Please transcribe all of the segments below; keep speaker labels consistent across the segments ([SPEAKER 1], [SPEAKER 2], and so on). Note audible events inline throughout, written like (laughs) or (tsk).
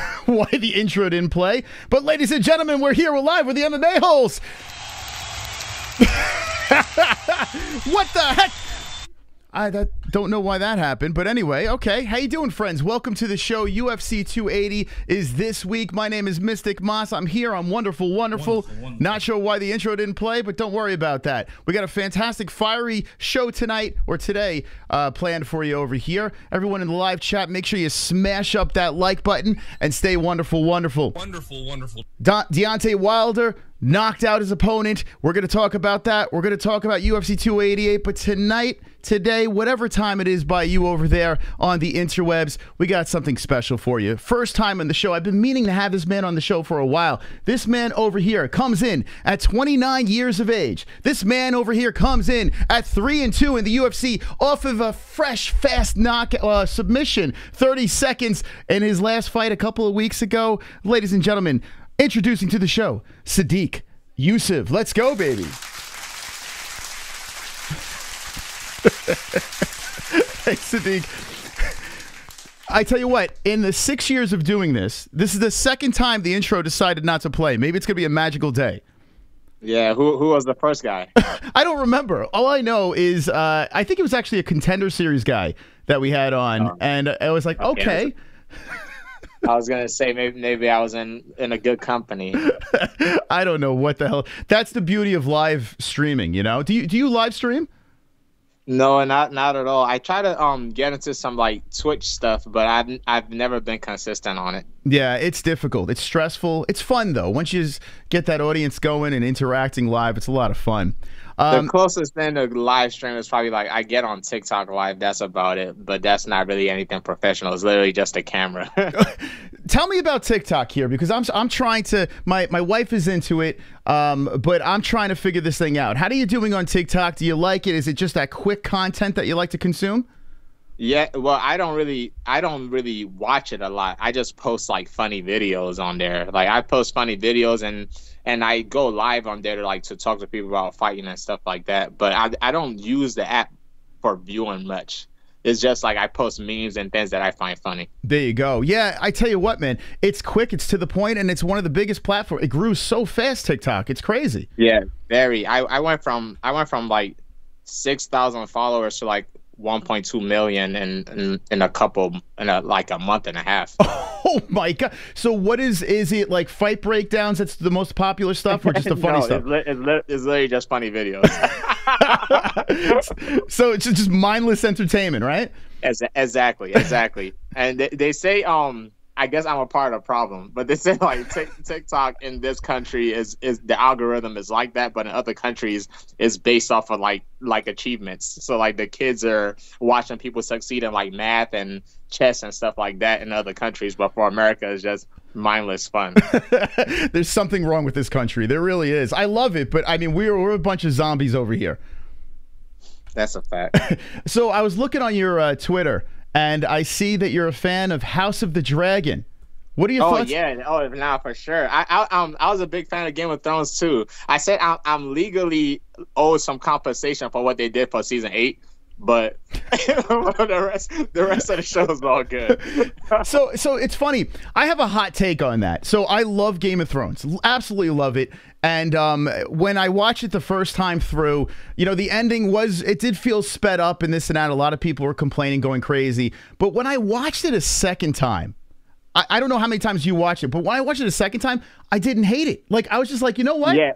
[SPEAKER 1] (laughs) why the intro didn't play. But, ladies and gentlemen, we're here. We're live with the MMA holes. (laughs) what the heck? I that, don't know why that happened, but anyway, okay. How you doing, friends? Welcome to the show. UFC 280 is this week. My name is Mystic Moss. I'm here on Wonderful, Wonderful.
[SPEAKER 2] Wonderful, wonderful.
[SPEAKER 1] Not sure why the intro didn't play, but don't worry about that. We got a fantastic, fiery show tonight or today uh, planned for you over here. Everyone in the live chat, make sure you smash up that like button and stay wonderful, wonderful.
[SPEAKER 2] Wonderful, wonderful.
[SPEAKER 1] De- Deontay Wilder knocked out his opponent. We're going to talk about that. We're going to talk about UFC 288. But tonight, today, whatever time it is by you over there on the interwebs, we got something special for you. First time on the show. I've been meaning to have this man on the show for a while. This man over here comes in at 29 years of age. This man over here comes in at 3 and 2 in the UFC off of a fresh, fast knock uh, submission, 30 seconds in his last fight a couple of weeks ago. Ladies and gentlemen, Introducing to the show, Sodiq Yusuff. Let's go, baby. (laughs) Thanks, Sodiq. I tell you what, in the six years of doing this, this is the second time the intro decided not to play. Maybe it's going to be a magical day.
[SPEAKER 3] Yeah, who who was the first guy? (laughs)
[SPEAKER 1] I don't remember. All I know is uh, I think it was actually a contender series guy that we had on,
[SPEAKER 3] Oh.
[SPEAKER 1] and I was like,
[SPEAKER 3] Okay. (laughs) I was gonna say maybe maybe I was in in a good company. (laughs)
[SPEAKER 1] I don't know what the hell. That's the beauty of live streaming, you know. Do you do you live stream?
[SPEAKER 3] No, not not at all. I try to um get into some like Twitch stuff, but I've I've never been consistent on it.
[SPEAKER 1] Yeah, it's difficult. It's stressful. It's fun though. Once you get that audience going and interacting live, it's a lot of fun. Um,
[SPEAKER 3] the closest thing to live stream is probably like I get on TikTok live. That's about it, but that's not really anything professional. It's literally just a camera. (laughs)
[SPEAKER 1] tell me about TikTok here because I'm I'm trying to. My my wife is into it, um, but I'm trying to figure this thing out. How are you doing on TikTok? Do you like it? Is it just that quick content that you like to consume?
[SPEAKER 3] yeah, well, I don't really I don't really watch it a lot. I just post like funny videos on there. Like I post funny videos and and I go live on there to like to talk to people about fighting and stuff like that. But I I don't use the app for viewing much. It's just like I post memes and things that I find funny.
[SPEAKER 1] There you go. Yeah, I tell you what, man, it's quick, it's to the point, and it's one of the biggest platforms. It grew so fast, TikTok. It's crazy.
[SPEAKER 3] Yeah, very. I, I went from I went from like six thousand followers to like one point two million in, in in a couple in a like a month and a half. (laughs)
[SPEAKER 1] Oh my god! So what is is it like fight breakdowns? That's the most popular stuff, or just the (laughs) funny
[SPEAKER 3] no,
[SPEAKER 1] stuff?
[SPEAKER 3] It's, it's, it's literally just funny videos. (laughs)
[SPEAKER 1] so it's just mindless entertainment, right?
[SPEAKER 3] Ex- exactly, exactly. And they, they say um I guess I'm a part of the problem, but they say like Tik (laughs) TikTok in this country is is the algorithm is like that, but in other countries is based off of like like achievements. So like the kids are watching people succeed in like math and chess and stuff like that in other countries, but for America it's just mindless fun. (laughs)
[SPEAKER 1] There's something wrong with this country. There really is. I love it, but I mean, we're we're a bunch of zombies over here.
[SPEAKER 3] That's a fact. (laughs)
[SPEAKER 1] So I was looking on your uh, Twitter, and I see that you're a fan of House of the Dragon. What are your
[SPEAKER 3] Oh
[SPEAKER 1] thoughts?
[SPEAKER 3] yeah, oh now for sure. I, I um I was a big fan of Game of Thrones too. I said I'm, I'm legally owed some compensation for what they did for season eight, but (laughs) the rest the rest of the show is all good. (laughs)
[SPEAKER 1] so so it's funny. I have a hot take on that. So I love Game of Thrones. Absolutely love it. And um, when I watched it the first time through, you know, the ending was it did feel sped up and this and that. A lot of people were complaining, going crazy. But when I watched it a second time, I, I don't know how many times you watched it, but when I watched it a second time, I didn't hate it. Like I was just like, you know what?
[SPEAKER 3] Yeah.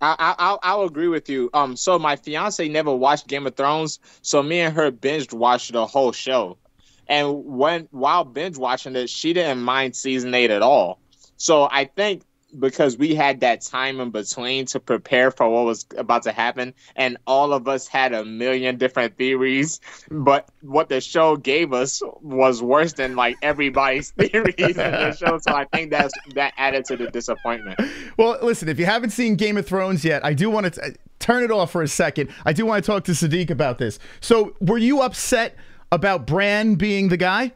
[SPEAKER 3] I, I I'll, agree with you. Um, so my fiance never watched Game of Thrones, so me and her binge watched the whole show, and when while binge watching it, she didn't mind season eight at all. So I think because we had that time in between to prepare for what was about to happen, and all of us had a million different theories, but what the show gave us was worse than like everybody's (laughs) theories in the (laughs) show. So I think that's that added to the disappointment.
[SPEAKER 1] Well, listen, if you haven't seen Game of Thrones yet, I do want to uh, turn it off for a second. I do want to talk to Sodiq about this. So, were you upset about Bran being the guy?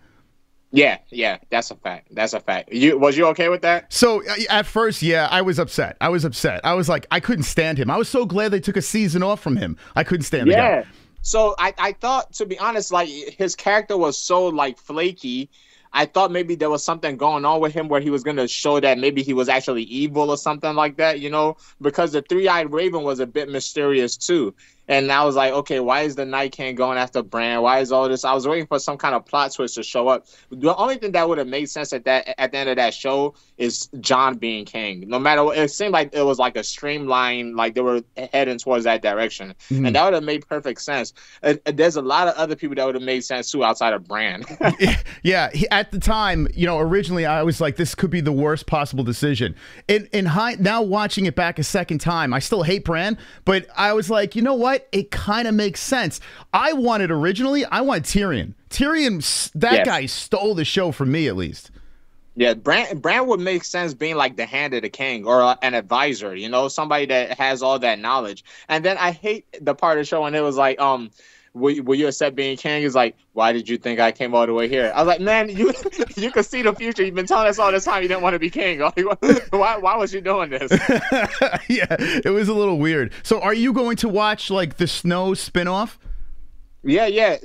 [SPEAKER 3] Yeah, yeah, that's a fact. That's a fact. You was you okay with that?
[SPEAKER 1] So uh, at first, yeah, I was upset. I was upset. I was like, I couldn't stand him. I was so glad they took a season off from him. I couldn't stand the guy.
[SPEAKER 3] So I, I thought to be honest, like his character was so like flaky. I thought maybe there was something going on with him where he was going to show that maybe he was actually evil or something like that, you know, because the three eyed raven was a bit mysterious too. And I was like, okay, why is the Night King going after Bran? Why is all this? I was waiting for some kind of plot twist to show up. The only thing that would have made sense at that at the end of that show is Jon being king. No matter what, it seemed like it was like a streamline, like they were heading towards that direction, mm-hmm. and that would have made perfect sense. Uh, there's a lot of other people that would have made sense too outside of Bran. (laughs) (laughs)
[SPEAKER 1] yeah, he, at the time, you know, originally I was like, this could be the worst possible decision. In in high, now watching it back a second time, I still hate Bran, but I was like, you know what? It kind of makes sense. I wanted originally, I wanted Tyrion. Tyrion, that yes. guy stole the show for me at least.
[SPEAKER 3] Yeah, Bran, Bran would make sense being like the hand of the king or an advisor, you know, somebody that has all that knowledge. And then I hate the part of the show when it was like, um, will, will you accept being king? He's like, why did you think I came all the way here? I was like, man, you (laughs) you could see the future. You've been telling us all this time you didn't want to be king. (laughs) why why was you doing this? (laughs)
[SPEAKER 1] yeah, it was a little weird. So, are you going to watch like the Snow spinoff?
[SPEAKER 3] Yeah, yeah.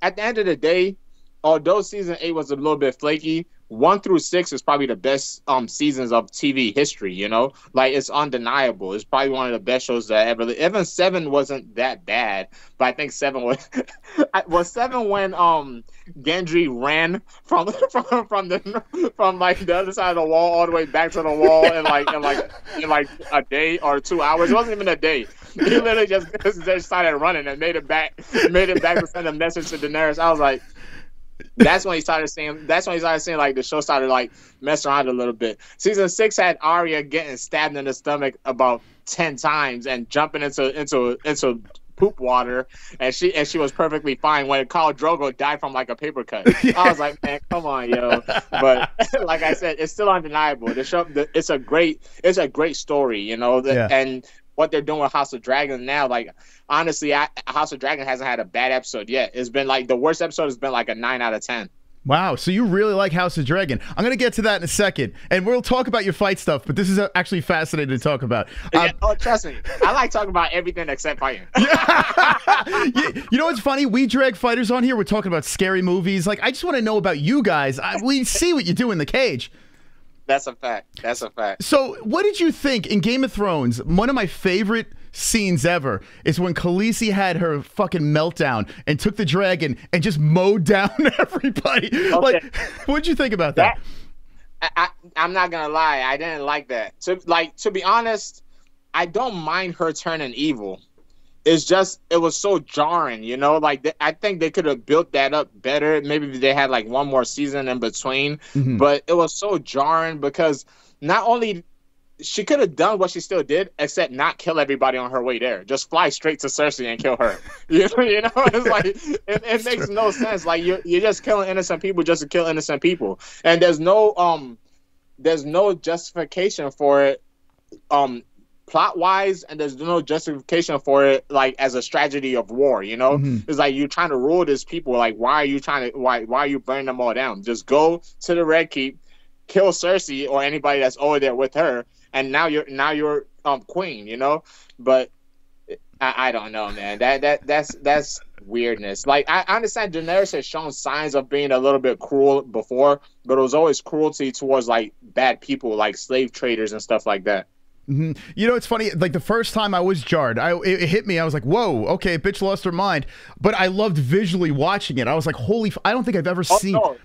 [SPEAKER 3] At the end of the day, although season eight was a little bit flaky, one through six is probably the best um seasons of TV history. You know, like it's undeniable. It's probably one of the best shows that ever. Even seven wasn't that bad, but I think seven was (laughs) was seven when um Gendry ran from (laughs) from from the from like the other side of the wall all the way back to the wall in like in like in like a day or two hours. It wasn't even a day. He literally just (laughs) just started running and made it back made it back to send a message to Daenerys. I was like that's when he started saying. That's when he started saying like the show started like messing around a little bit. Season six had Arya getting stabbed in the stomach about ten times and jumping into into into poop water, and she and she was perfectly fine when Khal Drogo died from like a paper cut. yeah. (laughs) I was like, man, come on, yo. But (laughs) like I said, it's still undeniable. The show, the, it's a great, it's a great story, you know. The, yeah. And what they're doing with House of Dragon now, like honestly, I, House of Dragon hasn't had a bad episode yet. It's been like the worst episode has been like a nine out of ten.
[SPEAKER 1] Wow, so you really like House of Dragon. I'm going to get to that in a second, and we'll talk about your fight stuff, but this is actually fascinating to talk about.
[SPEAKER 3] Um, yeah, oh, trust me. I like talking about everything except fighting. (laughs)
[SPEAKER 1] you, you know what's funny? We drag fighters on here. We're talking about scary movies. Like, I just want to know about you guys. I, we see what you do in the cage.
[SPEAKER 3] That's a fact. That's a fact.
[SPEAKER 1] So, what did you think in Game of Thrones? One of my favorite – scenes ever is when Khaleesi had her fucking meltdown and took the dragon and just mowed (laughs) down everybody. Okay. Like, what'd you think about that?
[SPEAKER 3] that I, I, am not gonna lie, I didn't like that. To like to be honest, I don't mind her turning evil. It's just it was so jarring, you know. Like th- I think they could have built that up better. Maybe they had like one more season in between, mm-hmm. but it was so jarring because not only she could have done what she still did, except not kill everybody on her way there. Just fly straight to Cersei and kill her. (laughs) you know, you know it's like (laughs) it, it makes no sense. Like you're you're just killing innocent people just to kill innocent people, and there's no um, there's no justification for it, um, plot wise, and there's no justification for it like as a strategy of war. You know, mm-hmm. it's like you're trying to rule these people. Like why are you trying to why why are you burning them all down? Just go to the Red Keep, kill Cersei or anybody that's over there with her and now you're now you're um queen, you know. But I, I don't know, man. That that that's that's weirdness. Like I understand Daenerys has shown signs of being a little bit cruel before, but it was always cruelty towards like bad people, like slave traders and stuff like that.
[SPEAKER 1] Mm-hmm. You know, it's funny. Like the first time I was jarred, I it, it, hit me. I was like, "Whoa, okay, bitch lost her mind." But I loved visually watching it. I was like, "Holy!" F- I don't think I've ever oh, seen. No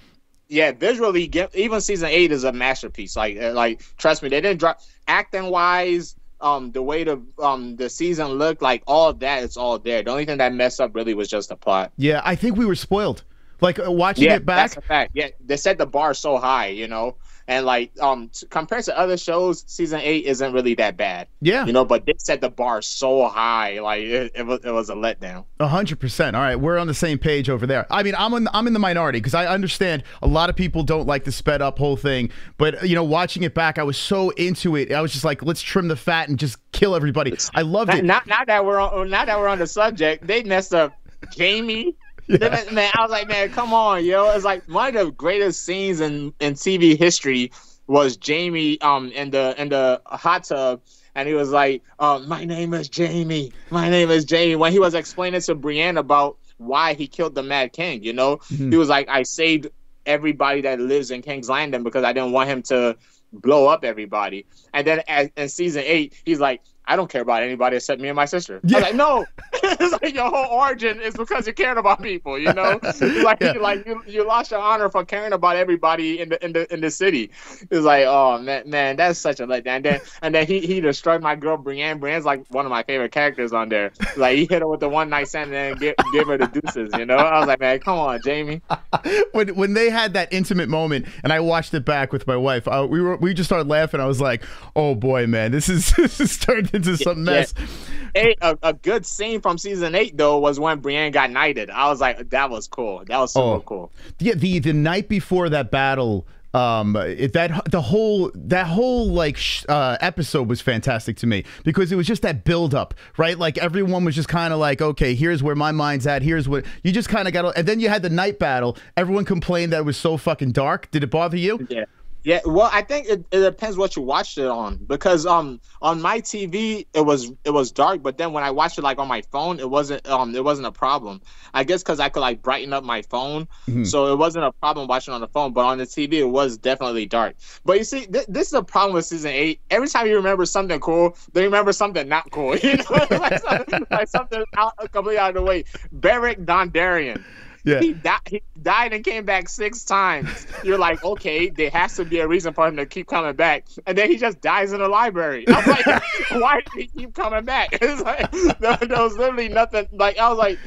[SPEAKER 3] yeah, visually, even season eight is a masterpiece. Like, uh, like trust me, they didn't drop acting wise. Um, the way the um the season looked, like all of that, it's all there. The only thing that messed up really was just the plot.
[SPEAKER 1] Yeah, I think we were spoiled. Like uh, watching
[SPEAKER 3] yeah,
[SPEAKER 1] it back.
[SPEAKER 3] That's a fact. Yeah, they set the bar so high, you know and like um t- compared to other shows season 8 isn't really that bad.
[SPEAKER 1] Yeah.
[SPEAKER 3] You know but they set the bar so high like it, it was, it was a letdown.
[SPEAKER 1] 100% all right we're on the same page over there. I mean i'm in, i'm in the minority because i understand a lot of people don't like the sped up whole thing but you know watching it back i was so into it. I was just like let's trim the fat and just kill everybody. I loved
[SPEAKER 3] not,
[SPEAKER 1] it.
[SPEAKER 3] not, not that we're on not that we're on the subject. They messed up Jaime (laughs) yeah. Man, I was like, man, come on, yo. It's like one of the greatest scenes in, in TV history was Jaime um in the in the hot tub and he was like, uh, "My name is Jaime. My name is Jaime." When he was explaining to Brienne about why he killed the Mad King, you know, mm-hmm. he was like, "I saved everybody that lives in King's Landing because I didn't want him to blow up everybody. And then as, in season eight, he's like, I don't care about anybody except me and my sister. Yeah. I like, no, (laughs) it's like your whole origin is because you cared about people, you know? (laughs) like, yeah. like you, you lost your honor for caring about everybody in the in the in the city. It's like, oh man, man, that's such a letdown. And then and then he he destroyed my girl Brienne. Brienne's like one of my favorite characters on there. Like he hit her with the one night stand and then give, give her the deuces, you know? I was like, man, come on, Jaime. (laughs)
[SPEAKER 1] when when they had that intimate moment and I watched it back with my wife, uh, we were we just started laughing. I was like, oh boy, man, this is this is turned into some mess. Yeah.
[SPEAKER 3] Hey, a, a, good scene from season eight though was when Brienne got knighted. I was like, that was cool. That was super oh. cool.
[SPEAKER 1] Yeah, the the night before that battle um it, that the whole that whole like sh- uh, episode was fantastic to me because it was just that build up right like everyone was just kind of like okay here's where my mind's at here's what you just kind of got and then you had the night battle everyone complained that it was so fucking dark did it bother you
[SPEAKER 3] yeah yeah, well, I think it, it depends what you watched it on because um on my TV it was it was dark, but then when I watched it like on my phone, it wasn't um it wasn't a problem. I guess because I could like brighten up my phone, mm-hmm. so it wasn't a problem watching on the phone. But on the TV, it was definitely dark. But you see, th- this is a problem with season eight. Every time you remember something cool, they remember something not cool. (laughs) You know, (laughs) like, something, like something out, completely out of the way. Beric Dondarrion. Yeah. He, di- he died and came back six times. You're like, okay, there has to be a reason for him to keep coming back. And then he just dies in the library. I'm like, (laughs) why did he keep coming back? (laughs) It's like, there, there was literally nothing. Like, I was like,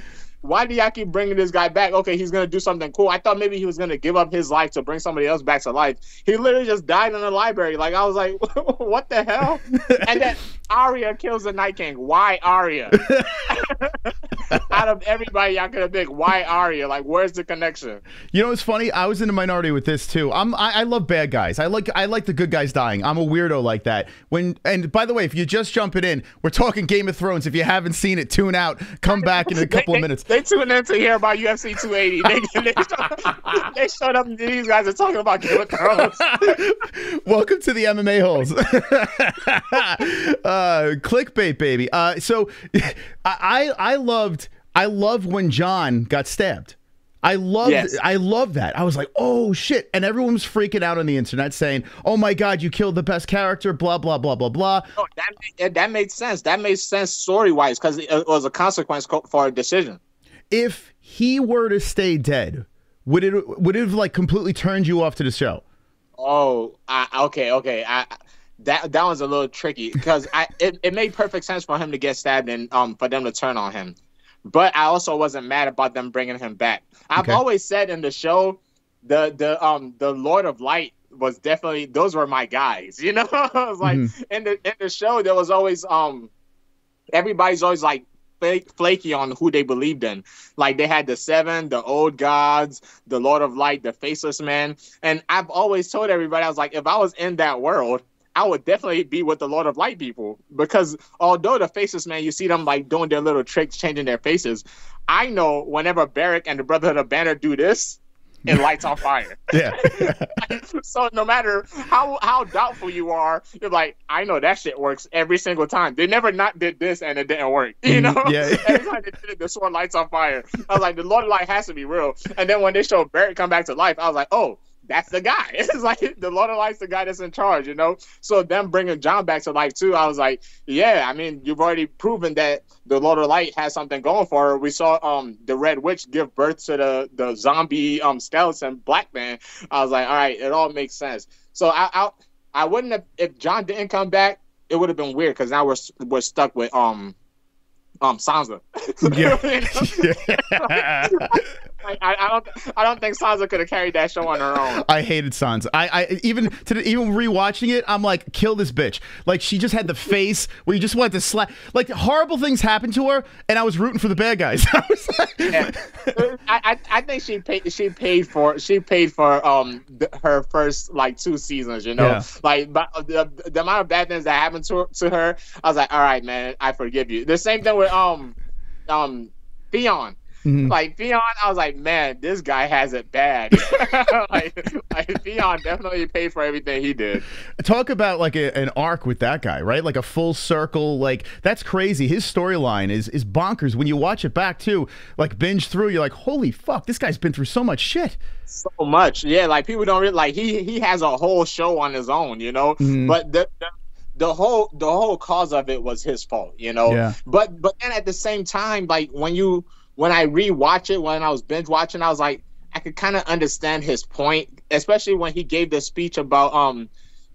[SPEAKER 3] why do y'all keep bringing this guy back? Okay, he's gonna do something cool. I thought maybe he was gonna give up his life to bring somebody else back to life. He literally just died in the library. Like I was like, (laughs) what the hell? and then (laughs) Arya kills the Night King. Why Arya? (laughs) Out of everybody, y'all could have picked why Arya. Like, where's the connection?
[SPEAKER 1] You know, it's funny. I was in the minority with this too. I'm. I, I, love bad guys. I like. I like the good guys dying. I'm a weirdo like that. When and by the way, if you're just jumping in, we're talking Game of Thrones. If you haven't seen it, tune out. Come back in a couple
[SPEAKER 3] they,
[SPEAKER 1] of minutes.
[SPEAKER 3] They, they tune in to hear about UFC 280. They, they, showed, they showed up. These guys are talking about Game of Thrones.
[SPEAKER 1] Welcome to the MMA holes. (laughs) uh, clickbait, baby. Uh, so (laughs) I I loved I loved when Jon got stabbed. I loved yes. I loved that. I was like, "Oh shit." And everyone was freaking out on the internet saying, "Oh my god, you killed the best character, blah blah blah blah blah."
[SPEAKER 3] Oh, that made, that made sense. That made sense story-wise cuz it was a consequence for a decision.
[SPEAKER 1] If he were to stay dead, would it would it have like completely turned you off to the show?
[SPEAKER 3] Oh, I, okay, okay. I that that was a little tricky because I it, it made perfect sense for him to get stabbed and um for them to turn on him. But I also wasn't mad about them bringing him back. I've okay. always said in the show, the the um the Lord of Light was definitely those were my guys. (laughs) You know, (laughs) I was like mm-hmm. in the in the show there was always um everybody's always like flaky on who they believed in. Like they had the seven, the old gods, the Lord of Light, the faceless man. And I've always told everybody, I was like, if I was in that world, I would definitely be with the Lord of Light people because although the faces, man, you see them like doing their little tricks, changing their faces. I know whenever Beric and the Brotherhood of Banner do this, it lights on fire. (laughs)
[SPEAKER 1] Yeah. (laughs)
[SPEAKER 3] so no matter how how doubtful you are, you're like, I know that shit works every single time. They never not did this and it didn't work. You mm-hmm. know?
[SPEAKER 1] Yeah. (laughs)
[SPEAKER 3] every time they did it, the sword lights on fire. I was like, the Lord of Light has to be real. And then when they show Beric come back to life, I was like, oh that's the guy. (laughs) It's like the Lord of Light's the guy that's in charge, you know. So them bringing Jon back to life too, I was like, yeah. I mean, you've already proven that the Lord of Light has something going for her. We saw um the Red Witch give birth to the the zombie um skeleton Black Man. I was like, all right, it all makes sense. So I I, I wouldn't have if Jon didn't come back. It would have been weird because now we're we're stuck with um um Sansa. yeah. (laughs) (laughs) I, I, don't I don't think Sansa could have carried that show on her own.
[SPEAKER 1] I hated Sansa. I, I even to even rewatching it, I'm like, kill this bitch. Like she just had the face where you just wanted to slap. Like horrible things happened to her, and I was rooting for the bad guys. (laughs) I was
[SPEAKER 3] like, yeah. I, I think she paid she paid for she paid for um her first like two seasons. You know, yeah. like but the, the amount of bad things that happened to to her, I was like, all right, man, I forgive you. The same thing with um um Theon Mm-hmm. Like Theon, I was like, man, this guy has it bad. (laughs) like, like Theon definitely paid for everything he did.
[SPEAKER 1] Talk about like a, an arc with that guy, right? Like a full circle. Like that's crazy. His storyline is is bonkers. When you watch it back too, like binge through, you're like, holy fuck, this guy's been through so much shit.
[SPEAKER 3] So much, yeah. Like people don't really like he he has a whole show on his own, you know. Mm-hmm. But the, the the whole the whole cause of it was his fault, you know.
[SPEAKER 1] Yeah.
[SPEAKER 3] But but then at the same time, like when you when I rewatch it when I was binge watching, I was like, I could kind of understand his point, especially when he gave the speech about um,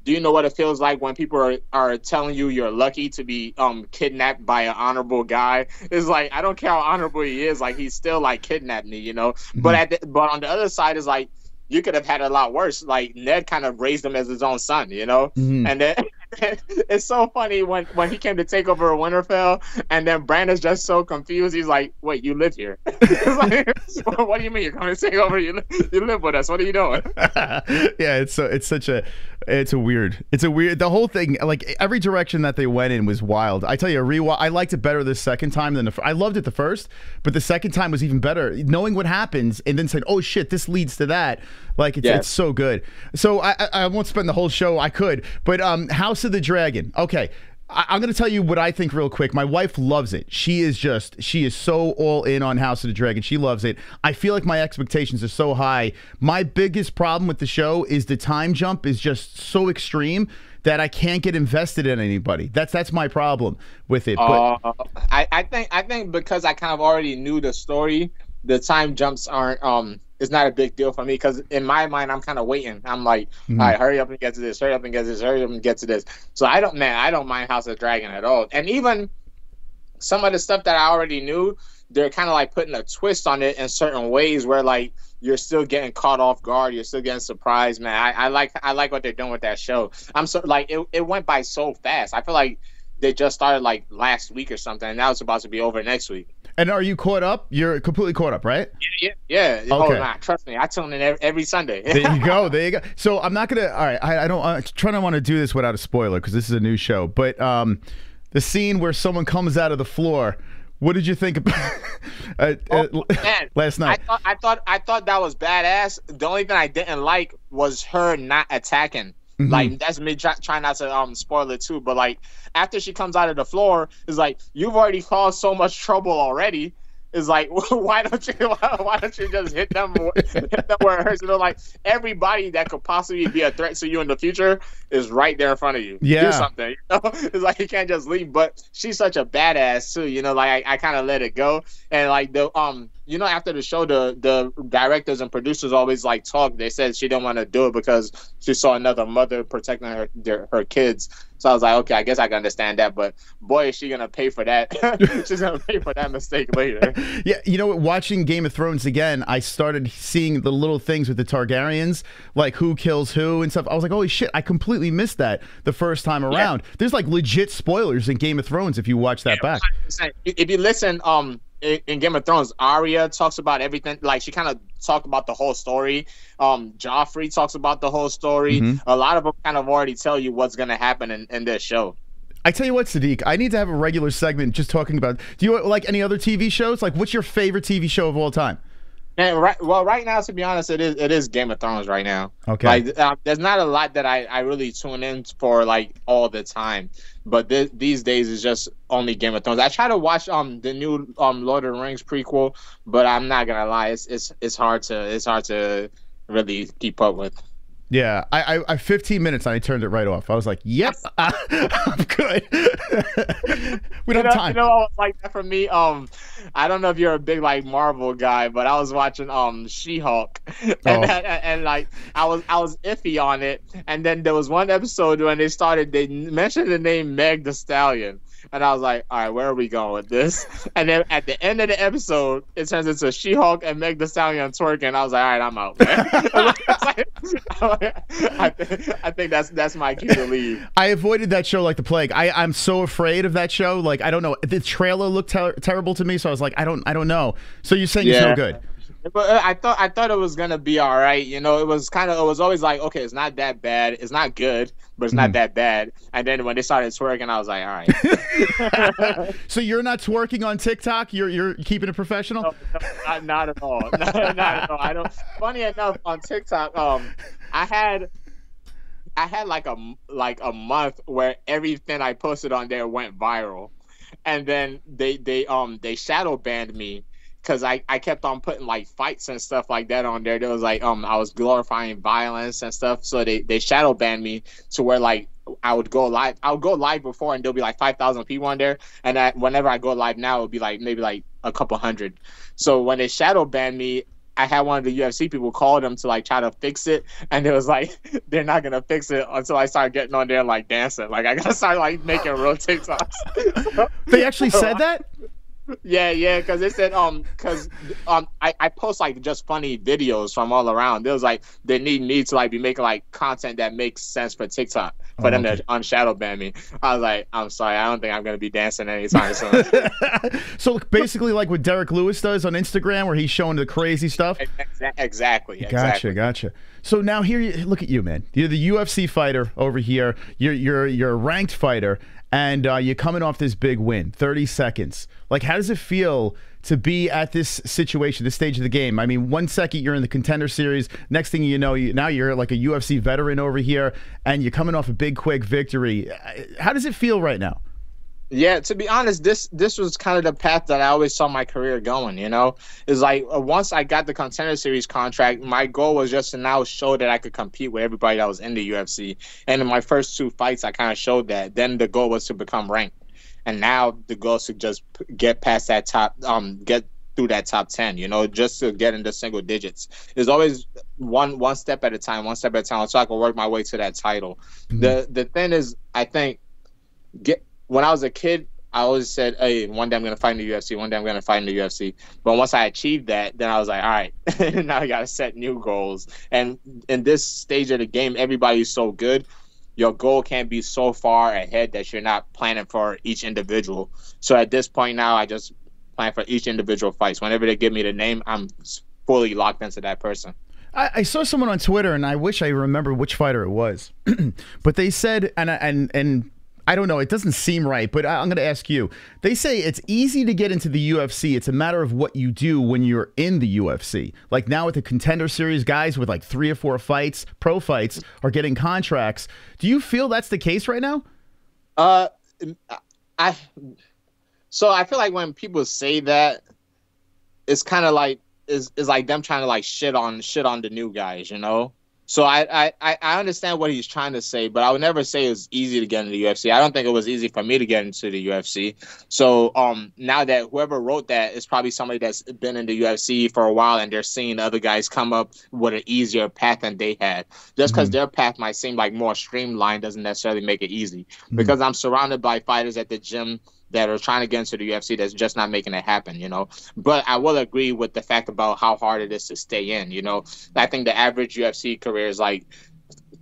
[SPEAKER 3] do you know what it feels like when people are, are telling you you're lucky to be um kidnapped by an honorable guy? It's like I don't care how honorable he is, like he's still like kidnapped me, you know. Mm-hmm. But at the, but on the other side is like you could have had a lot worse. Like Ned kind of raised him as his own son, you know. Mm-hmm. And then (laughs) it's so funny when when he came to take over a Winterfell, and then Brandon's just so confused. He's like, "Wait, you live here? (laughs) like, (laughs) what do you mean you're coming to take over? You you live with us? What are you doing?"
[SPEAKER 1] yeah, it's so it's such a it's a weird it's a weird the whole thing like every direction that they went in was wild. I tell you, rewatch I liked it better the second time than the I loved it the first, but the second time was even better. Knowing what happens and then saying, "Oh shit, this leads to that." Like it's, it's so good. So I, I, I won't spend the whole show. I could, but um, House of the Dragon. Okay. I, am going to tell you what I think real quick. My wife loves it. She is just, she is so all in on House of the Dragon. She loves it. I feel like my expectations are so high. My biggest problem with the show is the time jump is just so extreme that I can't get invested in anybody. That's that's my problem with it. But
[SPEAKER 3] uh, I, I think I think because I kind of already knew the story, the time jumps aren't um it's not a big deal for me because in my mind I'm kind of waiting. I'm like, mm-hmm. all right, hurry up and get to this, hurry up and get to this, hurry up and get to this. So I don't, man, I don't mind House of Dragon at all. And even some of the stuff that I already knew, they're kind of like putting a twist on it in certain ways where like you're still getting caught off guard, you're still getting surprised, man. I, I like I like what they're doing with that show. I'm so like it, it went by so fast. I feel like they just started like last week or something, and now it's about to be over next week.
[SPEAKER 1] And are you caught up? You're completely caught up, right?
[SPEAKER 3] Yeah, yeah. yeah. Oh, okay. Oh, nah, trust me, I tune in every, every Sunday.
[SPEAKER 1] there you go. (laughs) There you go. So I'm not gonna. All right, I, I don't. I'm trying to want to do this without a spoiler because this is a new show. But um, the scene where someone comes out of the floor. What did you think about (laughs) uh, oh, uh, last night?
[SPEAKER 3] I thought, I thought I thought that was badass. The only thing I didn't like was her not attacking. Mm-hmm. Like that's me try, trying not to um spoil it too, but like after she comes out of the floor, it's like you've already caused so much trouble already is like, (laughs) why don't you (laughs) why, don't you just hit them (laughs) hit them where it hurts? You know, like everybody that could possibly be a threat to you in the future is right there in front of you.
[SPEAKER 1] Yeah,
[SPEAKER 3] do something. You know, it's like you can't just leave. But she's such a badass too. You know, like I, I kind of let it go, and like the um, you know, after the show, the the directors and producers always like talk. They said she didn't want to do it because she saw another mother protecting her their, her kids. So I was like, okay, I guess I can understand that. But boy, is she gonna pay for that? (laughs) She's gonna pay for that mistake later. (laughs)
[SPEAKER 1] Yeah, you know, watching Game of Thrones again, I started seeing the little things with the Targaryens, like who kills who and stuff. I was like, holy shit, I completely missed that the first time around. Yeah. There's like legit spoilers in Game of Thrones if you watch that yeah,
[SPEAKER 3] back. If you listen, um, in Game of Thrones, Arya talks about everything. Like she kind of talked about the whole story. Um, Joffrey talks about the whole story. Mm-hmm. A lot of them kind of already tell you what's gonna happen in, in this show.
[SPEAKER 1] I tell you what, Sodiq, I need to have a regular segment just talking about. Do you like any other TV shows? Like, what's your favorite TV show of all time?
[SPEAKER 3] And right, well, right now, to be honest, it is it is Game of Thrones right now.
[SPEAKER 1] Okay.
[SPEAKER 3] Like, um, there's not a lot that I, I really tune in for like all the time, but th- these days is just only Game of Thrones. I try to watch um the new um Lord of the Rings prequel, but I'm not gonna lie, it's it's it's hard to it's hard to really keep up with.
[SPEAKER 1] Yeah, I, I, I 15 minutes and I turned it right off. I was like, "Yep, (laughs) (laughs) I'm good." (laughs) we don't
[SPEAKER 3] you know,
[SPEAKER 1] have time.
[SPEAKER 3] You know, like that for me. Um, I don't know if you're a big like Marvel guy, but I was watching um She-Hulk, and, oh. and, and, and, like I was I was iffy on it, and then there was one episode when they started they mentioned the name Meg the Stallion, and I was like, all right, where are we going with this? (laughs) And then at the end of the episode, it turns into She Hulk and Meg the Stallion twerking. I was like, all right, I'm out. (laughs) (laughs) I, think, I think that's that's my cue to leave.
[SPEAKER 1] I avoided that show like the plague. I I'm so afraid of that show. Like I don't know. The trailer looked ter- terrible to me, so I was like, I don't I don't know. So you're saying yeah. it's no good.
[SPEAKER 3] But uh, I thought I thought it was gonna be all right. You know, it was kind of it was always like, okay, it's not that bad. It's not good. But it's not that bad. And then when they started twerking, I was like, all
[SPEAKER 1] right. (laughs) so you're not twerking on TikTok? You're you're keeping it professional?
[SPEAKER 3] No, no, not, not, at all. (laughs) not, not at all. I don't. Funny enough, on TikTok, um, I had I had like a like a month where everything I posted on there went viral, and then they they um they shadow banned me because I, I kept on putting like fights and stuff like that on there. There was like um I was glorifying violence and stuff, so they they shadow banned me to where like I would go live. I would go live before, and there'll be like five thousand people on there, and that whenever I go live now, it'll be like maybe like a couple hundred. So when they shadow banned me, I had one of the UFC people call them to like try to fix it, and it was like (laughs) they're not gonna fix it until I start getting on there like dancing. Like I gotta start like making real TikToks.
[SPEAKER 1] they actually said that. (laughs)
[SPEAKER 3] Yeah, yeah, because it said um, because um, I, I post like just funny videos from all around. It was like they need me to like be making like content that makes sense for TikTok for oh, them okay. to unshadow ban me. I was like, I'm sorry, I don't think I'm gonna be dancing anytime soon. (laughs)
[SPEAKER 1] so basically, like what Derrick Lewis does on Instagram, where he's showing the crazy stuff.
[SPEAKER 3] Exactly.
[SPEAKER 1] Gotcha. Gotcha. So now here, you, look at you, man. You're the UFC fighter over here. You're you're you're a ranked fighter and uh, you're coming off this big win 30 seconds. Like how does it feel to be at this situation this stage of the game? I mean one second you're in the contender series next thing you know you, now you're like a ufc veteran over here and you're coming off a big quick victory. How does it feel right now
[SPEAKER 3] yeah, to be honest, this this was kind of the path that I always saw my career going. You know, is like uh, once I got the contender series contract, my goal was just to now show that I could compete with everybody that was in the UFC. And in my first two fights, I kind of showed that. Then the goal was to become ranked, and now the goal is to just get past that top, um, get through that top 10 you know just to get into single digits there's always one one step at a time one step at a time so i can work my way to that title mm-hmm. the the thing is i think get when I was a kid, I always said, "Hey, one day I'm gonna fight in the UFC. One day I'm gonna fight in the UFC." But once I achieved that, then I was like, "All right, (laughs) now I gotta set new goals." And in this stage of the game, everybody's so good. Your goal can't be so far ahead that you're not planning for each individual. So at this point now, I just plan for each individual fights. Whenever they give me the name, I'm fully locked into that person.
[SPEAKER 1] I, I saw someone on Twitter, and I wish I remember which fighter it was, (clears throat) but they said, and and and I don't know. It doesn't seem right, but I'm going to ask you. They say it's easy to get into the UFC. It's a matter of what you do when you're in the UFC. Like now with the contender series, guys with like three or four fights, pro fights, are getting contracts. Do you feel that's the case right now?
[SPEAKER 3] Uh, I. So I feel like when people say that, it's kind of like is is like them trying to like shit on shit on the new guys, you know? So I, I I understand what he's trying to say, but I would never say it was easy to get into the UFC. I don't think it was easy for me to get into the UFC. So um now that whoever wrote that is probably somebody that's been in the UFC for a while and they're seeing other guys come up with an easier path than they had. Just because mm-hmm. their path might seem like more streamlined doesn't necessarily make it easy. Mm-hmm. Because I'm surrounded by fighters at the gym that are trying to get into the UFC that's just not making it happen, you know. But I will agree with the fact about how hard it is to stay in, you know. I think the average UFC career is like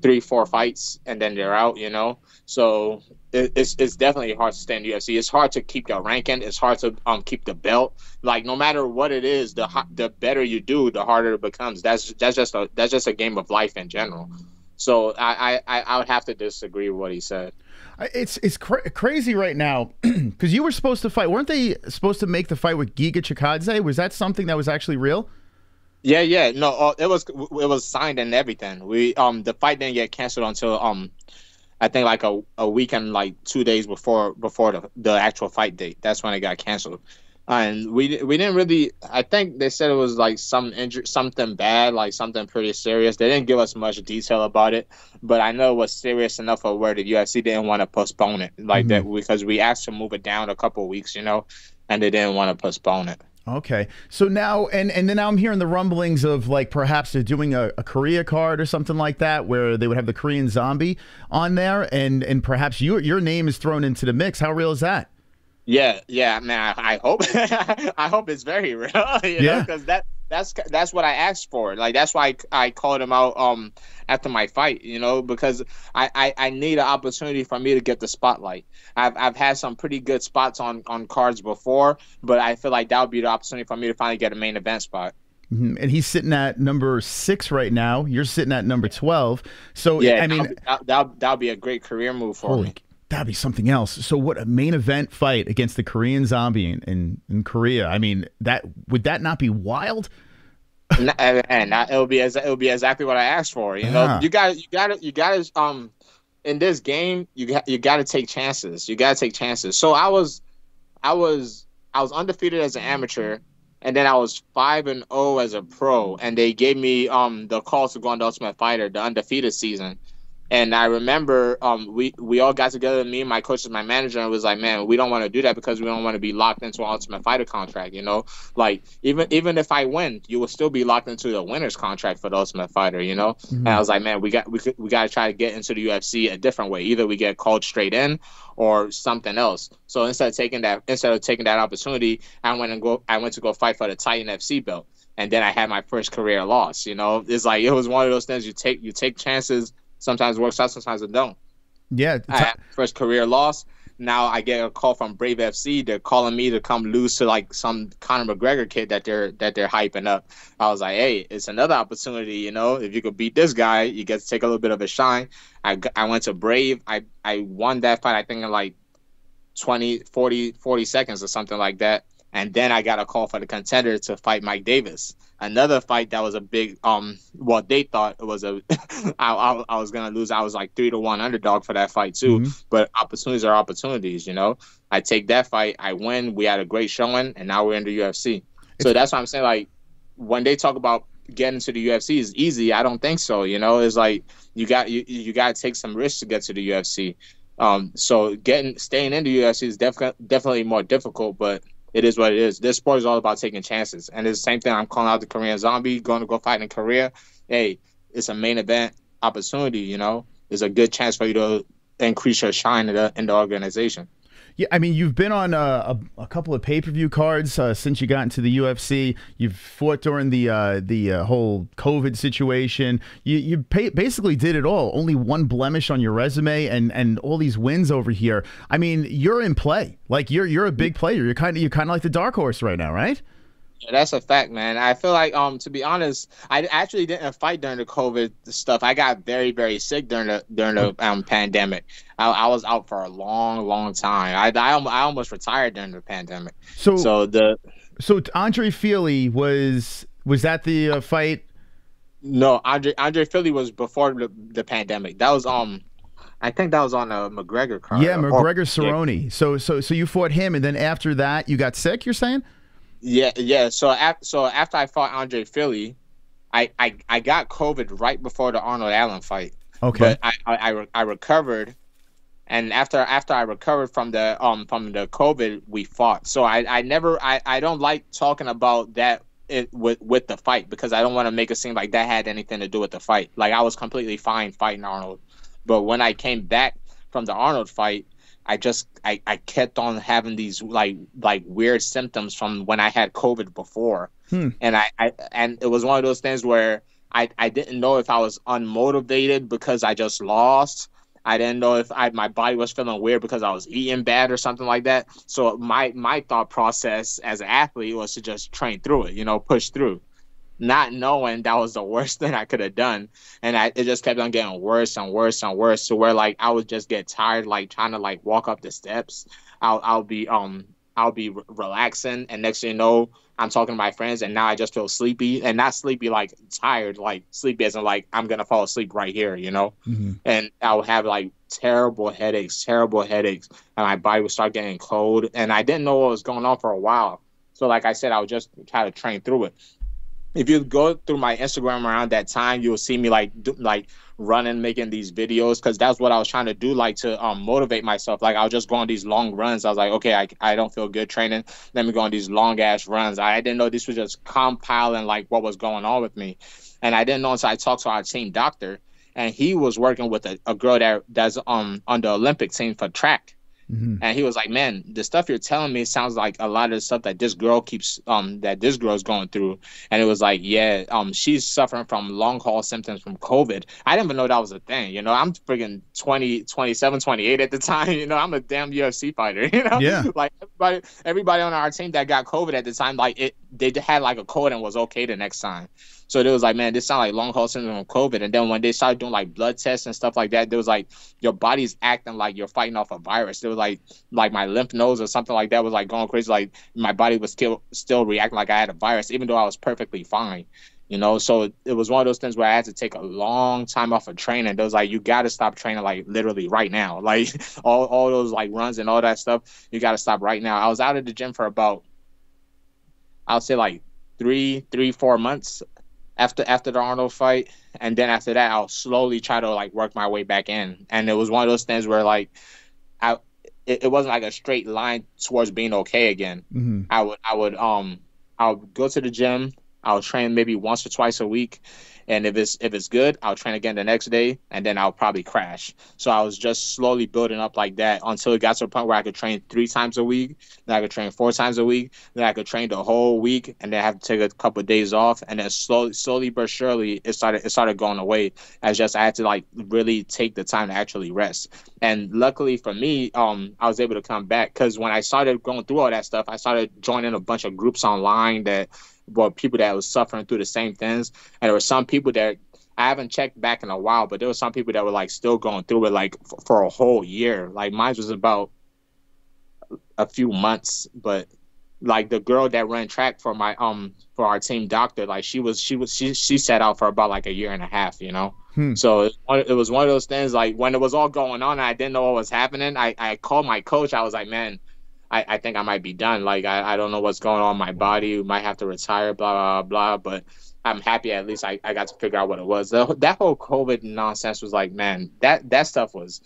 [SPEAKER 3] three, four fights and then they're out, you know. So it's it's definitely hard to stay in UFC. It's hard to keep your ranking. It's hard to um keep the belt. Like no matter what it is, the the better you do, the harder it becomes. That's that's just a that's just a game of life in general. So I I, I would have to disagree with what he said.
[SPEAKER 1] It's it's cra- crazy right now (clears throat) because you were supposed to fight. weren't they supposed to make the fight with Giga Chikadze? Was that something that was actually real?
[SPEAKER 3] Yeah, yeah. No, uh, it was it was signed and everything. We um the fight didn't get canceled until um I think like a, a week and like two days before before the the actual fight date. That's when it got canceled and we we didn't really. I think they said it was like some injury, something bad, like something pretty serious. They didn't give us much detail about it, but I know it was serious enough for where the UFC didn't want to postpone it like mm-hmm. that because we asked to move it down a couple weeks, you know, and they didn't want to postpone it.
[SPEAKER 1] Okay, so now and and then now I'm hearing the rumblings of like perhaps they're doing a, a Korea card or something like that, where they would have the Korean Zombie on there, and and perhaps your your name is thrown into the mix. How real is that?
[SPEAKER 3] Yeah, yeah, man. I, I hope, (laughs) I hope it's very (laughs) real. You yeah, because that that's that's what I asked for. Like that's why I, I called him out um after my fight. You know, because I, I I need an opportunity for me to get the spotlight. I've I've had some pretty good spots on on cards before, but I feel like that would be the opportunity for me to finally get a main event spot.
[SPEAKER 1] Mhm. And he's sitting at number six right now. You're sitting at number twelve. So
[SPEAKER 3] Yeah,
[SPEAKER 1] I mean,
[SPEAKER 3] that that that would be a great career move for
[SPEAKER 1] holy,
[SPEAKER 3] me.
[SPEAKER 1] That'd be something else. So what a main event fight against the Korean Zombie in, in, in Korea. I mean, that would that not be wild?
[SPEAKER 3] and, and, and it'll be as it'll be exactly what I asked for. You know,
[SPEAKER 1] Yeah.
[SPEAKER 3] you got you got to you got to um in this game you got you got to take chances. You got to take chances. So I was I was I was undefeated as an amateur. And then I was five and zero as a pro, and they gave me um the call to go on the Ultimate Fighter, the undefeated season. And I remember um, we we all got together, me and my coach and my manager, and was like, man, we don't want to do that because we don't want to be locked into an Ultimate Fighter contract. You know, like even even if I win, you will still be locked into the winner's contract for the Ultimate Fighter. You know, and I was like, man, we got we we got to try to get into the UFC a different way. Either we get called straight in or something else. So instead of taking that instead of taking that opportunity, I went and go I went to go fight for the Titan FC belt. And then I had my first career loss. You know, it's like it was one of those things you take you take chances. Sometimes it works out, sometimes it don't.
[SPEAKER 1] Yeah,
[SPEAKER 3] I had first career loss. Now I get a call from Brave FC. They're calling me to come lose to like some Conor McGregor kid that they're that they're hyping up. I was like, hey, it's another opportunity. You know, if you could beat this guy, you get to take a little bit of a shine. I, I went to Brave. I I won that fight. I think in like 20, 40, 40 seconds or something like that. And then I got a call for the contender to fight Mike Davis. Another fight that was a big um well they thought it was a (laughs) I, I, I was gonna lose. I was like three to one underdog for that fight too.
[SPEAKER 1] Mhm.
[SPEAKER 3] But opportunities are opportunities, you know. I take that fight, I win, we had a great showing, and now we're in the UFC. So that's why I'm saying like when they talk about getting to the UFC is easy, I don't think so. You know, it's like you got you you gotta take some risks to get to the UFC. Um, so getting staying in the UFC is definitely definitely more difficult, but it is what it is. This sport is all about taking chances, and it's the same thing. I'm calling out the Korean Zombie, going to go fight in Korea. Hey, it's a main event opportunity. You know, it's a good chance for you to increase your shine in the in the organization.
[SPEAKER 1] Yeah, I mean, you've been on uh, a, a couple of pay per view cards uh, since you got into the UFC. You've fought during the uh, the uh, whole COVID situation. You you pay, basically did it all. Only one blemish on your resume, and and all these wins over here. I mean, you're in play. Like you're you're a big player. You're kind of you're kind of like the dark horse right now, right?
[SPEAKER 3] Yeah, that's a fact, man. I feel like, um, to be honest, I actually didn't fight during the COVID stuff. I got very, very sick during the during the um, pandemic. I, I was out for a long, long time. I, I, I almost retired during the pandemic.
[SPEAKER 1] So so,
[SPEAKER 3] So
[SPEAKER 1] Andre Fili was was that the uh, fight?
[SPEAKER 3] no Andre Andre Fili was before the, the pandemic. That was um, I think that was on a McGregor card.
[SPEAKER 1] Yeah, McGregor Cerrone. So so so you fought him, and then after that you got sick. You're saying?
[SPEAKER 3] Yeah, yeah. So after so after I fought Andre Fili, I, I I got COVID right before the Arnold Allen fight.
[SPEAKER 1] Okay.
[SPEAKER 3] But I, I I re- I recovered, and after after I recovered from the um from the COVID, we fought. So I I never I I don't like talking about that it, with with the fight because I don't want to make it seem like that had anything to do with the fight. Like I was completely fine fighting Arnold, but when I came back from the Arnold fight. I just I, I kept on having these like like weird symptoms from when I had COVID before,
[SPEAKER 1] Hmm.
[SPEAKER 3] and I, I and it was one of those things where I I didn't know if I was unmotivated because I just lost. I didn't know if I my body was feeling weird because I was eating bad or something like that. So my my thought process as an athlete was to just train through it, you know, push through, not knowing that was the worst (laughs) thing I could have done. And I, it just kept on getting worse and worse and worse to where like I would just get tired like trying to like walk up the steps. I'll I'll be um I'll be re- relaxing. And next thing you know I'm talking to my friends and now I just feel sleepy and not sleepy like tired like sleepy in like I'm gonna fall asleep right here you know?
[SPEAKER 1] Mhm.
[SPEAKER 3] and I would have like terrible headaches terrible headaches. And my body would start getting cold and I didn't know what was going on for a while. So like I said I would just try to train through it if you go through my Instagram around that time, you'll see me like do, like running, making these videos because that's what I was trying to do, like to um, motivate myself. Like I'll just go on these long runs. I was like, okay, I, I don't feel good training. Let me go on these long ass runs. I didn't know this was just compiling like what was going on with me, and I didn't know until I talked to our team doctor, and he was working with a, a girl that that's um on the Olympic team for track.
[SPEAKER 1] Mhm.
[SPEAKER 3] And he was like, "Man, the stuff you're telling me sounds like a lot of the stuff that this girl keeps um that this girl's going through." And it was like, "Yeah, um, she's suffering from long haul symptoms from COVID." I didn't even know that was a thing. You know, I'm freaking 20, 27, 28 at the time. (laughs) You know, I'm a damn UFC fighter. (laughs) You know,
[SPEAKER 1] Yeah.
[SPEAKER 3] like everybody, everybody on our team that got COVID at the time, like it, they had like a cold and was okay the next time. So it was like, man, this sounds like long haul syndrome of COVID. And then when they started doing like blood tests and stuff like that, there was like your body's acting like you're fighting off a virus. It was like like my lymph nodes or something like that was like going crazy. Like my body was still still reacting like I had a virus, even though I was perfectly fine. You know, so it was one of those things where I had to take a long time off of training. Was like you got to stop training like literally right now. (laughs) Like all all those like runs and all that stuff, you got to stop right now. I was out of the gym for about I'll say like three, three, four months after after the Arnold fight, and then after that, I'll slowly try to like work my way back in. And it was one of those things where like I it, it wasn't like a straight line towards being okay again. Mm-hmm. I would I would um I would go to the gym. I would train maybe once or twice a week, and if it's if it's good, I'll train again the next day, and then I'll probably crash. So I was just slowly building up like that until it got to a point where I could train three times a week, then I could train four times a week, then I could train the whole week, and then have to take a couple of days off, and then slowly, slowly but surely, it started it started going away. As just I had to like really take the time to actually rest. And luckily for me, um, I was able to come back because when I started going through all that stuff, I started joining a bunch of groups online that were people that was suffering through the same things, and there were some people that I haven't checked back in a while, but there were some people that were like still going through it like for, for a whole year. Like mine was about a few months, but like the girl that ran track for my um for our team doctor, like she was she was she she set out for about like a year and a half, you know. Hmm. So it, it was one of those things like when it was all going on, I didn't know what was happening. I I called my coach. I was like, man, I, I think I might be done. Like I, I don't know what's going on my body. Might have to retire, blah blah blah. But I'm happy at least I, I got to figure out what it was. The, that whole COVID nonsense was like, man, that that stuff was.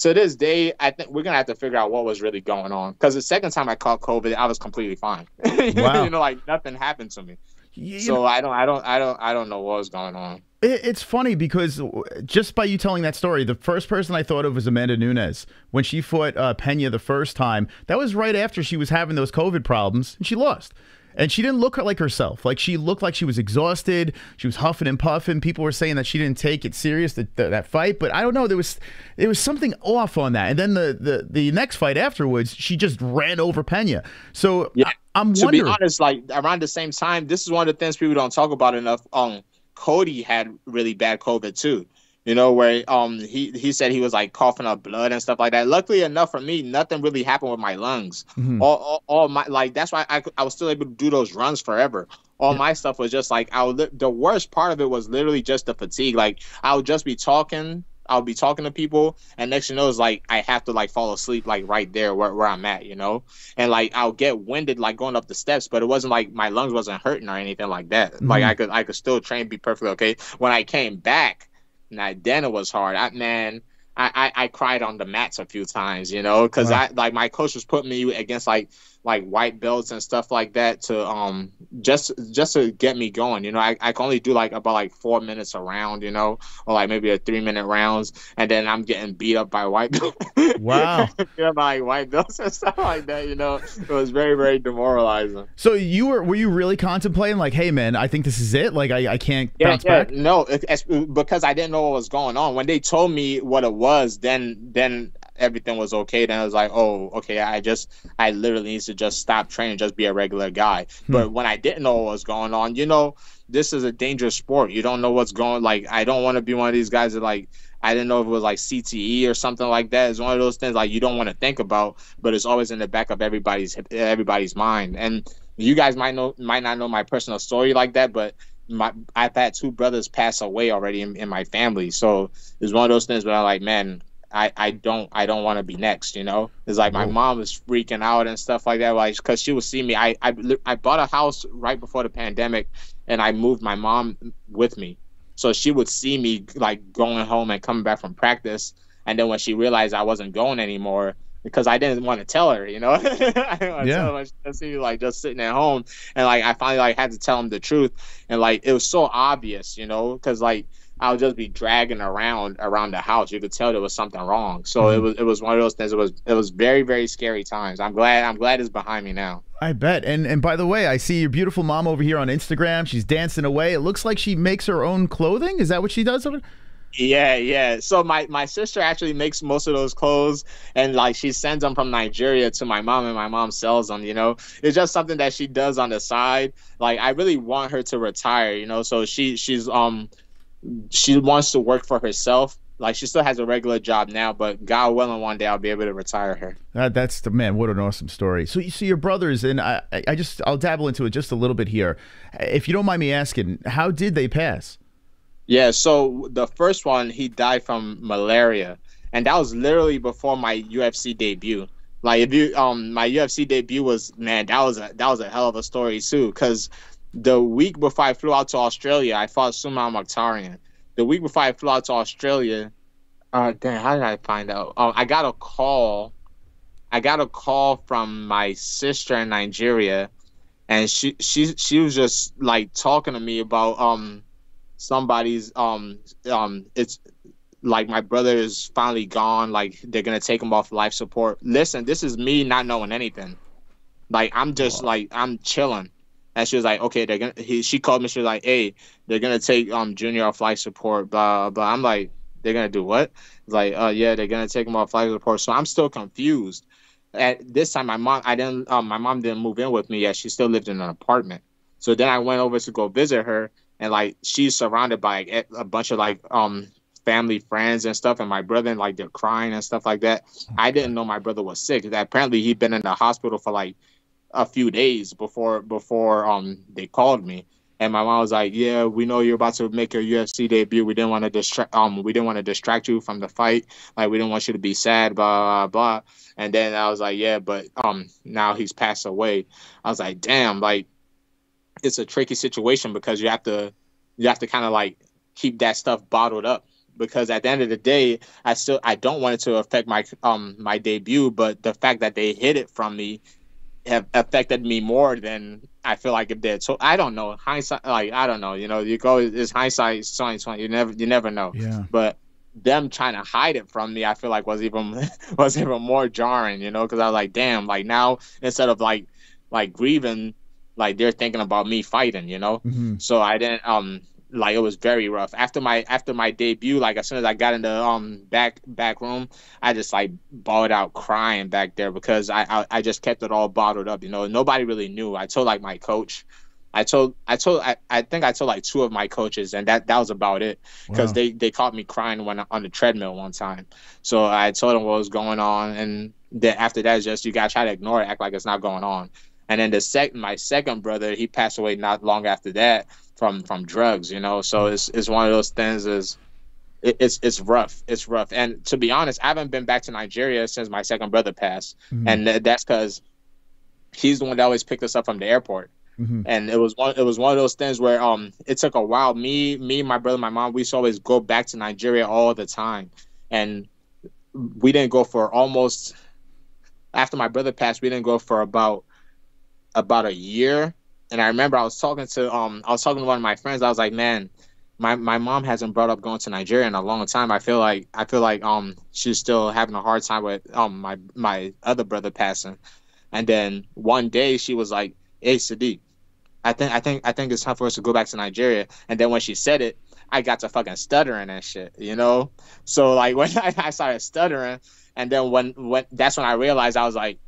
[SPEAKER 3] To this day, I think we're gonna have to figure out what was really going on. Because the second time I caught COVID, I was completely fine. (laughs) Wow. you know, like nothing happened to me. You so know, I don't, I don't, I don't, I don't know what was going on.
[SPEAKER 1] It's funny because just by you telling that story, the first person I thought of was Amanda Nunes when she fought uh, Pena the first time. That was right after she was having those COVID problems and she lost. And she didn't look like herself. Like she looked like she was exhausted. She was huffing and puffing. People were saying that she didn't take it serious that that fight, but I don't know. There was there was something off on that. And then the the, the next fight afterwards, she just ran over Pena. So yeah. I, am
[SPEAKER 3] to
[SPEAKER 1] wondering.
[SPEAKER 3] be honest, like around the same time, this is one of the things people don't talk about enough. Um, Cody had really bad COVID too you know, where um he he said he was like coughing up blood and stuff like that. Luckily enough for me, nothing really happened with my lungs. Mm-hmm. All, all, all my like that's why I I was still able to do those runs forever. All yeah. my stuff was just like I would, the worst part of it was literally just the fatigue. Like I would just be talking. I'll be talking to people, and next you know, it's like I have to like fall asleep like right there where, where I'm at, you know, and like I'll get winded like going up the steps, but it wasn't like my lungs wasn't hurting or anything like that. Mm-hmm. Like I could I could still train, be perfectly okay. When I came back, now then it was hard. I man, I, I, I cried on the mats a few times, you know, because wow. I like my coach was putting me against like like white belts and stuff like that to um just just to get me going. You know, I, I can only do like about like four minutes a round, you know, or like maybe a three minute rounds, and then I'm getting beat up by white belts. (laughs)
[SPEAKER 1] Wow. (laughs)
[SPEAKER 3] yeah, by like white belts and stuff like that. You know, it was very very demoralizing.
[SPEAKER 1] So you were were you really contemplating like, hey man, I think this is it. Like I, I can't yeah, bounce yeah. back.
[SPEAKER 3] No, it's because I didn't know what was going on. When they told me what it was, then then everything was okay, then I was like, oh, okay, I just, I literally need to just stop training, just be a regular guy. Hmm. But when I didn't know what was going on, you know, this is a dangerous sport. You don't know what's going. Like, I don't want to be one of these guys that like, I didn't know if it was like CTE or something like that. It's one of those things like you don't want to think about, but it's always in the back of everybody's everybody's mind. And you guys might know, might not know my personal story like that, but my I've had two brothers pass away already in, in my family, so it's one of those things where I'm like, man, I, I don't I don't want to be next, you know. It's like my mom was freaking out and stuff like that, like because she would see me. I, I I bought a house right before the pandemic, and I moved my mom with me, so she would see me like going home and coming back from practice, and then when she realized I wasn't going anymore, because I didn't want to tell her, you know. (laughs) I didn't want to yeah. tell her. She see me like just sitting at home, and like I finally like had to tell him the truth, and like it was so obvious, you know, because like I would just be dragging around around the house. You could tell there was something wrong. So mm-hmm. it was it was one of those things. It was it was very very scary times. I'm glad I'm glad it's behind me now.
[SPEAKER 1] I bet. And and by the way, I see your beautiful mom over here on Instagram. She's dancing away. It looks like she makes her own clothing. Is that what she does?
[SPEAKER 3] Yeah, yeah. So my my sister actually makes most of those clothes, and like she sends them from Nigeria to my mom, and my mom sells them. You know, it's just something that she does on the side. Like I really want her to retire. You know, so she she's um she wants to work for herself. Like she still has a regular job now, but God willing, one day I'll be able to retire her.
[SPEAKER 1] Uh, that's the man. What an awesome story. So you see your brothers, and I, I just I'll dabble into it just a little bit here, if you don't mind me asking. How did they pass?
[SPEAKER 3] Yeah, so the first one he died from malaria, and that was literally before my UFC debut. Like if you um my UFC debut was man, that was a that was a hell of a story too, because the week before I flew out to Australia, I fought Suman Mokhtarian. The week before I flew out to Australia, uh, damn, how did I find out? Oh, I got a call. I got a call from my sister in Nigeria, and she she she was just like talking to me about um somebody's um um it's like my brother is finally gone like they're gonna take him off life support listen this is me not knowing anything like i'm just like i'm chilling and she was like okay they're gonna he, she called me she was like hey they're gonna take um junior off life support blah blah i'm like they're gonna do what? Like uh yeah they're gonna take him off life support. So i'm still confused. At this time my mom i didn't um my mom didn't move in with me yet. She still lived in an apartment. So then i went over to go visit her and like she's surrounded by a bunch of like um family friends and stuff and my brother and like they're crying and stuff like that. I didn't know my brother was sick. Apparently he'd been in the hospital for like a few days before before um they called me. And my mom was like yeah we know you're about to make your ufc debut. We didn't want to distract um we didn't want to distract you from the fight. Like we didn't want you to be sad blah blah blah and then i was like yeah but um now he's passed away. I was like damn like it's a tricky situation because you have to you have to kind of like keep that stuff bottled up. Because at the end of the day i still i don't want it to affect my um my debut but the fact that they hid it from me have affected me more than i feel like it did. So i don't know. Hindsight like i don't know. You know you go is hindsight 2020 you never you never know.
[SPEAKER 1] Yeah.
[SPEAKER 3] But them trying to hide it from me i feel like was even (laughs) was even more jarring you know because i was like damn like now instead of like like grieving like they're thinking about me fighting, you know.
[SPEAKER 1] Mm-hmm.
[SPEAKER 3] So I didn't um like it was very rough after my after my debut. Like as soon as I got in the um back back room, I just like bawled out crying back there because I I, I just kept it all bottled up. You know, nobody really knew. I told like my coach. I told I told I, I think I told like two of my coaches and that that was about it because
[SPEAKER 1] Wow.
[SPEAKER 3] they they caught me crying when on the treadmill one time. So I told them what was going on and then after that it's just you gotta try to ignore it, act like it's not going on. And then the second, my second brother, he passed away not long after that from from drugs. You know, so it's it's one of those things. Is it, it's it's rough. It's rough. And to be honest, I haven't been back to Nigeria since my second brother passed,
[SPEAKER 1] Mhm.
[SPEAKER 3] and th- that's because he's the one that always picked us up from the airport.
[SPEAKER 1] Mhm.
[SPEAKER 3] And it was one it was one of those things where um it took a while. Me, me, my brother, my mom, we used to always go back to Nigeria all the time, and we didn't go for almost after my brother passed. We didn't go for about about a year. And I remember I was talking to um I was talking to one of my friends. I was like, man, my my mom hasn't brought up going to Nigeria in a long time. I feel like I feel like um she's still having a hard time with um my my other brother passing. And then one day she was like, "Hey, Sodiq, I think I think I think it's time for us to go back to Nigeria." And then when she said it, I got to fucking stuttering and shit, you know. So like (laughs) when I, I started stuttering, and then when when that's when I realized I was like,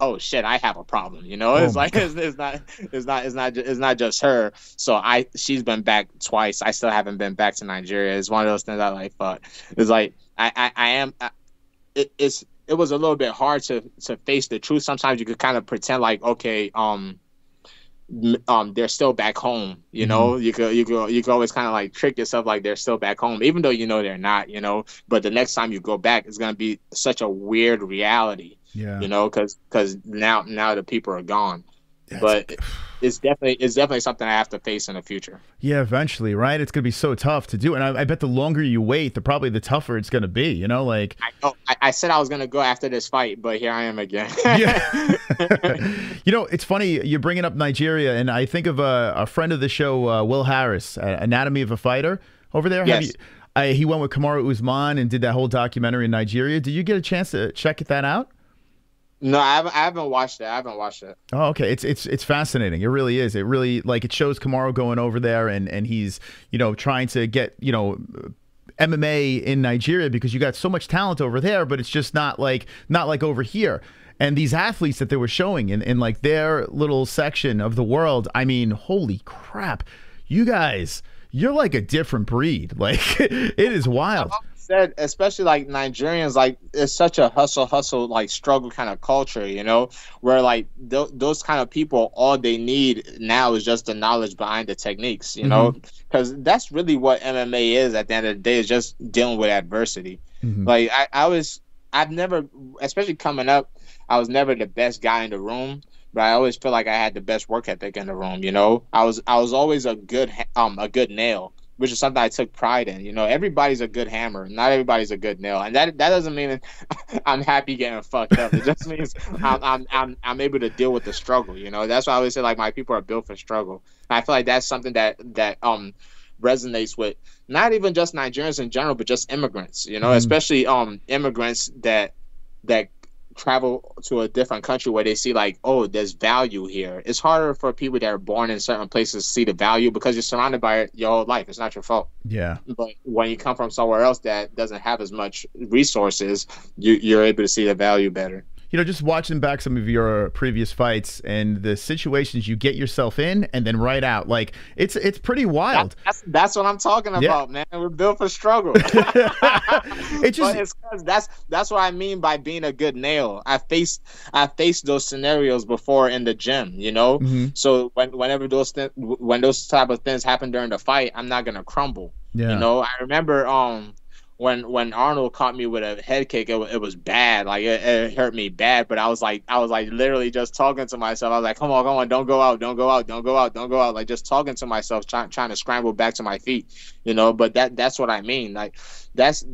[SPEAKER 3] "Oh shit, I have a problem," you know.
[SPEAKER 1] Oh
[SPEAKER 3] it's like (laughs) it's, it's not it's not it's not it's not just her. So I she's been back twice. I still haven't been back to Nigeria. It's one of those things I like. Fuck. It's like I I, I am. I, it, it's it was a little bit hard to to face the truth. Sometimes you could kind of pretend like okay, um, um, they're still back home. You know, you could you could you could always kind of like trick yourself like they're still back home, even though you know they're not. You know, but the next time you go back, it's gonna be such a weird reality.
[SPEAKER 1] Yeah.
[SPEAKER 3] You know, because because now now the people are gone.
[SPEAKER 1] That's-
[SPEAKER 3] But (sighs) it's definitely it's definitely something I have to face in the future.
[SPEAKER 1] yeah, eventually, right? It's gonna be so tough to do, and I, I bet the longer you wait, the probably the tougher it's gonna be. You know, like
[SPEAKER 3] I know I, I said I was gonna go after this fight, but here I am again. (laughs)
[SPEAKER 1] yeah. (laughs) you know, it's funny you're bringing up Nigeria, and I think of a, a friend of the show, uh, Will Harris, uh, Anatomy of a Fighter, over there.
[SPEAKER 3] Yes.
[SPEAKER 1] you, I, he went with Kamaru Usman and did that whole documentary in Nigeria. Did you get a chance to check that out?
[SPEAKER 3] No, I haven't, I haven't watched it. I haven't watched it.
[SPEAKER 1] Oh, okay. It's it's it's fascinating. It really is. It really like it shows Kamaru going over there and and he's you know trying to get you know MMA in Nigeria because you got so much talent over there, but it's just not like not like over here. And these athletes that they were showing in, in like their little section of the world, I mean, holy crap. You guys, you're like a different breed. (laughs) Like it is wild
[SPEAKER 3] said, especially like Nigerians, like it's such a hustle, hustle, like struggle kind of culture, you know, where like th- those kind of people, all they need now is just the knowledge behind the techniques, you mm-hmm. know, because that's really what MMA is at the end of the day, is just dealing with adversity. Mm-hmm. Like I, I was, I've never, especially coming up, I was never the best guy in the room but I always feel like I had the best work ethic in the room. You know, I was I was always a good um a good nail which is something I took pride in. You know, everybody's a good hammer, not everybody's a good nail, and that that doesn't mean (laughs) I'm happy getting fucked up. It just means I'm, I'm I'm I'm able to deal with the struggle. You know, that's why I always say like my people are built for struggle. And I feel like that's something that that um resonates with not even just Nigerians in general, but just immigrants. You know, mm. especially um immigrants that that travel to a different country where they see like, oh, there's value here. It's harder for people that are born in certain places to see the value because you're surrounded by it your whole life. It's not your fault.
[SPEAKER 1] Yeah.
[SPEAKER 3] But when you come from somewhere else that doesn't have as much resources, you, you're able to see the value better
[SPEAKER 1] you know, just watching back some of your previous fights and the situations you get yourself in and then right out, like it's it's pretty wild.
[SPEAKER 3] That's, that's what I'm talking about, yeah. man. We're built for struggle. (laughs) it just it's that's that's what I mean by being a good nail. I faced I faced those scenarios before in the gym, you know. Mm-hmm. So when whenever those th- when those type of things happen during the fight, I'm not gonna crumble. Yeah. You know, I remember um when when Arnold caught me with a head kick, it, it was bad. Like it, it, hurt me bad. But I was like, I was like literally just talking to myself. I was like, come on, come on, don't go out, don't go out, don't go out, don't go out. Like just talking to myself, trying trying to scramble back to my feet. You know, but that that's what I mean. Like that's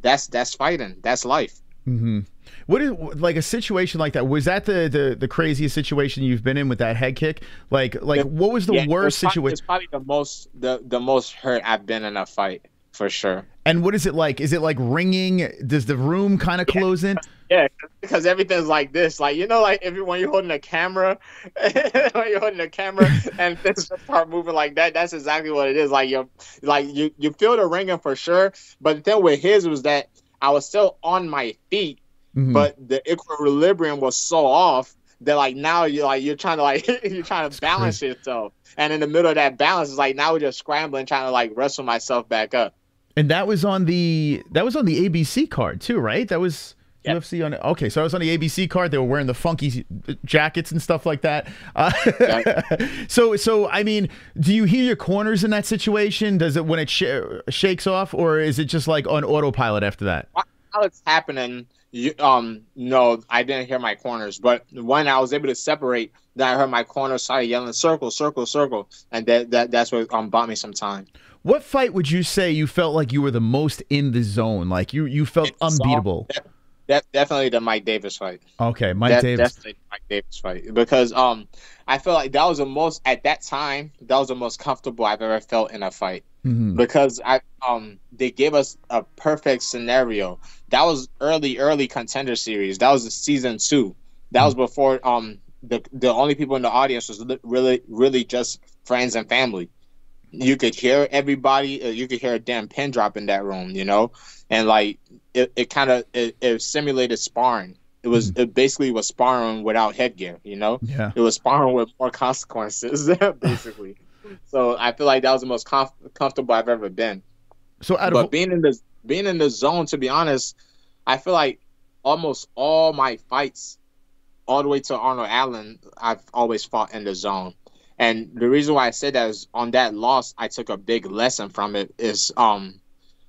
[SPEAKER 3] that's that's fighting. That's life.
[SPEAKER 1] Mm-hmm. What is like a situation like that? Was that the, the the craziest situation you've been in with that head kick? Like like what was the yeah, worst situation?
[SPEAKER 3] It's probably the most the the most hurt I've been in a fight for sure.
[SPEAKER 1] And what is it like? Is it like ringing? Does the room kind of yeah. close in?
[SPEAKER 3] Yeah, because everything's like this. Like you know, like if you, when you're holding a camera, (laughs) when you're holding a camera (laughs) and things start moving like that, that's exactly what it is. Like you, like you, you feel the ringing for sure. But then with his was that I was still on my feet, mm-hmm. but the equilibrium was so off that like now you're like you're trying to like (laughs) you're trying to balance yourself, and in the middle of that balance, it's like now we're just scrambling, trying to like wrestle myself back up.
[SPEAKER 1] And that was on the that was on the ABC card too, right? That was yep. UFC on. Okay, so I was on the ABC card. They were wearing the funky jackets and stuff like that. Uh, (laughs) so so I mean, do you hear your corners in that situation? Does it when it sh- shakes off, or is it just like on autopilot after that?
[SPEAKER 3] While it's happening, you, um, no, I didn't hear my corners, but when I was able to separate, then I heard my corners started yelling "circle, circle, circle," and that, that that's what um bought me some time.
[SPEAKER 1] What fight would you say you felt like you were the most in the zone? Like you you felt unbeatable.
[SPEAKER 3] That, that, definitely the Mike Davis fight.
[SPEAKER 1] Okay, Mike that, Davis.
[SPEAKER 3] Definitely Mike Davis fight because um I felt like that was the most at that time that was the most comfortable I've ever felt in a fight mm-hmm. because I um they gave us a perfect scenario. That was early early contender series. That was season two. That mm-hmm. was before um the the only people in the audience was really really just friends and family you could hear everybody. Uh, you could hear a damn pin drop in that room, you know, and like it, it kind of it, it, simulated sparring. It was mm. it basically was sparring without headgear, you know.
[SPEAKER 1] Yeah.
[SPEAKER 3] It was sparring with more (laughs) consequences, (laughs) basically. so I feel like that was the most comf- comfortable I've ever been.
[SPEAKER 1] So,
[SPEAKER 3] but of... being in the being in the zone, to be honest, I feel like almost all my fights, all the way to Arnold Allen, I've always fought in the zone. And the reason why I said that is on that loss, I took a big lesson from it. Is um,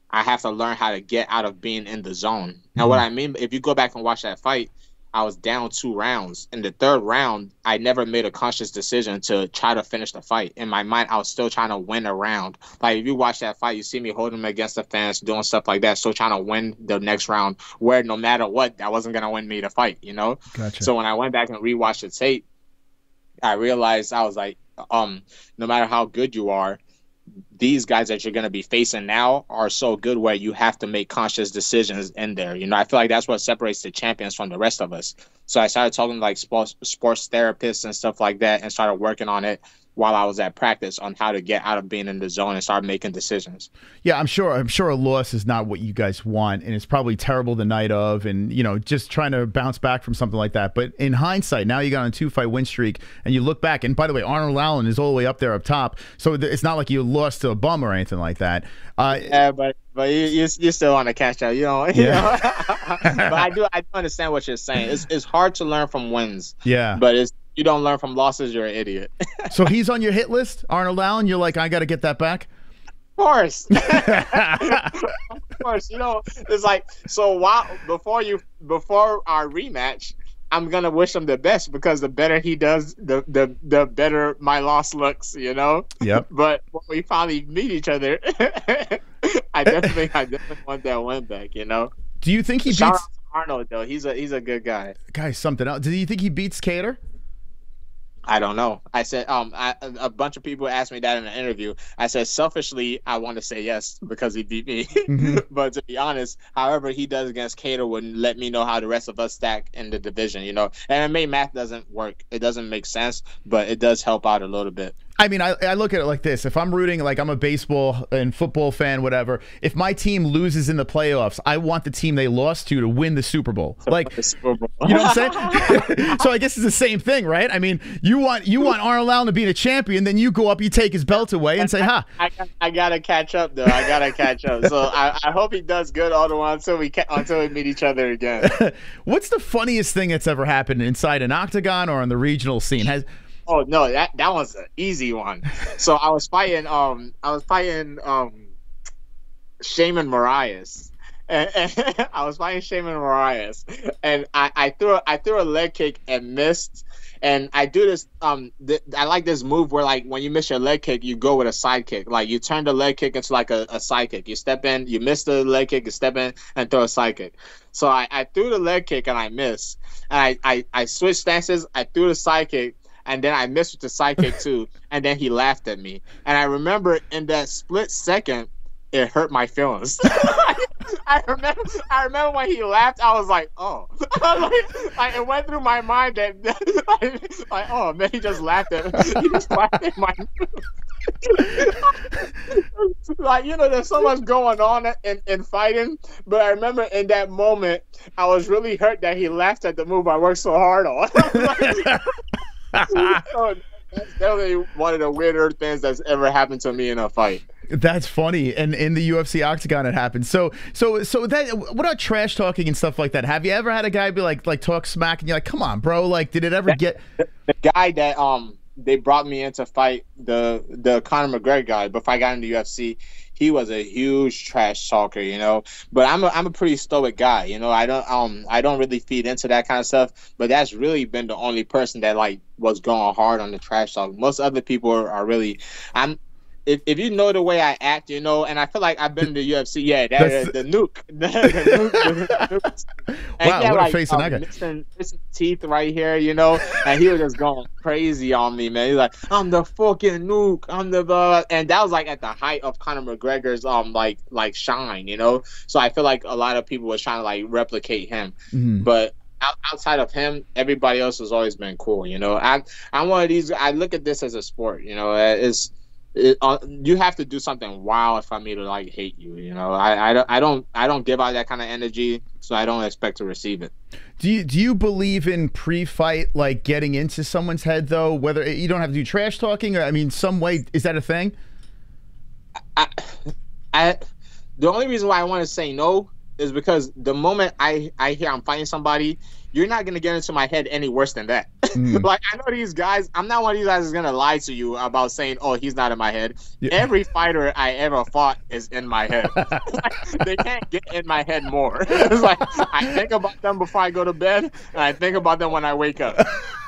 [SPEAKER 3] I have to learn how to get out of being in the zone. Mm-hmm. Now, what I mean, if you go back and watch that fight, I was down two rounds. In the third round, I never made a conscious decision to try to finish the fight. In my mind, I was still trying to win a round. Like if you watch that fight, you see me holding him against the fence, doing stuff like that, still trying to win the next round. Where no matter what, that wasn't gonna win me the fight. You know.
[SPEAKER 1] Gotcha.
[SPEAKER 3] So when I went back and rewatched the tape, I realized I was like, um, no matter how good you are, these guys that you're going to be facing now are so good where you have to make conscious decisions in there. You know, I feel like that's what separates the champions from the rest of us. So I started talking to like sports sports therapists and stuff like that, and started working on it. While I was at practice on how to get out of being in the zone and start making decisions.
[SPEAKER 1] Yeah, I'm sure. I'm sure a loss is not what you guys want, and it's probably terrible the night of, and you know, just trying to bounce back from something like that. But in hindsight, now you got on a two fight win streak, and you look back, and by the way, Arnold Allen is all the way up there up top, so it's not like you lost to a bum or anything like that.
[SPEAKER 3] Uh, yeah, but but you, you, you still want to catch up, you know. You (laughs) yeah. know? but I do I do understand what you're saying. It's it's hard to learn from wins.
[SPEAKER 1] Yeah.
[SPEAKER 3] But it's you don't learn from losses, you're an idiot. (laughs)
[SPEAKER 1] so he's on your hit list, Arnold Allen. You're like, I got to get that back.
[SPEAKER 3] Of course, (laughs) (laughs) of course. You know, it's like so. While before you before our rematch, I'm gonna wish him the best because the better he does, the the the better my loss looks. You know.
[SPEAKER 1] Yep.
[SPEAKER 3] But when we finally meet each other, I definitely I definitely want that win back. You know.
[SPEAKER 1] Do you think he
[SPEAKER 3] Shout
[SPEAKER 1] beats
[SPEAKER 3] Arnold though? He's a he's a good guy.
[SPEAKER 1] Guy, something else. Do you think he beats Kattar?
[SPEAKER 3] I don't know. I said, um, I, a bunch of people asked me that in an interview. I said, selfishly, I want to say yes because he beat me. Mm-hmm. (laughs) but to be honest, however he does against Kattar would let me know how the rest of us stack in the division. You know, And MMA math doesn't work. It doesn't make sense, but it does help out a little bit.
[SPEAKER 1] I mean, I, I look at it like this. If I'm rooting, like I'm a baseball and football fan, whatever, if my team loses in the playoffs, I want the team they lost to to win the Super Bowl. (laughs) Like, Super Bowl. you know what I'm saying? (laughs) (laughs) so I guess it's the same thing, right? I mean, you want you want Arnold Allen to be the champion, then you go up, you take his belt away and say, ha.
[SPEAKER 3] I, I, I gotta catch up, though. I gotta catch up. So I, I hope he does good all the way until we, until we meet each other again.
[SPEAKER 1] What's the funniest thing that's ever happened inside an octagon or on the regional scene? Has
[SPEAKER 3] Oh no, that that was an easy one. (laughs) so I was fighting um I was fighting um Sheymon Moraes. And, and (laughs) I was fighting Sheymon Moraes, and I, I threw a, I threw a leg kick and missed. And I do this. Um, th- I like this move where like when you miss your leg kick, you go with a side kick. Like you turn the leg kick into like a, a side kick. You step in, you miss the leg kick, you step in and throw a side kick. So I, I threw the leg kick and I missed. And I, I, I switched stances. I threw the side kick and then I missed with the sidekick (laughs) too, and then he laughed at me. And I remember in that split second, it hurt my feelings. (laughs) I remember, I remember when he laughed. I was like, "Oh!" (laughs) like, like, it went through my mind that, like, like, "Oh man, he just laughed at me. He just laughed at my." like you know, there's so much going on in, in fighting, but I remember in that moment, I was really hurt that he laughed at the move I worked so hard on. That's definitely one of the weirder things that's ever happened to me in a fight.
[SPEAKER 1] That's funny, and in the UFC octagon, it happened. So, so, so that what about trash talking and stuff like that? Have you ever had a guy be like, like talk smack, and you're like, come on, bro, like, did it ever get
[SPEAKER 3] the, the guy that um they brought me in to fight the the Conor McGregor guy before I got into UFC? He was a huge trash talker, you know. But I'm a, I'm a pretty stoic guy, you know. I don't um I don't really feed into that kind of stuff. But that's really been the only person that like was going hard on the trash talk. Most other people are, are really I'm if, if you know the way I act, you know, and I feel like I've been to the UFC. Yeah, that, (laughs) the, the nuke. the nuke, (laughs) the nuke.
[SPEAKER 1] wow, what like, a face um, that guy.
[SPEAKER 3] Missing, missing teeth right here, you know, and he was just going crazy on me, man. He's like, I'm the fucking nuke. I'm the blah. and that was like at the height of Conor McGregor's um like like shine, you know. So I feel like a lot of people were trying to like replicate him, mm-hmm. but outside of him, everybody else has always been cool. You know, I I'm one of these. I look at this as a sport. You know, it's it, uh, you have to do something wild for me to like hate you. You know, I, I don't I don't I don't give out that kind of energy, so I don't expect to receive it.
[SPEAKER 1] Do you do you believe in pre-fight like getting into someone's head though? Whether you don't have to do trash talking, or I mean, some way is that a thing?
[SPEAKER 3] I, I the only reason why I want to say no is because the moment I I hear I'm fighting somebody you're not gonna get into my head any worse than that. (laughs) Mm. like I know these guys. I'm not one of these guys that's gonna lie to you about saying, "Oh, he's not in my head." Yeah. Every fighter I ever fought is in my head. like, (laughs) (laughs) they can't get in my head more. it's like I think about them before I go to bed, and I think about them when I wake up.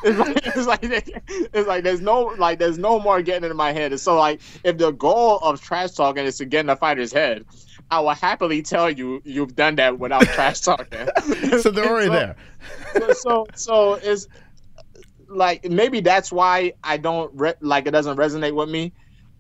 [SPEAKER 3] It's like it's like, it's like there's no like there's no more getting into my head. And so like if the goal of trash talking is to get in the fighter's head, I will happily tell you you've done that without (laughs) trash talking.
[SPEAKER 1] so they're already so, there.
[SPEAKER 3] so, so so it's like maybe that's why I don't re- like it doesn't resonate with me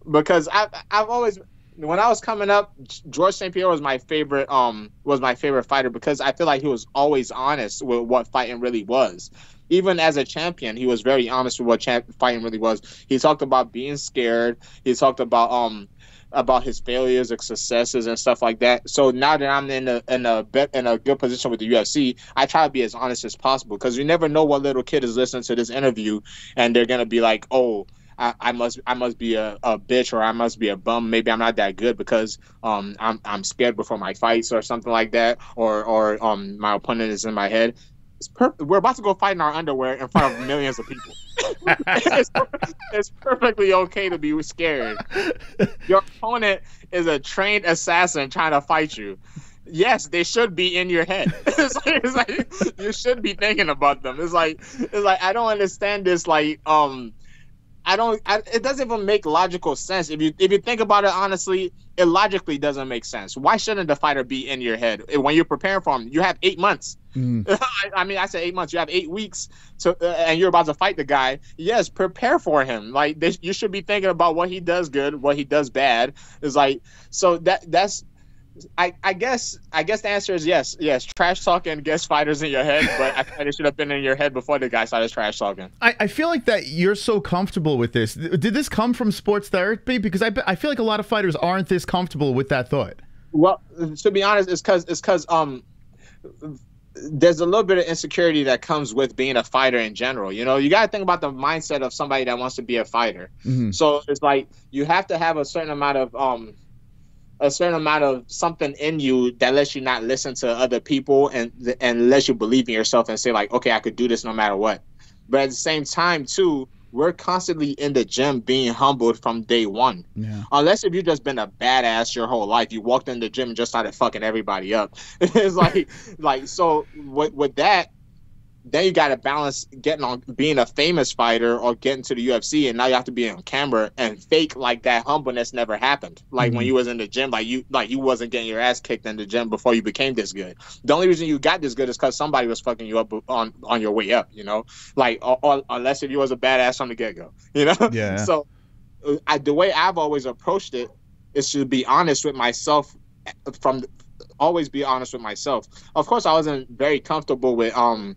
[SPEAKER 3] because I I've always when I was coming up, George St. Pierre was my favorite. Um, was my favorite fighter because I feel like he was always honest with what fighting really was. Even as a champion, he was very honest with what champ- fighting really was. He talked about being scared. He talked about um about his failures and successes and stuff like that. So now that I'm in a in a bet in a good position with the UFC, I try to be as honest as possible because you never know what little kid is listening to this interview and they're gonna be like, oh. I, I must I must be a, a bitch or I must be a bum. Maybe I'm not that good because um I'm I'm scared before my fights or something like that, or or um my opponent is in my head. Per- we're about to go fight in our underwear in front of millions of people. it's, (laughs) it's, perfectly okay to be scared. Your opponent is a trained assassin trying to fight you. Yes, they should be in your head. (laughs) it's, like, it's like you should be thinking about them. It's like it's like I don't understand this like um I don't. I, it doesn't even make logical sense if you if you think about it honestly. It logically doesn't make sense. Why shouldn't the fighter be in your head when you're preparing for him? You have eight months. Mm. (laughs) I, I, mean, I said eight months. You have eight weeks to, uh, and you're about to fight the guy. Yes, prepare for him. Like they, you should be thinking about what he does good, what he does bad. Is like so that that's I, I guess I guess the answer is yes. Yes, trash talking gets fighters in your head, but I think it should have been in your head before the guy started trash talking.
[SPEAKER 1] I, I feel like that you're so comfortable with this. Did this come from sports therapy? Because I, I feel like a lot of fighters aren't this comfortable with that thought.
[SPEAKER 3] Well, to be honest, it's because it's because um there's a little bit of insecurity that comes with being a fighter in general. You know, you got to think about the mindset of somebody that wants to be a fighter. Mm-hmm. So it's like you have to have a certain amount of um a certain amount of something in you that lets you not listen to other people and and lets you believe in yourself and say like, okay, I could do this no matter what. But at the same time, too, we're constantly in the gym being humbled from day one. Yeah. Unless if you've just been a badass your whole life, you walked in the gym and just started fucking everybody up. (laughs) it's like, like so with with that, then you got to balance getting on being a famous fighter or getting to the UFC, and now you have to be on camera and fake like that humbleness never happened. Like mm-hmm. when you was in the gym, like you like you wasn't getting your ass kicked in the gym before you became this good. The only reason you got this good is because somebody was fucking you up on on your way up. You know, like or, or, unless if you was a badass from the get go. (laughs) You know. Yeah. So, I, the way I've always approached it is to be honest with myself from always be honest with myself. Of course, I wasn't very comfortable with um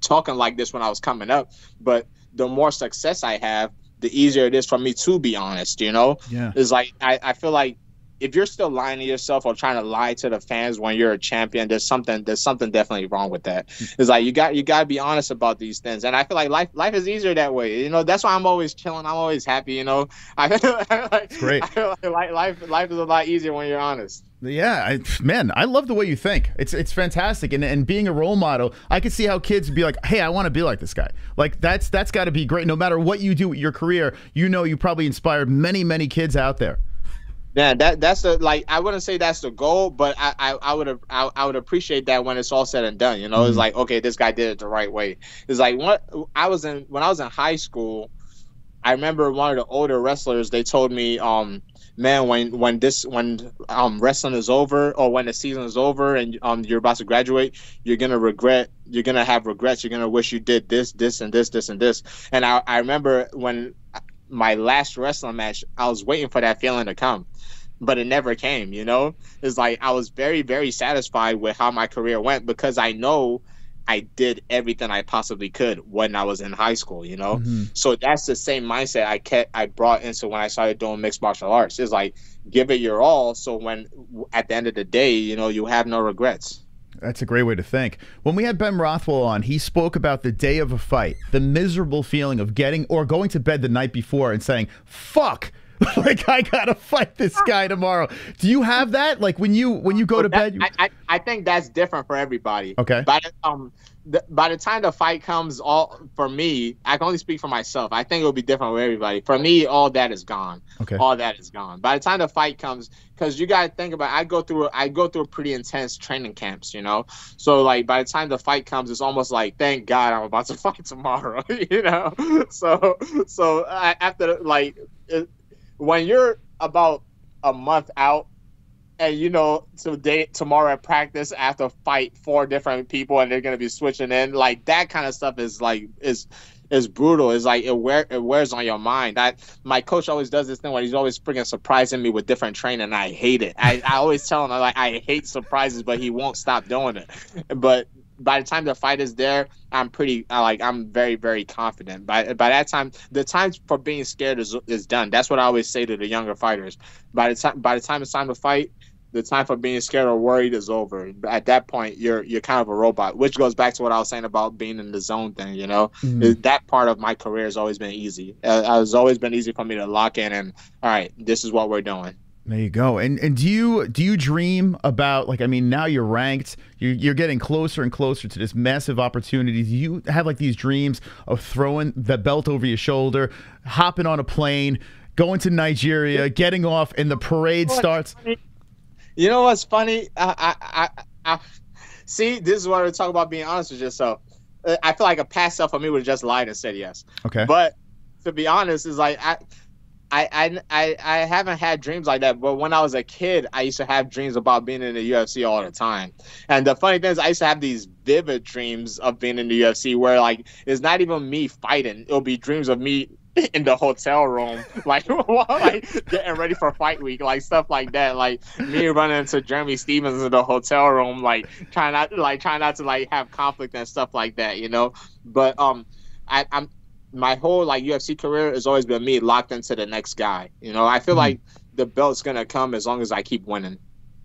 [SPEAKER 3] talking like this when I was coming up, but the more success I have, the easier it is for me to be honest, you know? Yeah. It's like I, I feel like if you're still lying to yourself or trying to lie to the fans when you're a champion, there's something there's something definitely wrong with that. Hmm. It's like you got you got to be honest about these things, and I feel like life life is easier that way. You know, that's why I'm always chilling. I'm always happy. You know, (laughs) I feel like,
[SPEAKER 1] great. I
[SPEAKER 3] feel like life life is a lot easier when you're honest.
[SPEAKER 1] Yeah, I, man, I love the way you think. It's it's fantastic, and and being a role model, I can see how kids be like, "Hey, I want to be like this guy." Like that's that's got to be great. No matter what you do with your career, you know you probably inspired many many kids out there.
[SPEAKER 3] Yeah, that that's the like I wouldn't say that's the goal, but I I, I would have I, I would appreciate that when it's all said and done. You know, mm-hmm. it's like okay, this guy did it the right way. It's like what I was in when I was in high school. I remember one of the older wrestlers. They told me, um, man, when when this when um wrestling is over or when the season is over and um you're about to graduate, you're gonna regret. You're gonna have regrets. You're gonna wish you did this, this, and this, this, and this. And I I remember when my last wrestling match, I was waiting for that feeling to come but it never came, you know? It's like I was very, very satisfied with how my career went because I know I did everything I possibly could when I was in high school, you know? Mm-hmm. So that's the same mindset I kept I brought into when I started doing mixed martial arts. It's like give it your all so when at the end of the day, you know, you have no regrets.
[SPEAKER 1] That's a great way to think. When we had Ben Rothwell on, he spoke about the day of a fight, the miserable feeling of getting or going to bed the night before and saying, "Fuck, (laughs) like I gotta fight this guy tomorrow. Do you have that? Like when you when you go to that, bed? You...
[SPEAKER 3] I, I, I think that's different for everybody.
[SPEAKER 1] Okay.
[SPEAKER 3] By the, um the, by the time the fight comes, all for me, I can only speak for myself. I think it'll be different for everybody. For me, all that is gone.
[SPEAKER 1] Okay.
[SPEAKER 3] All that is gone. By the time the fight comes, because you gotta think about, it, I go through I go through a pretty intense training camps. You know, so like by the time the fight comes, it's almost like thank God I'm about to (laughs) fight tomorrow. (laughs) you know, so so I, after like. It, when you're about a month out and you know today tomorrow at practice after fight four different people and they're gonna be switching in like that kind of stuff is like is is brutal. It's like it wear it wears on your mind. I my coach always does this thing where he's always freaking surprising me with different training. And I hate it. I, I always tell him like I hate surprises, but he won't stop doing it. But by the time the fight is there, I'm pretty like I'm very very confident. By by that time, the time for being scared is is done. That's what I always say to the younger fighters. By the time by the time it's time to fight, the time for being scared or worried is over. At that point, you're you're kind of a robot, which goes back to what I was saying about being in the zone thing. You know, mm-hmm. that part of my career has always been easy. Uh, it's always been easy for me to lock in and all right, this is what we're doing.
[SPEAKER 1] There you go. And and do you do you dream about like I mean now you're ranked, you're, you're getting closer and closer to this massive opportunity. Do you have like these dreams of throwing the belt over your shoulder, hopping on a plane, going to Nigeria, getting off, and the parade starts?
[SPEAKER 3] You know what's funny? I, I, I, I see. This is what we're talking about being honest with yourself. Uh, I feel like a past self of me would have just lied and said yes.
[SPEAKER 1] Okay.
[SPEAKER 3] But to be honest, is like I. I, I I haven't had dreams like that, but when I was a kid, I used to have dreams about being in the UFC all the time. And the funny thing is, I used to have these vivid dreams of being in the UFC where like it's not even me fighting; it'll be dreams of me (laughs) in the hotel room, (laughs) like (laughs) like getting ready for fight week, like stuff like that. Like me running into Jeremy Stephens in the hotel room, like trying not like trying not to like have conflict and stuff like that, you know. But um, I, I'm my whole like UFC career has always been me locked into the next guy. You know, I feel mm-hmm. like the belt's gonna come as long as I keep winning.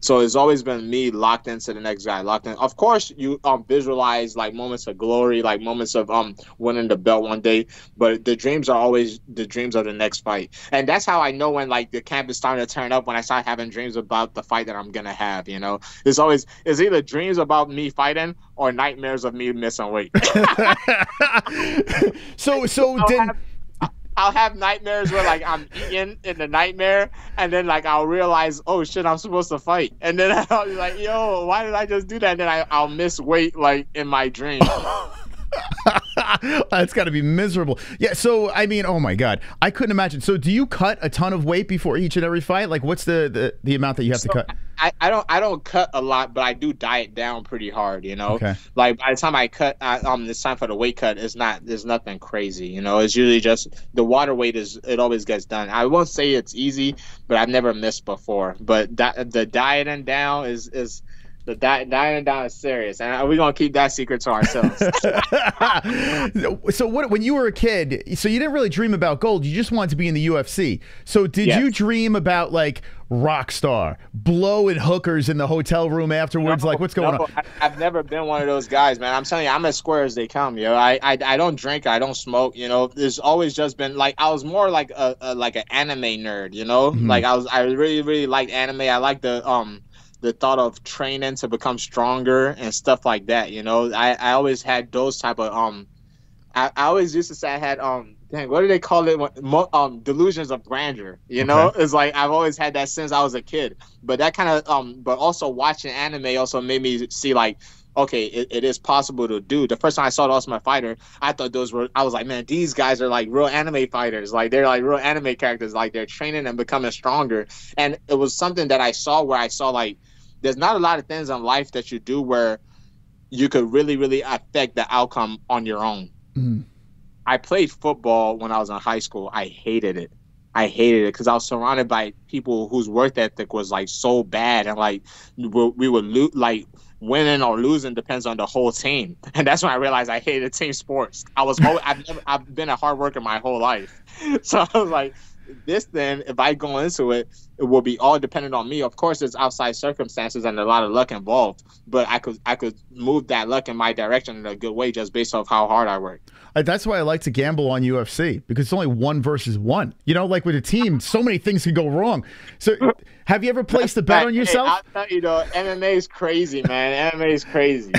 [SPEAKER 3] So it's always been me locked into the next guy, locked in. Of course, you um visualize like moments of glory, like moments of um winning the belt one day, but the dreams are always the dreams of the next fight, and that's how I know when like the camp is starting to turn up when I start having dreams about the fight that I'm gonna have. You know, it's always it's either dreams about me fighting or nightmares of me missing weight. (laughs)
[SPEAKER 1] so so (laughs) then.
[SPEAKER 3] I'll have nightmares where like I'm eating in the nightmare, and then like I'll realize, oh shit, I'm supposed to fight, and then (laughs) I'll be like, yo, why did I just do that? And then I, I'll miss weight like in my dream. (laughs)
[SPEAKER 1] That's got to be miserable. Yeah. So I mean, oh my god, I couldn't imagine. So do you cut a ton of weight before each and every fight? Like, what's the the, the amount that you have so to cut?
[SPEAKER 3] I, I don't I don't cut a lot, but I do diet down pretty hard. You know,
[SPEAKER 1] okay.
[SPEAKER 3] like by the time I cut, I, um, it's time for the weight cut. It's not there's nothing crazy. You know, it's usually just the water weight is it always gets done. I won't say it's easy, but I've never missed before. But that the dieting down is is the di- dying down is serious, and we're gonna keep that secret to ourselves. (laughs)
[SPEAKER 1] so, what when you were a kid? So you didn't really dream about gold. You just wanted to be in the UFC. So did yes. you dream about like rock star, blowing hookers in the hotel room afterwards? No, like what's going no, on?
[SPEAKER 3] I, have never been one of those guys, man. I'm telling you, I'm as square as they come. Yo, I, I I don't drink, I don't smoke. You know, there's always just been like I was more like a, a like an anime nerd. You know, mm-hmm. like I was I really really liked anime. I like the um the thought of training to become stronger and stuff like that. You know, I, I always had those type of um, I, I always used to say I had um, dang, what do they call it? Um, delusions of grandeur. You know, okay. it's like I've always had that since I was a kid. But that kind of um, but also watching anime also made me see like okay, it, it is possible to do. The first time I saw the Ultimate Fighter, I thought those were, I was like, man, these guys are like real anime fighters. Like they're like real anime characters. Like they're training and becoming stronger. And it was something that I saw where I saw like there's not a lot of things in life that you do where you could really, really affect the outcome on your own. Mm. I played football when I was in high school. I hated it. I hated it because I was surrounded by people whose work ethic was like so bad, and like we would lo- like winning or losing depends on the whole team, (laughs) and that's when I realized I hated team sports. I was I've never, I've been a hard worker my whole life, (laughs) so I was like, this then, if I go into it, it will be all dependent on me. Of course, there's outside circumstances and a lot of luck involved, but I could I could move that luck in my direction in a good way just based off how hard I work.
[SPEAKER 1] That's why I like to gamble on UFC because it's only one versus one. You know, like with a team, so many things can go wrong. So, have you ever placed a bet on yourself?
[SPEAKER 3] Hey, you though, MMA is crazy, man. MMA is crazy.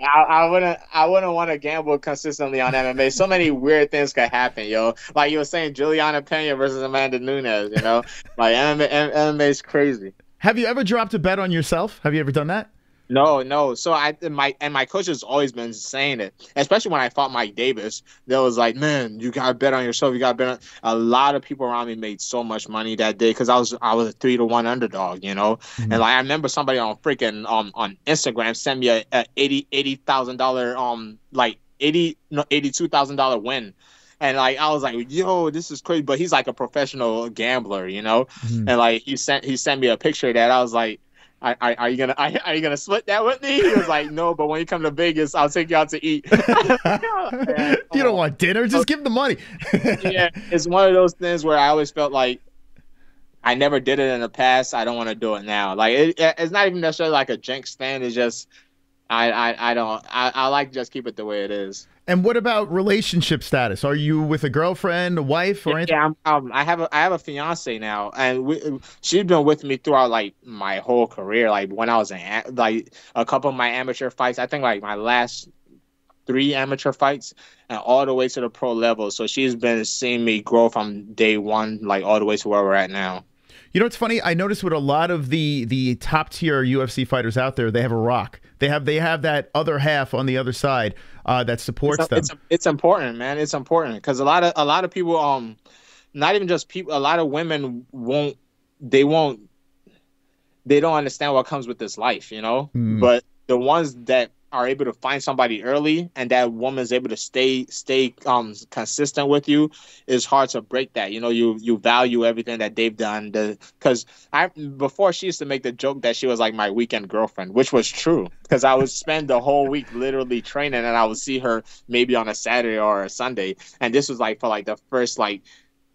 [SPEAKER 3] I, I, wouldn't, I wouldn't want to gamble consistently on MMA. So many weird things could happen, yo. Like you were saying, Julianna Pena versus Amanda Nunes. You know, like MMA, MMA is crazy.
[SPEAKER 1] Have you ever dropped a bet on yourself? Have you ever done that?
[SPEAKER 3] No, no. So I and my and my coach has always been saying it, especially when I fought Mike Davis. They was like, "Man, you gotta bet on yourself. You gotta bet." On... A lot of people around me made so much money that day because I was I was a three to one underdog, you know. Mm-hmm. And like I remember somebody on freaking um on Instagram sent me a, a eighty eighty thousand dollar um like eighty no eighty two thousand dollar win. And like I was like, yo, this is crazy. But he's like a professional gambler, you know.
[SPEAKER 1] Mhm.
[SPEAKER 3] And like he sent he sent me a picture that. I was like, are, are, are you gonna are, are you gonna split that with me? He was like, no, but when you come to Vegas, I'll take you out to eat. (laughs) (laughs)
[SPEAKER 1] you don't want dinner? Just give the money. (laughs)
[SPEAKER 3] yeah, it's one of those things where I always felt like I never did it in the past. I don't want to do it now. Like it, it's not even necessarily like a jinx thing. It's just I I, I don't I, I like just keep it the way it is.
[SPEAKER 1] And what about relationship status? Are you with a girlfriend, a wife, or anything?
[SPEAKER 3] Yeah, I'm, um, I have a I have a fiance now, and we, she's been with me throughout like my whole career. Like when I was in like a couple of my amateur fights, I think like my last three amateur fights, and all the way to the pro level. So she's been seeing me grow from day one, like all the way to where we're at now.
[SPEAKER 1] You know what's funny? I noticed with a lot of the the top tier UFC fighters out there, they have a rock. They have they have that other half on the other side uh, that supports
[SPEAKER 3] it's,
[SPEAKER 1] them.
[SPEAKER 3] it's it's important, man. It's important because a lot of a lot of people, um, not even just people, a lot of women won't, they won't, they don't understand what comes with this life, you know.
[SPEAKER 1] Mm.
[SPEAKER 3] But the ones that are able to find somebody early and that woman's able to stay stay um consistent with you it's hard to break that. You know you you value everything that they've done. Because i before she used to make the joke that she was like my weekend girlfriend which was true. Because i would spend the whole week literally training and i would see her maybe on a saturday or a sunday. And this was like for like the first like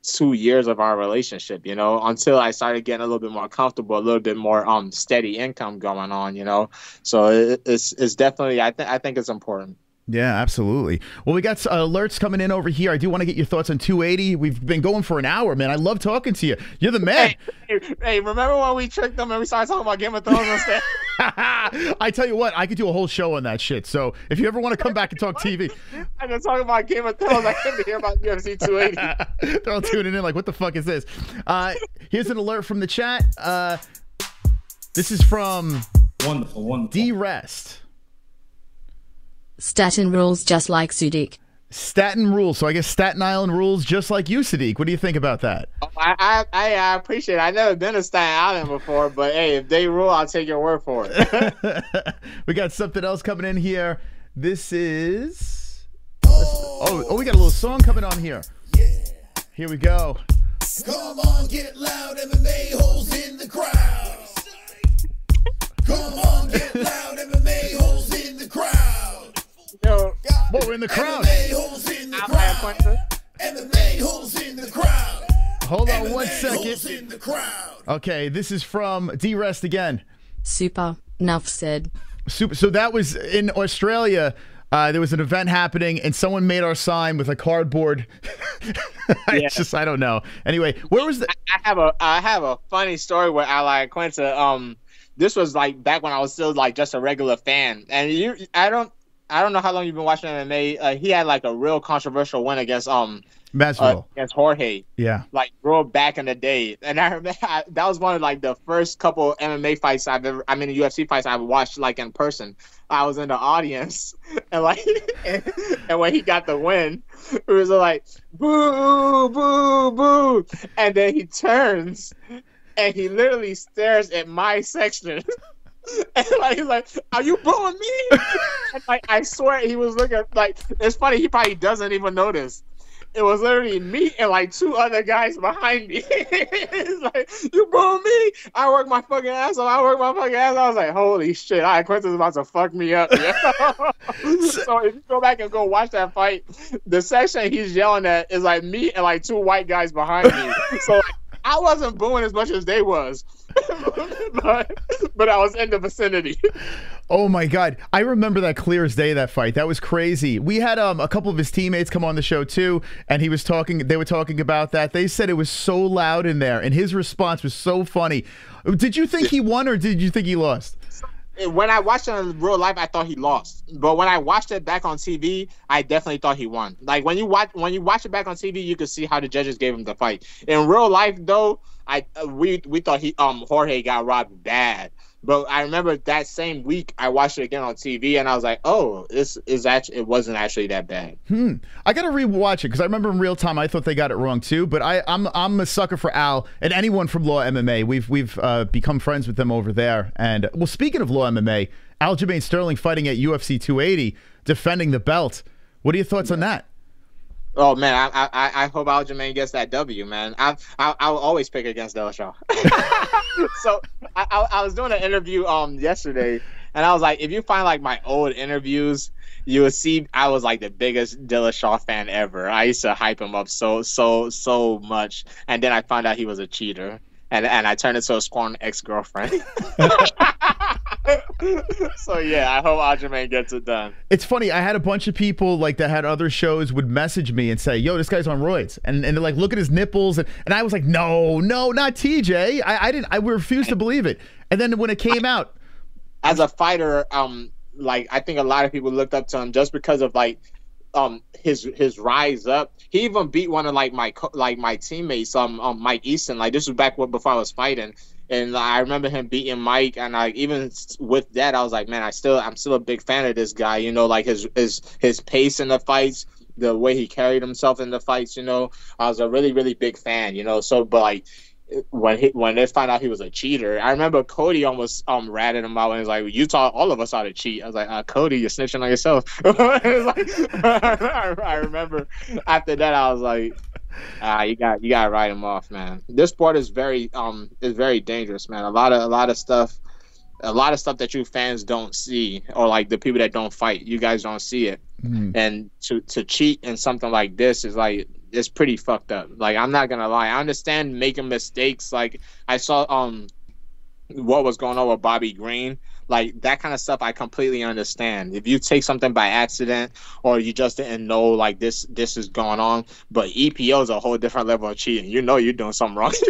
[SPEAKER 3] two years of our relationship, you know, until I started getting a little bit more comfortable, a little bit more um steady income going on, you know. So it, it's it's definitely I think I think it's important.
[SPEAKER 1] Yeah, absolutely. Well, we got uh, alerts coming in over here. I do want to get your thoughts on 280. We've been going for an hour, man. I love talking to you. You're the man.
[SPEAKER 3] Hey, hey, hey, remember when we tricked them and we started talking about Game of Thrones and stuff? (laughs) (laughs)
[SPEAKER 1] I tell you what, I could do a whole show on that shit. So if you ever want to come back and talk TV,
[SPEAKER 3] I've been talking about Game of Thrones. I came to hear about UFC 280. (laughs)
[SPEAKER 1] they're all tuning in like, what the fuck is this? Uh, here's an alert from the chat. Uh, this is from
[SPEAKER 2] Wonderful, wonderful.
[SPEAKER 1] D Rest.
[SPEAKER 4] Staten rules just like Sodiq.
[SPEAKER 1] Staten rules. So I guess Staten Island rules just like you, Sodiq. What do you think about that?
[SPEAKER 3] Oh, I, I I I appreciate it. I've never been to Staten Island before, but hey, if they rule, I'll take your word for it. (laughs)
[SPEAKER 1] we got something else coming in here. This is. Oh, oh, we got a little song coming on here. Yeah. Here we go.
[SPEAKER 5] Come on, get loud, MMA holes in
[SPEAKER 3] Yo,
[SPEAKER 1] Whoa, we're in the crowd.
[SPEAKER 5] MMA the
[SPEAKER 3] I'm at
[SPEAKER 5] crowd.
[SPEAKER 3] Quentin.
[SPEAKER 5] MMA holes in the crowd.
[SPEAKER 1] Hold on one
[SPEAKER 5] MMA holes
[SPEAKER 1] second.
[SPEAKER 5] in the crowd.
[SPEAKER 1] Okay, this is from D Rest again.
[SPEAKER 4] Super. Nuff said.
[SPEAKER 1] Super. So that was in Australia. Uh, there was an event happening, and someone made our sign with a cardboard. (laughs)
[SPEAKER 3] Yeah.
[SPEAKER 1] it's just I don't know. Anyway, where was the?
[SPEAKER 3] I have a I have a funny story with Al Iaquinta. Um, this was like back when I was still like just a regular fan, and you I don't I don't know how long you've been watching MMA. Uh, he had like a real controversial win against um uh, against Jorge.
[SPEAKER 1] yeah.
[SPEAKER 3] like real back in the day. And I remember (laughs) I, that was one of like the first couple MMA fights I've ever, I mean, UFC fights I've watched like in person. I was in the audience (laughs) and like, and, (laughs) and when he got the win, it was like, boo, boo, boo. And then he turns and he literally stares at my section. (laughs) And like he's like, "Are you booing me?" (laughs) and like I swear he was looking like it's funny. He probably doesn't even notice it was literally me and like two other guys behind me. (laughs) it's like, you booing me? I work my fucking ass off. I work my fucking ass off. I was like, holy shit, Iaquinta's about to fuck me up. so if you go back and go watch that fight, the section he's yelling at is like me and like two white guys behind me. So like, I wasn't booing as much as they was. (laughs) but, but I was in the vicinity.
[SPEAKER 1] Oh my god, I remember that clear as day. That fight, that was crazy. We had um a couple of his teammates come on the show too, and he was talking. They were talking about that. They said it was so loud in there, and his response was so funny. Did you think he won, or did you think he lost?
[SPEAKER 3] When I watched it in real life, I thought he lost. But when I watched it back on TV, I definitely thought he won. Like when you watch when you watch it back on TV, you could see how the judges gave him the fight. In real life, though, I uh, we we thought he um Jorge got robbed bad. But I remember that same week I watched it again on TV and I was like, oh, this is actually it wasn't actually that bad.
[SPEAKER 1] Hmm. I gotta rewatch it because I remember in real time I thought they got it wrong too. But I, I'm I'm a sucker for Al and anyone from Law MMA. We've we've uh, become friends with them over there. And well, speaking of Law MMA, Aljamain Sterling fighting at UFC 280, defending the belt. What are your thoughts on that?
[SPEAKER 3] Oh man, I I I hope Aljamain gets that W, man. I I I will always pick against Dillashaw. (laughs) so I, I I was doing an interview um yesterday, and I was like, if you find like my old interviews, you will see I was like the biggest Dillashaw fan ever. I used to hype him up so so so much, and then I found out he was a cheater, and and I turned into a scorned ex girlfriend. (laughs) (laughs) so yeah, I hope Aljamain gets it done.
[SPEAKER 1] It's funny. I had a bunch of people like that had other shows would message me and say, "Yo, this guy's on roids," and and they're like, "Look at his nipples," and, and I was like, "No, no, not TJ." I, I didn't. I refused to believe it. And then when it came out,
[SPEAKER 3] as a fighter, um, like I think a lot of people looked up to him just because of like um his his rise up. He even beat one of like my co- like my teammates, um, um Mike Easton. Like this was back when before I was fighting, and I remember him beating Mike. And like even with that, I was like, man, I still I'm still a big fan of this guy. You know, like his his his pace in the fights. The way he carried himself in the fights, you know, I was a really, really big fan, you know. So, but like, when he when they found out he was a cheater, I remember Cody almost um ratted him out and was like, "You taught all of us how to cheat." I was like, uh, "Cody, you're snitching on yourself." (laughs) Like- I, (laughs) I remember after that, I was like, "Ah, you got you got to write him off, man." This sport is very um is very dangerous, man. A lot of a lot of stuff, a lot of stuff that you fans don't see, or like the people that don't fight, you guys don't see it and to to cheat in something like this is like it's pretty fucked up. Like I'm not gonna lie, I understand making mistakes. Like I saw um what was going on with Bobby Green. Like that kind of stuff, I completely understand. If you take something by accident or you just didn't know like this this is going on, but EPO is a whole different level of cheating. You know you're doing something wrong. (laughs)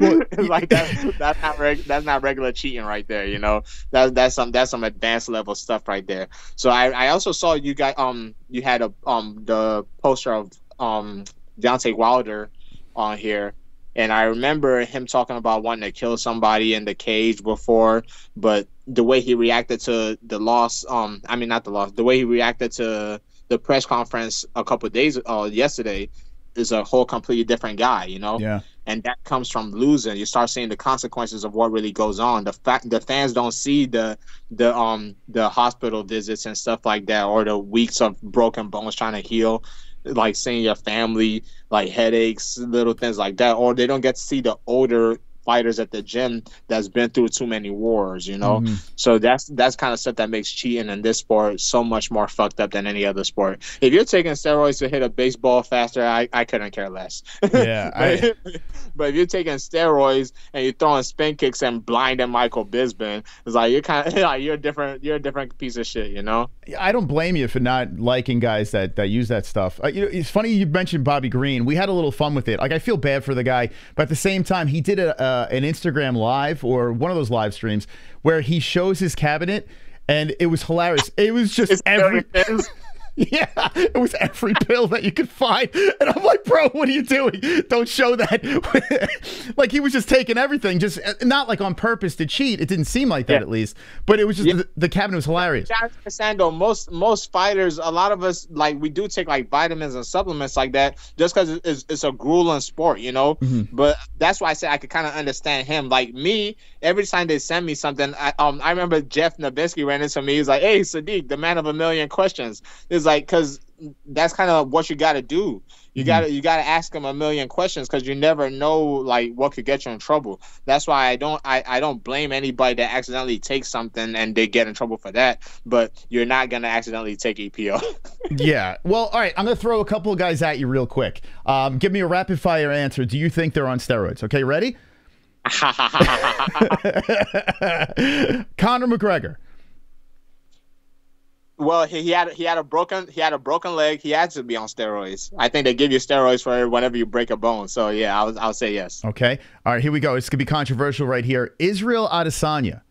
[SPEAKER 3] (laughs) like that, that's not reg- that's not regular cheating right there. You know that's that's some that's some advanced level stuff right there. So I, I also saw you got um you had a um the poster of um Deontay Wilder on here. And I remember him talking about wanting to kill somebody in the cage before, but the way he reacted to the loss, um, I mean not the loss, the way he reacted to the press conference a couple of days, uh, yesterday, is a whole completely different guy, you know
[SPEAKER 1] yeah,
[SPEAKER 3] and that comes from losing. You start seeing the consequences of what really goes on. The fact the fans don't see the the um the hospital visits and stuff like that, or the weeks of broken bones trying to heal, like seeing your family, like headaches, little things like that, or they don't get to see the older fighters at the gym that's been through too many wars, you know. So that's that's kind of stuff that makes cheating in this sport so much more fucked up than any other sport. If you're taking steroids to hit a baseball faster, I, I couldn't care less. (laughs)
[SPEAKER 1] yeah. I,
[SPEAKER 3] but, but if you're taking steroids and you're throwing spin kicks and blinding Michael Bisping, it's like you're kind of (laughs) like you're a different you're a different piece of shit, you know?
[SPEAKER 1] I don't blame you for not liking guys that, that use that stuff. Uh, you know, it's funny you mentioned Bobby Green. We had a little fun with it. Like I feel bad for the guy, but at the same time, he did a, uh, an Instagram live or one of those live streams where he shows his cabinet, and it was hilarious. It was just every. (laughs)
[SPEAKER 3] very- it's- (laughs)
[SPEAKER 1] Yeah, it was every pill that you could find. And I'm like, bro, what are you doing? Don't show that. (laughs) like he was just taking everything, just uh, not like on purpose to cheat. It didn't seem like that
[SPEAKER 3] Yeah.
[SPEAKER 1] at least. But it was just
[SPEAKER 3] Yeah.
[SPEAKER 1] the, the cabinet was hilarious.
[SPEAKER 3] I understand. Most most fighters, a lot of us like we do take like vitamins and supplements like that, just because it's, it's a grueling sport, you know. But that's why I say I could kind of understand him. Like me, every time they send me something, I um I remember Jeff Novitzky ran into me. He's like, "Hey, Sodiq, the man of a million questions." It's like because that's kind of what you got to do. You gotta you gotta ask him a million questions because you never know like what could get you in trouble. That's why I don't I, I don't blame anybody that accidentally takes something and they get in trouble for that. But you're not gonna accidentally take EPO. (laughs)
[SPEAKER 1] Yeah. Well, all right. I'm going to throw a couple of guys at you real quick. Um, give me a rapid fire answer. Do you think they're on steroids? Okay, ready? (laughs) (laughs) Conor McGregor.
[SPEAKER 3] Well, he, he had he had a broken he had a broken leg. He had to be on steroids. I think they give you steroids for whenever you break a bone. So yeah, I'll I'll say yes.
[SPEAKER 1] Okay. All right, here we go. It's to be controversial right here. Israel Adesanya.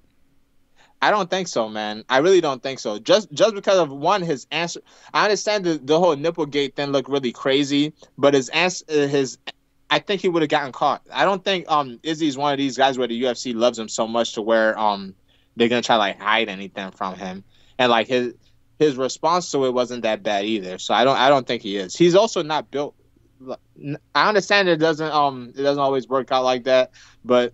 [SPEAKER 3] I don't think so, man. I really don't think so. Just just because of one, his answer. I understand the, the whole nipplegate thing looked really crazy, but his answer, his, I think he would have gotten caught. I don't think um Izzy's one of these guys where the UFC loves him so much to where um they're gonna try to like hide anything from him, and like his his response to it wasn't that bad either. So I don't I don't think he is. He's also not built. I understand it doesn't um it doesn't always work out like that, but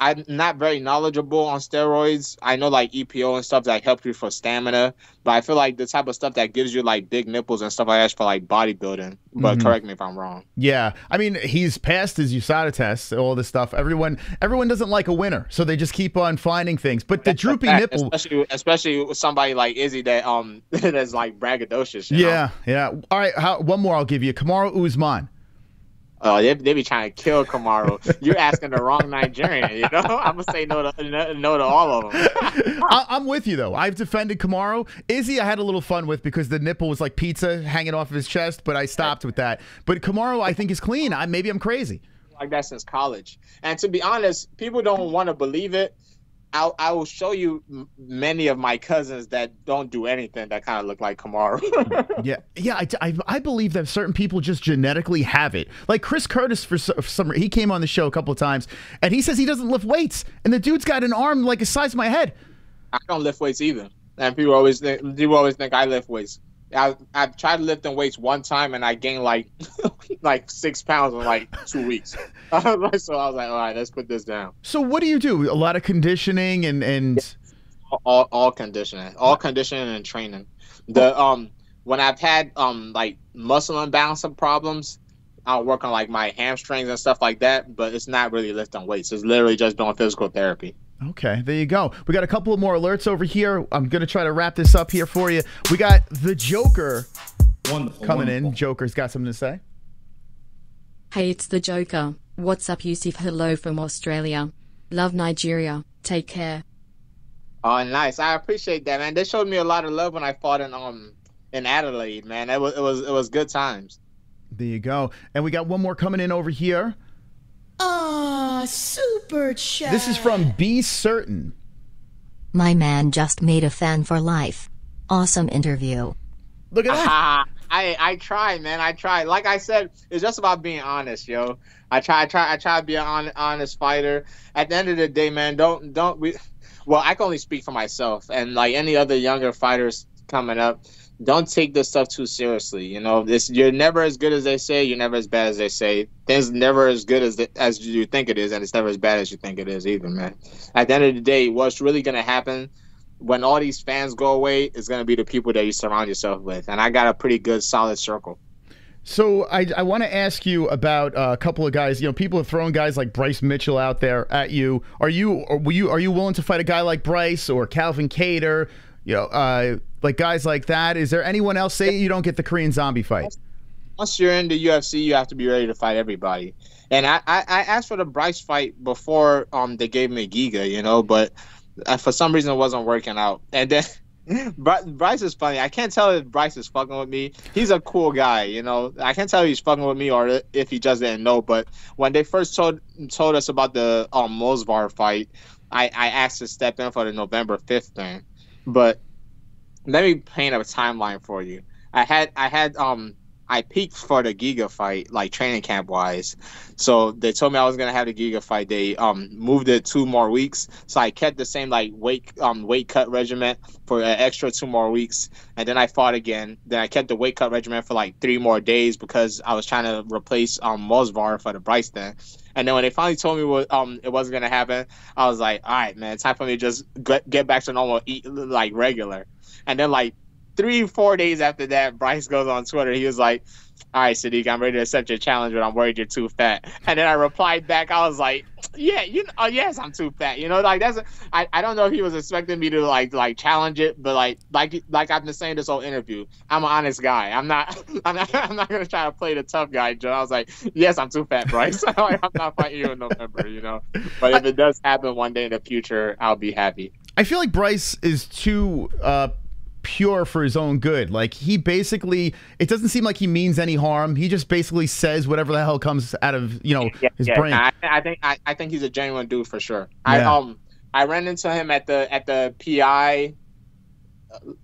[SPEAKER 3] I'm not very knowledgeable on steroids. I know like EPO and stuff that help you for stamina, but I feel like the type of stuff that gives you like big nipples and stuff like that's for like bodybuilding. But
[SPEAKER 1] Mhm.
[SPEAKER 3] correct me if I'm wrong.
[SPEAKER 1] Yeah, I mean he's passed his USADA test, all this stuff. Everyone, everyone doesn't like a winner, so they just keep on finding things. But the
[SPEAKER 3] That's
[SPEAKER 1] droopy
[SPEAKER 3] fact,
[SPEAKER 1] nipple,
[SPEAKER 3] especially especially with somebody like Izzy that um (laughs) that's like braggadocious. You know?
[SPEAKER 1] yeah, yeah. All right, how, one more I'll give you. Kamaru Usman.
[SPEAKER 3] Oh, they, they be trying to kill Kamaru. You're asking the wrong Nigerian, you know? (laughs) I'm gonna say no to no, no to all of them. (laughs)
[SPEAKER 1] I, I'm with you though. I've defended Kamaru. Izzy, I had a little fun with because the nipple was like pizza hanging off of his chest, but I stopped with that. But Kamaru, I think is clean. I maybe I'm crazy.
[SPEAKER 3] like that since college. And to be honest, people don't want to believe it. I I will show you m- many of my cousins that don't do anything that kind of look like Kamaru. (laughs)
[SPEAKER 1] Yeah, yeah. I, I, I believe that certain people just genetically have it. Like Chris Curtis, for, for some he came on the show a couple of times, and he says he doesn't lift weights, and the dude's got an arm like the size of my head.
[SPEAKER 3] I don't lift weights either, and people always think people always think I lift weights. I I've tried lifting weights one time and I gained like (laughs) like six pounds in like two weeks. (laughs) so I was like, all right, let's put this down.
[SPEAKER 1] So what do you do? A lot of conditioning and and
[SPEAKER 3] all all conditioning, all conditioning and training. The um when I've had um like muscle imbalance problems, I'll work on like my hamstrings and stuff like that. But it's not really lifting weights. It's literally just doing physical therapy.
[SPEAKER 1] Okay, there you go. We got a couple of more alerts over here. I'm gonna try to wrap this up here for you. We got the Joker
[SPEAKER 2] Wonderful.
[SPEAKER 1] coming in. Joker's got something to say.
[SPEAKER 4] Hey, it's the Joker. What's up, Yusuff? Hello from Australia. Love Nigeria. Take care.
[SPEAKER 3] Oh, nice. I appreciate that, man. They showed me a lot of love when I fought in um in Adelaide, man. It was it was it was good times.
[SPEAKER 1] There you go. And we got one more coming in over here.
[SPEAKER 5] Ah, super chat.
[SPEAKER 1] This is from Be Certain.
[SPEAKER 6] My man just made a fan for life. Awesome interview.
[SPEAKER 1] Look at that.
[SPEAKER 3] Ah, (laughs) I I try, man. I try. Like I said, it's just about being honest, yo. I try, I try, I try to be an hon- honest fighter. At the end of the day, man, don't don't we? Well, I can only speak for myself, and like any other younger fighters coming up, don't take this stuff too seriously. You know, this you're never as good as they say. You're never as bad as they say. Things never as good as as you think it is, and it's never as bad as you think it is either, man. At the end of the day, what's really gonna happen? when all these fans go away, it's going to be the people that you surround yourself with. And I got a pretty good, solid circle.
[SPEAKER 1] So I, I want to ask you about uh, a couple of guys. You know, people have thrown guys like Bryce Mitchell out there at you. Are you were you are you willing to fight a guy like Bryce or Calvin Kattar? You know, uh, like guys like that. Is there anyone else? Say you don't get the Korean Zombie fight.
[SPEAKER 3] Once you're in the UFC, you have to be ready to fight everybody. And I, I, I asked for the Bryce fight before um they gave me Giga, you know, but uh, for some reason it wasn't working out. And then (laughs) Bryce is funny. I can't tell if Bryce is fucking with me. He's a cool guy, you know. I can't tell if he's fucking with me or if he just didn't know. But when they first told told us about the um Movsar fight, I, I asked to step in for the November fifth thing. But let me paint a timeline for you. I had I had um I peaked for the Giga fight, like training camp wise. So they told me I was gonna have the Giga fight. They um moved it two more weeks. So I kept the same like weight um weight cut regimen for an extra two more weeks, and then I fought again. Then I kept the weight cut regimen for like three more days because I was trying to replace um Movsar for the Bryce thing. And then when they finally told me what um it wasn't gonna happen, I was like, all right, man, time for me to just get, get back to normal, eat like regular. And then like three, four days after that, Bryce goes on Twitter. He was like, "All right, Sodiq, I'm ready to accept your challenge, but I'm worried you're too fat." And then I replied back, I was like, "Yeah, you know, oh, yes, I'm too fat." You know, like that's I, I don't know if he was expecting me to like like challenge it, but like like like I've been saying this whole interview, I'm an honest guy. I'm not (laughs) I'm not I'm not gonna try to play the tough guy, Joe. I was like, "Yes, I'm too fat, Bryce. (laughs) like, I'm not fighting you in November." You know, but if it does happen one day in the future, I'll be happy.
[SPEAKER 1] I feel like Bryce is too uh, pure for his own good. Like he basically, it doesn't seem like he means any harm. He just basically says whatever the hell comes out of you know his brain.
[SPEAKER 3] I, I think I, I think he's a genuine dude for sure. I um I ran into him at the at the PI,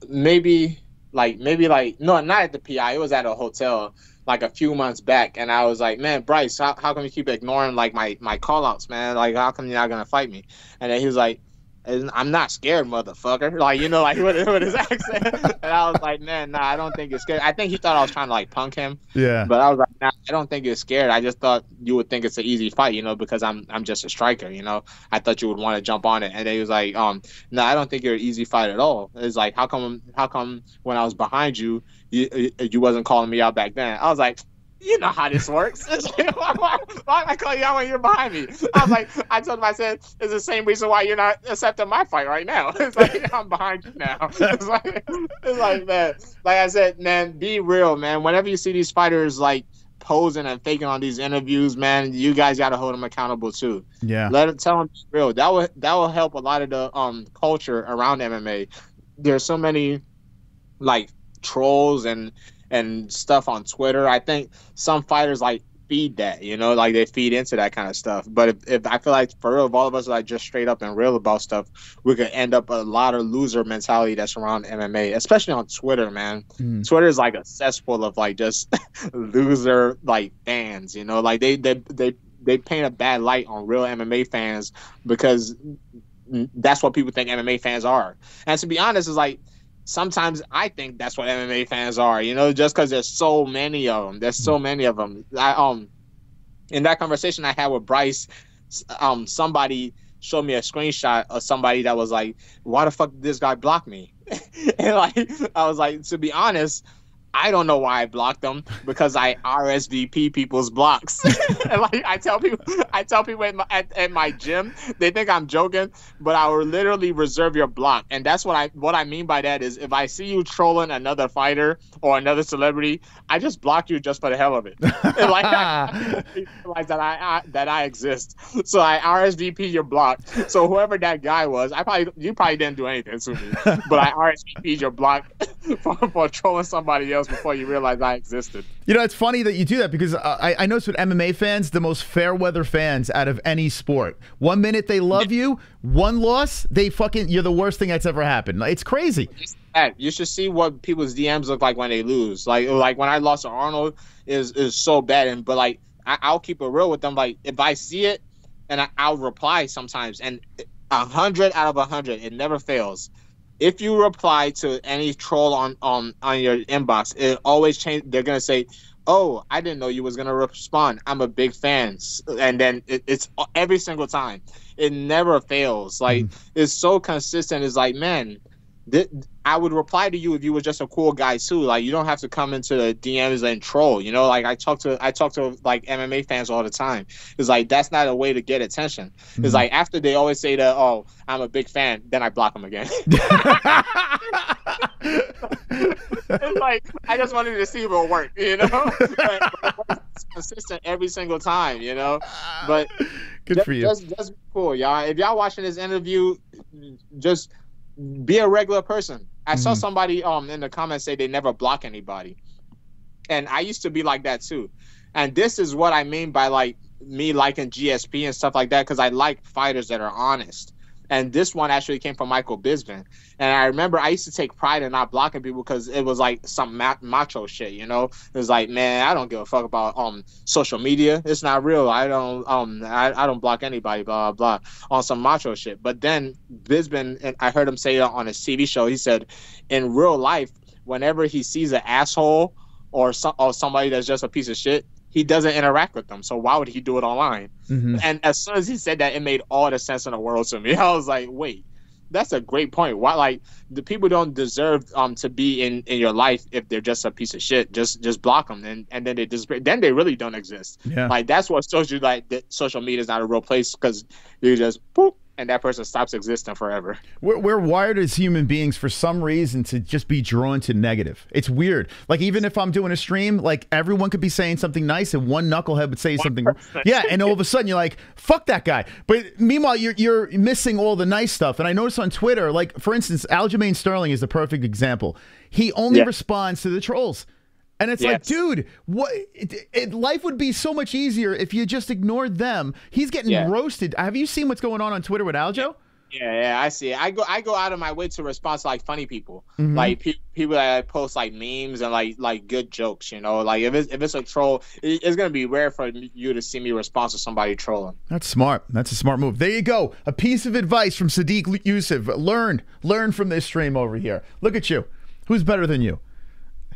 [SPEAKER 3] maybe like maybe like no not at the PI. It was at a hotel like a few months back, and I was like, man, Bryce, how, how come you keep ignoring like my my call outs, man? Like how come you're not gonna fight me? And then he was like. And I'm not scared, motherfucker. Like you know, like with, with his (laughs) accent. and I was like, man, nah, I don't think it's scared. I think he thought I was trying to like punk him.
[SPEAKER 1] Yeah.
[SPEAKER 3] But I was like, nah, I don't think you're scared. I just thought you would think it's an easy fight, you know, because I'm I'm just a striker, you know. I thought you would want to jump on it, and he was like, um, no, I don't think you're an easy fight at all. It's like, how come how come when I was behind you, you you wasn't calling me out back then? I was like. You know how this works. Why, (laughs) why, why am I calling you out when you're behind me? I was like, I told him, I said, it's the same reason why you're not accepting my fight right now. (laughs) It's like, (laughs) I'm behind you now. It's like, it's like, man, like I said, man, be real, man. Whenever you see these fighters, like, posing and faking on these interviews, man, you guys got to hold them accountable too.
[SPEAKER 1] Yeah.
[SPEAKER 3] Let them tell them real. That will that will help a lot of the um culture around MMA. There's so many like trolls and and stuff on Twitter. I think some fighters like feed that, you know, like they feed into that kind of stuff. But if, if I feel like for real, if all of us are like just straight up and real about stuff, we could end up a lot of loser mentality that's around MMA, especially on Twitter, man.
[SPEAKER 1] Mm.
[SPEAKER 3] Twitter is like a cesspool of like just (laughs) loser like fans, you know, like they they they they paint a bad light on real MMA fans because that's what people think MMA fans are. And to be honest, it's like sometimes I think that's what MMA fans are, you know, just because there's so many of them. There's so many of them. I um, in that conversation I had with Bryce, um, somebody showed me a screenshot of somebody that was like, "Why the fuck did this guy block me?" (laughs) and like, I was like, to be honest. I don't know why I blocked them because I (laughs) RSVP people's blocks. (laughs) (laughs) like I tell people, I tell people at my, at, at my gym, they think I'm joking, but I will literally reserve your block. And that's what I what I mean by that is if I see you trolling another fighter or another celebrity, I just block you just for the hell of it. And like I, realize that I, I that I exist. So I RSVP your block. So whoever that guy was, I probably you probably didn't do anything to me, but I RSVP'd your block for, for trolling somebody else before you realized I existed.
[SPEAKER 1] You know, it's funny that you do that because uh, I, I notice with MMA fans, the most fair weather fans out of any sport. One minute they love you, one loss, they fucking, you're the worst thing that's ever happened. It's crazy.
[SPEAKER 3] You should see what people's DMs look like when they lose. Like, like when I lost to Arnold, is is so bad. And but like, I, I'll keep it real with them. Like, if I see it, and I, I'll reply sometimes, and a hundred out of a hundred, it never fails. If you reply to any troll on on on your inbox, it always change. They're gonna say, "Oh, I didn't know you was gonna respond. I'm a big fan," and then it, it's every single time. It never fails. Like mm-hmm. it's so consistent. It's like, man, th- I would reply to you if you were just a cool guy too. Like you don't have to come into the DMs and troll. You know, like I talk to I talk to like MMA fans all the time. It's like that's not a way to get attention. It's hmm. like after they always say that, oh, I'm a big fan, then I block them again. (laughs) it's like I just wanted to see if it'll work, you know. (laughs) but, but it's consistent every single time, you know. But
[SPEAKER 1] Good for you.
[SPEAKER 3] Just, just cool, y'all. If y'all watching this interview, just be a regular person. I saw
[SPEAKER 1] Mhm.
[SPEAKER 3] somebody um in the comments say they never block anybody, and I used to be like that too. And this is what I mean by like me liking GSP and stuff like that because I like fighters that are honest. And this one actually came from Michael Bisping. And I remember I used to take pride in not blocking people because it was like some ma- macho shit, you know. It was like, man, I don't give a fuck about um social media. It's not real. I don't um I, I don't block anybody. Blah blah blah on some macho shit. But then Bisping, and I heard him say it on his TV show. He said, in real life, whenever he sees an asshole or some or somebody that's just a piece of shit, he doesn't interact with them. So why would he do it online?
[SPEAKER 1] Mhm.
[SPEAKER 3] And as soon as he said that, it made all the sense in the world to me. (laughs) I was like, wait, that's a great point. Why, like, the people don't deserve um to be in in your life if they're just a piece of shit. Just just block them, and and then they just then they really don't exist.
[SPEAKER 1] Yeah.
[SPEAKER 3] Like that's what social like social media is not a real place because you just boop and that person stops existing forever.
[SPEAKER 1] We're, we're wired as human beings for some reason to just be drawn to negative. It's weird. Like even if I'm doing a stream, like everyone could be saying something nice and one knucklehead would say something. Yeah, and all of a sudden you're like, "Fuck that guy." But meanwhile, you're you're missing all the nice stuff. And I noticed on Twitter, like for instance, Aljamain Sterling is the perfect example. He only
[SPEAKER 3] Yeah.
[SPEAKER 1] responds to the trolls. And it's like, dude, what? It, it, life would be so much easier if you just ignored them. He's getting
[SPEAKER 3] Yeah.
[SPEAKER 1] roasted. Have you seen what's going on on Twitter with Aljo?
[SPEAKER 3] Yeah, yeah, I see. it. I go, I go out of my way to respond to like funny people,
[SPEAKER 1] Mhm.
[SPEAKER 3] like pe- people that post like memes and like like good jokes. You know, like if it's if it's a troll, it, it's gonna be rare for you to see me respond to somebody trolling.
[SPEAKER 1] That's smart. That's a smart move. There you go. A piece of advice from Sodiq Yusuff. Learn, learn from this stream over here. Look at you. Who's better than you?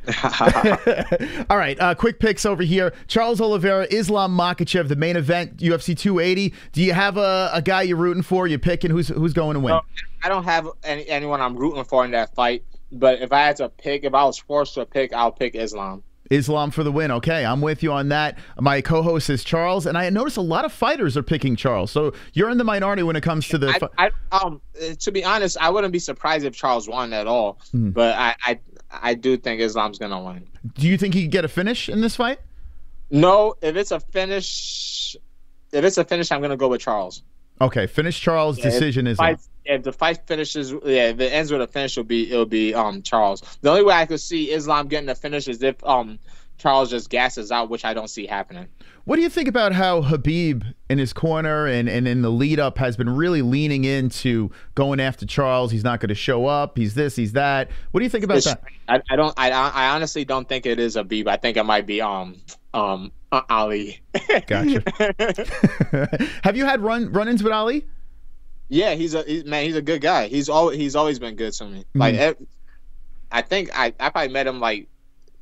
[SPEAKER 1] (laughs) All right, uh, quick picks over here. Charles Oliveira, Islam Makhachev, the main event, UFC 280. Do you have a, a guy you're rooting for? You're picking who's who's going to win?
[SPEAKER 3] No, I don't have any, anyone I'm rooting for in that fight. But if I had to pick, if I was forced to pick, I'll pick Islam.
[SPEAKER 1] Islam for the win. Okay, I'm with you on that. My co-host is Charles, and I notice a lot of fighters are picking Charles. So you're in the minority when it comes to the.
[SPEAKER 3] I, I, um, to be honest, I wouldn't be surprised if Charles won at all.
[SPEAKER 1] Hmm.
[SPEAKER 3] But I, I, I do think Islam's gonna win.
[SPEAKER 1] Do you think he could get a finish in this fight?
[SPEAKER 3] No, if it's a finish, if it's a finish, I'm gonna go with Charles.
[SPEAKER 1] Okay, finish Charles.
[SPEAKER 3] Yeah,
[SPEAKER 1] decision is.
[SPEAKER 3] fight, if the fight finishes, yeah, if it ends with a finish, it'll be it'll be um Charles. The only way I could see Islam getting a finish is if um Charles just gasses out, which I don't see happening.
[SPEAKER 1] What do you think about how Khabib in his corner and, and in the lead up has been really leaning into going after Charles? He's not going to show up. He's this, he's that. What do you think about
[SPEAKER 3] It's-
[SPEAKER 1] that?
[SPEAKER 3] I, I don't I I honestly don't think it is Khabib. I think it might be um um uh, Ali.
[SPEAKER 1] Gotcha. (laughs) (laughs) Have you had run run-ins with Ali?
[SPEAKER 3] Yeah, he's a he's, man. He's a good guy. He's always he's always been good to me. Like,
[SPEAKER 1] Mhm.
[SPEAKER 3] ev- I think I I probably met him like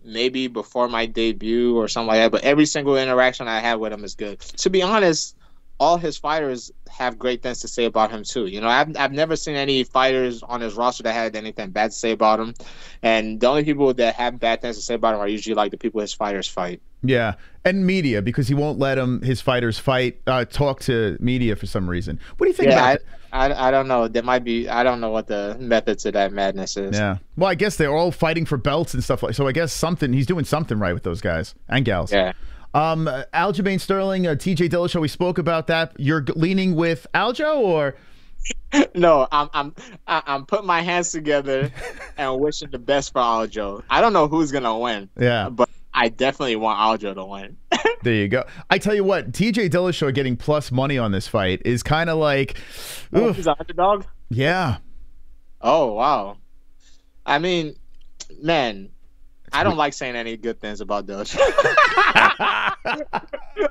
[SPEAKER 3] maybe before my debut or something like that. But every single interaction I had with him is good. To be honest, all his fighters have great things to say about him too. You know, I've I've never seen any fighters on his roster that had anything bad to say about him. And the only people that have bad things to say about him are usually like the people his fighters fight.
[SPEAKER 1] Yeah, and media because he won't let him his fighters fight uh, talk to media for some reason. What do you think
[SPEAKER 3] Yeah,
[SPEAKER 1] about
[SPEAKER 3] I. I I don't know. There might be. I don't know what the method to that madness is.
[SPEAKER 1] Yeah. Well, I guess they're all fighting for belts and stuff like. So I guess something he's doing something right with those guys and gals.
[SPEAKER 3] Yeah.
[SPEAKER 1] Um, Aljamain Sterling, uh, T.J. Dillashaw. We spoke about that. You're leaning with Aljo or (laughs)
[SPEAKER 3] No, I'm I'm I'm putting my hands together (laughs) and wishing the best for Aljo. I don't know who's gonna win,
[SPEAKER 1] yeah.
[SPEAKER 3] but I definitely want Aljo to win. (laughs)
[SPEAKER 1] There you go. I tell you what, T.J. Dillashaw getting plus money on this fight is kind of like,
[SPEAKER 3] Oh, he's an underdog.
[SPEAKER 1] yeah.
[SPEAKER 3] Oh wow. I mean, man, I don't like saying any good things about Dillashaw.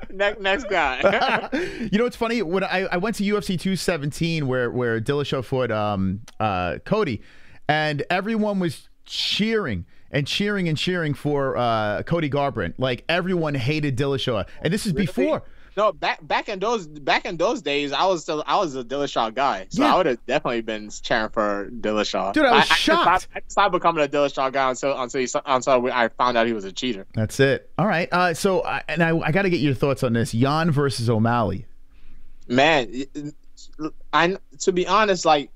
[SPEAKER 3] (laughs) next next guy. (laughs)
[SPEAKER 1] you know what's funny? When I, I went to UFC 217 where where Dillashaw fought um, uh, Cody, and everyone was cheering and cheering and cheering for uh, Cody Garbrandt. Like everyone hated Dillashaw, and this is before.
[SPEAKER 3] No, back back in those back in those days, I was still I was a Dillashaw guy, so
[SPEAKER 1] Yeah.
[SPEAKER 3] I would have definitely been cheering for Dillashaw.
[SPEAKER 1] Dude, I was
[SPEAKER 3] I,
[SPEAKER 1] shocked.
[SPEAKER 3] I, stopped, I stopped becoming a Dillashaw guy until until, he, until I found out he was a cheater.
[SPEAKER 1] That's it. All right. Uh, so, I and I, I got to get your thoughts on this: Yan versus O'Malley.
[SPEAKER 3] Man, I to be honest, like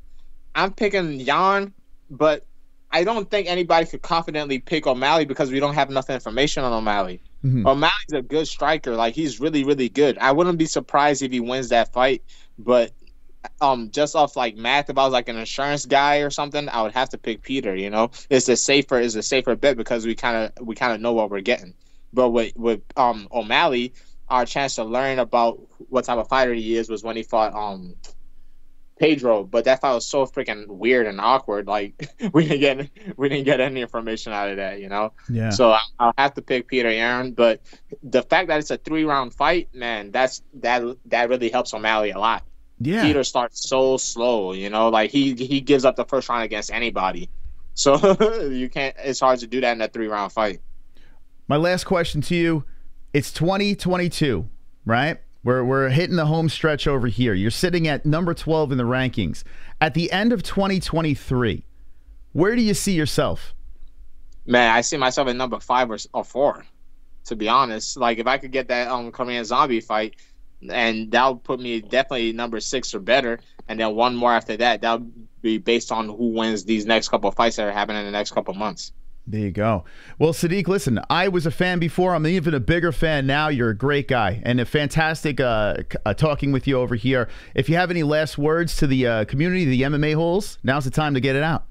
[SPEAKER 3] I'm picking Yan, but I don't think anybody could confidently pick O'Malley because we don't have enough information on O'Malley.
[SPEAKER 1] Mhm.
[SPEAKER 3] O'Malley's a good striker. Like he's really, really good. I wouldn't be surprised if he wins that fight, but um, just off like math, if I was like an insurance guy or something, I would have to pick Peter. You know, it's a safer, is a safer bet because we kind of we kind of know what we're getting. But with with um O'Malley, our chance to learn about what type of fighter he is was when he fought um Pedro, but that fight was so freaking weird and awkward. Like (laughs) we didn't get we didn't get any information out of that, you know.
[SPEAKER 1] Yeah.
[SPEAKER 3] So I- I'll have to pick Peter Aaron, but the fact that it's a three round fight, man, that's that that really helps O'Malley a lot.
[SPEAKER 1] yeah.
[SPEAKER 3] Peter starts so slow, you know, like he he gives up the first round against anybody. So (laughs) you can't. It's hard to do that in a three round fight.
[SPEAKER 1] My last question to you: It's 2022, right? We're we're hitting the home stretch over here. You're sitting at number 12 in the rankings. At the end of 2023, where do you see yourself?
[SPEAKER 3] Man, I see myself at number five or, or four. To be honest, like if I could get that um Korean zombie fight, and that would put me definitely number six or better, and then one more after that. That would be based on who wins these next couple of fights that are happening in the next couple of months.
[SPEAKER 1] There you go. Well, Sodiq, listen, I was a fan before. I'm even a bigger fan now. You're a great guy and a fantastic uh, uh, talking with you over here. If you have any last words to the uh, community, the MMA holes, now's the time to get it out.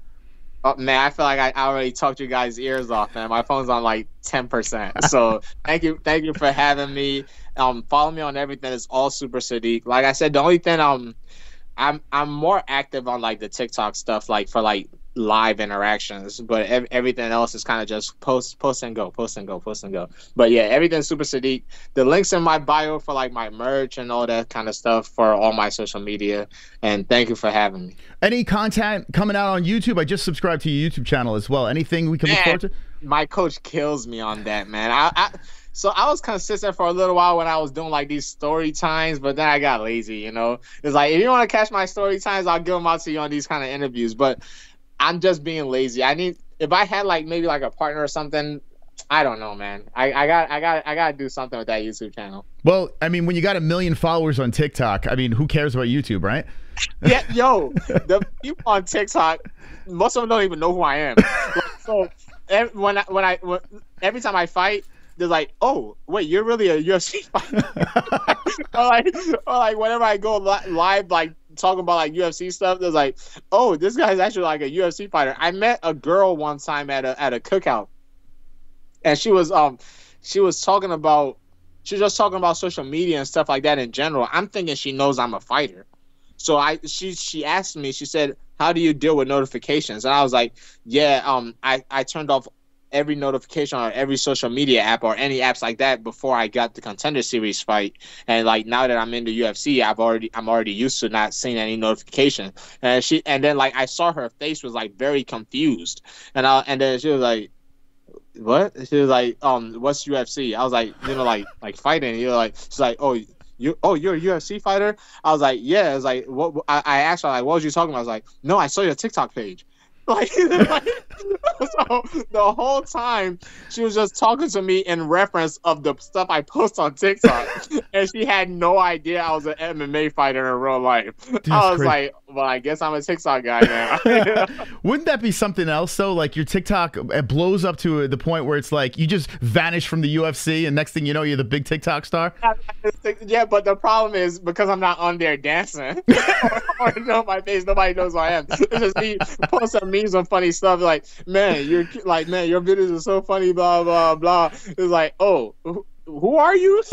[SPEAKER 3] Oh, man, I feel like I already talked you guys' ears off, man. My phone's on like ten percent. So (laughs) thank you, thank you for having me. Um, follow me on everything. It's all Super Sodiq. Like I said, the only thing um, I'm I'm more active on like the TikTok stuff, like for like live interactions, but ev- everything else is kind of just post, post and go, post and go, post and go. But yeah, everything's super Sodiq. The links in my bio for like my merch and all that kind of stuff for all my social media. And thank you for having me.
[SPEAKER 1] Any content coming out on YouTube? I just subscribed to your YouTube channel as well. Anything we can look forward to?
[SPEAKER 3] My coach kills me on that, man. I, I so I was consistent for a little while when I was doing like these story times, but then I got lazy. You know, it's like if you want to catch my story times, I'll give them out to you on these kind of interviews. But I'm just being lazy. I need if I had like maybe like a partner or something. I don't know, man. I, I got I got I got to do something with that YouTube channel.
[SPEAKER 1] Well, I mean, when you got a million followers on TikTok, I mean, who cares about YouTube, right? (laughs)
[SPEAKER 3] Yeah, yo, the people on TikTok, most of them don't even know who I am. Like, so ev- when I, when I when, every time I fight, they're like, "Oh, wait, you're really a UFC fighter." (laughs) or like, or like whenever I go li- live, like talking about like UFC stuff, they're like, "Oh, this guy's actually like a UFC fighter." I met a girl one time at a at a cookout, and she was um, she was talking about. She was just talking about social media and stuff like that in general. I'm thinking she knows I'm a fighter. So I she she asked me, she said, How do you deal with notifications? And I was like, Yeah, um I, I turned off every notification on every social media app or any apps like that before I got the contender series fight. And like now that I'm in the UFC, I've already I'm already used to not seeing any notification. And she and then like I saw her face was like very confused. And I and then she was like what? She was like, um, what's UFC? I was like, you know, like like fighting. You're like, she's like, oh, you, oh, you're a UFC fighter. I was like, yeah. I was like, what? I, I asked her like, what was you talking about? I was like, no, I saw your TikTok page. Like, (laughs) like so the whole time she was just talking to me in reference of the stuff I post on TikTok, (laughs) and she had no idea I was an MMA fighter in real life. I was
[SPEAKER 1] crazy.
[SPEAKER 3] like, well, I guess I'm a TikTok guy now. (laughs)
[SPEAKER 1] Wouldn't that be something else though? Like your TikTok it blows up to the point where it's like you just vanish from the UFC, and next thing you know, you're the big TikTok star.
[SPEAKER 3] yeah, but the problem is because I'm not on there dancing or, or know my face, nobody knows who I am. It's just me posting memes and funny stuff like, man, you're like, man, your videos are so funny, blah blah blah. It's like, oh, who, are you? (laughs) (laughs)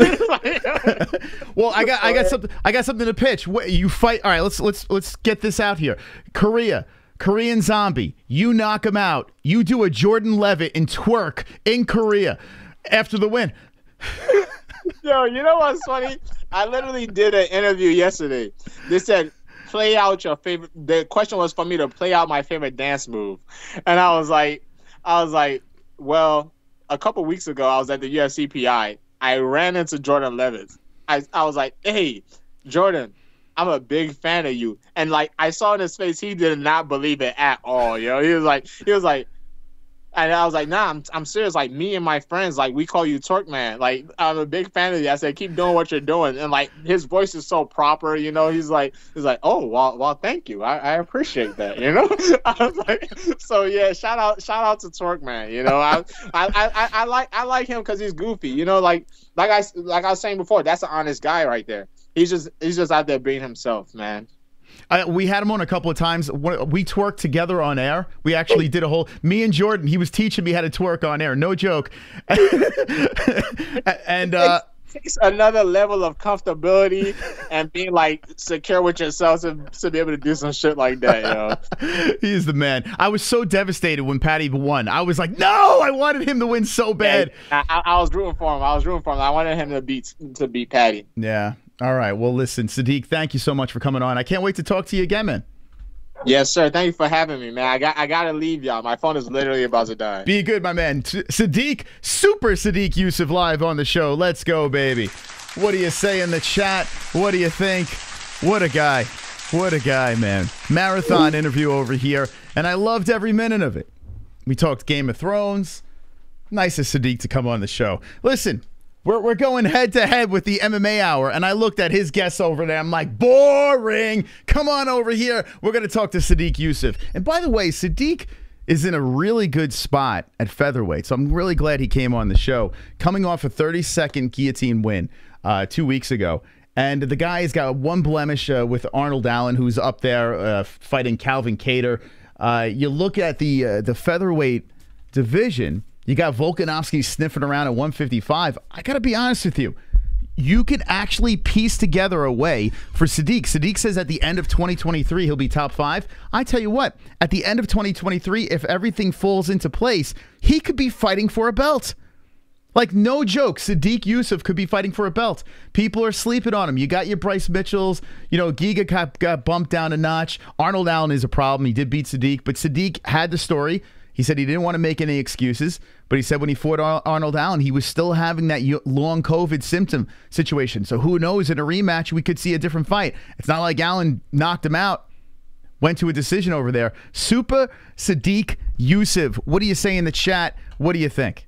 [SPEAKER 1] Well, I got I got something I got something to pitch. You fight. All right, let's let's let's get this out here. Korea. Korean zombie. You knock him out. You do a Jordan Levitt and twerk in Korea after the win. (laughs)
[SPEAKER 3] Yo, you know what's funny? I literally did an interview yesterday. They said, play out your favorite. The question was for me to play out my favorite dance move, and I was like, I was like, well, a couple weeks ago I was at the UFC PI. I ran into Jordan Levitt. I I was like, hey, Jordan. I'm a big fan of you, and like I saw in his face, he did not believe it at all. You know, he was like, he was like, and I was like, nah, I'm, I'm serious. Like, me and my friends, like, we call you Twerk Man. Like, I'm a big fan of you. I said, keep doing what you're doing. And, like, his voice is so proper, you know? He's like, he's like, oh, well, well thank you. I, I appreciate that, you know? (laughs) I was like, so, yeah, shout out shout out to Twerk Man, you know? I, I, I, I like I like him because he's goofy, you know? Like, like I, like I was saying before, that's an honest guy right there. He's just he's just out there being himself, man.
[SPEAKER 1] I, we had him on a couple of times. We twerked together on air. We actually did a whole. Me and Jordan. He was teaching me how to twerk on air. No joke. (laughs) and uh,
[SPEAKER 3] takes another level of comfortability and being like secure with yourself to, to be able to do some shit like that, yo. (laughs)
[SPEAKER 1] he's the man. I was so devastated when Paddy won. I was like, no, I wanted him to win so bad.
[SPEAKER 3] I, I, I was rooting for him. I was rooting for him. I wanted him to beat to beat Paddy.
[SPEAKER 1] Yeah. All right. Well, listen, Sodiq, thank you so much for coming on. I can't wait to talk to you again, man.
[SPEAKER 3] Yes, sir. Thank you for having me, man. I got I gotta leave y'all. My phone is literally about to die.
[SPEAKER 1] Be good, my man. Sodiq, super Sodiq Yusuff live on the show. Let's go, baby. What do you say in the chat? What do you think? What a guy. What a guy, man. Marathon interview over here, and I loved every minute of it. We talked Game of Thrones. Nice of Sodiq to come on the show. Listen, we're, we're going head to head with the MMA hour, and I looked at his guests over there. I'm like, boring. Come on over here. We're going to talk to Sodiq Yusuff. And by the way, Sodiq is in a really good spot at featherweight, so I'm really glad he came on the show. Coming off a 30 second guillotine win uh, two weeks ago. And the guy's got one blemish uh, with Arnold Allen, who's up there uh, fighting Calvin Kattar. Uh, you look at the uh, the featherweight division. You got Volkanovski sniffing around at 155. I got to be honest with you. you could actually piece together a way for Sodiq. Sodiq says at the end of 2023 he'll be top five. I tell you what, at the end of 2023, if everything falls into place, he could be fighting for a belt. Like no joke, Sodiq Yusuff could be fighting for a belt. People are sleeping on him. You got your Bryce Mitchells. You know, Giga got, got bumped down a notch. Arnold Allen is a problem. He did beat Sodiq, but Sodiq had the story. He said he didn't want to make any excuses, but he said when he fought Arnold Allen, he was still having that long COVID symptom situation. So who knows? In a rematch, we could see a different fight. It's not like Allen knocked him out, went to a decision over there. Super Sodiq Yusuff. What do you say in the chat? What do you think?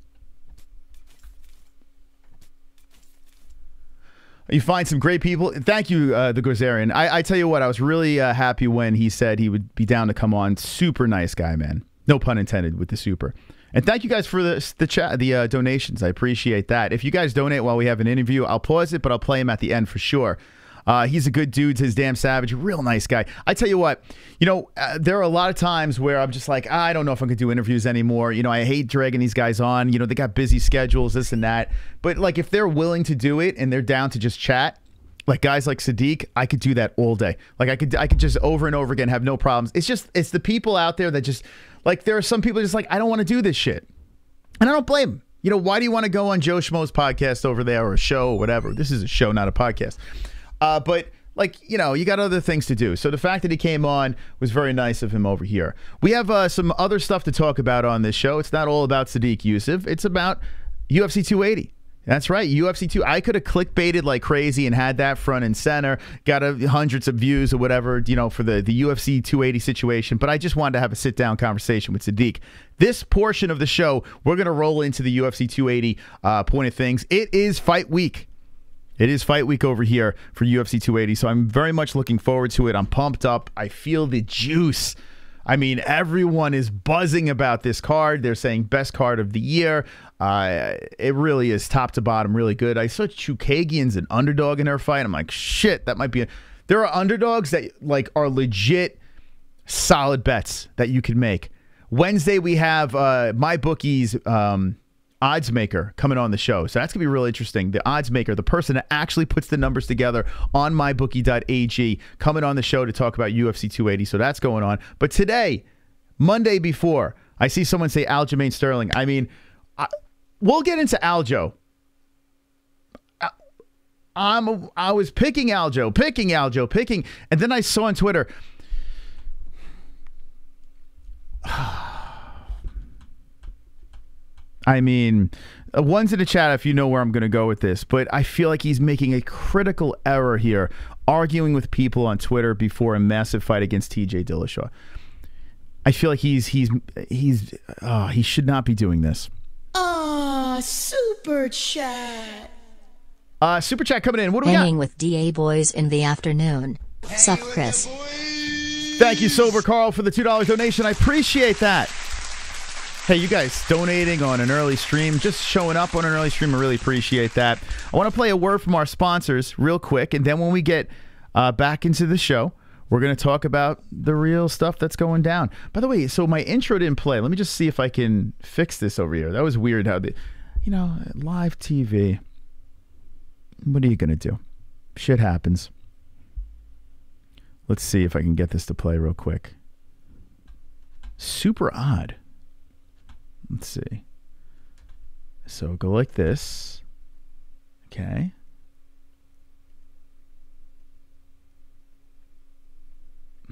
[SPEAKER 1] You find some great people. Thank you, uh, the Gozerian. I, I tell you what, I was really uh, happy when he said he would be down to come on. Super nice guy, man. No pun intended with the super. And thank you guys for the the chat, the uh, donations. I appreciate that. If you guys donate while we have an interview, I'll pause it, but I'll play him at the end for sure. Uh, he's a good dude. His damn savage, real nice guy. I tell you what, you know, uh, there are a lot of times where I'm just like, I don't know if I can do interviews anymore. You know, I hate dragging these guys on. You know, they got busy schedules, this and that. But like, if they're willing to do it and they're down to just chat, like guys like Sodiq, I could do that all day. Like I could, I could just over and over again have no problems. It's just, it's the people out there that just, like, there are some people just like, I don't want to do this shit, and I don't blame. You know, why do you want to go on Joe Schmo's podcast over there or a show or whatever? This is a show, not a podcast. Uh, but like you know, you got other things to do. So the fact that he came on was very nice of him over here. We have uh, some other stuff to talk about on this show. It's not all about Sodiq Yusuff. It's about UFC 280. That's right, UFC 2. I could have clickbaited like crazy and had that front and center, got a, hundreds of views or whatever, you know, for the, the UFC 280 situation, but I just wanted to have a sit down conversation with Sodiq. This portion of the show, we're going to roll into the UFC 280 uh, point of things. It is fight week. It is fight week over here for UFC 280, so I'm very much looking forward to it. I'm pumped up. I feel the juice. I mean, everyone is buzzing about this card. They're saying best card of the year. Uh, it really is top to bottom, really good. I saw Chookagian's an underdog in her fight. I'm like, shit, that might be. A... There are underdogs that like are legit solid bets that you can make. Wednesday we have uh, my bookies. Um, odds maker coming on the show. So that's going to be really interesting. The odds maker, the person that actually puts the numbers together on mybookie.ag, coming on the show to talk about UFC 280. So that's going on. But today, Monday before, I see someone say Aljamain Sterling. I mean, I, we'll get into Aljo. I- I'm I was picking Aljo, picking Aljo, picking, and then I saw on Twitter. (sighs) I mean, uh, one's in the chat if you know where I'm going to go with this, but I feel like he's making a critical error here, arguing with people on Twitter before a massive fight against TJ Dillashaw. I feel like he's he's he's oh, he should not be doing this.
[SPEAKER 5] Ah, super chat.
[SPEAKER 1] Uh, super chat coming in. What do we got?
[SPEAKER 6] Hanging with DA boys in the afternoon. Sup, Chris?
[SPEAKER 1] Thank you, Sober Carl, for the two dollars donation. I appreciate that. Hey, you guys donating on an early stream, just showing up on an early stream, I really appreciate that. I want to play a word from our sponsors real quick, and then when we get uh, back into the show, we're going to talk about the real stuff that's going down. By the way, so my intro didn't play. Let me just see if I can fix this over here. That was weird how the, you know, live TV. What are you going to do? Shit happens. Let's see if I can get this to play real quick. Super odd. Let's see. So go like this. Okay.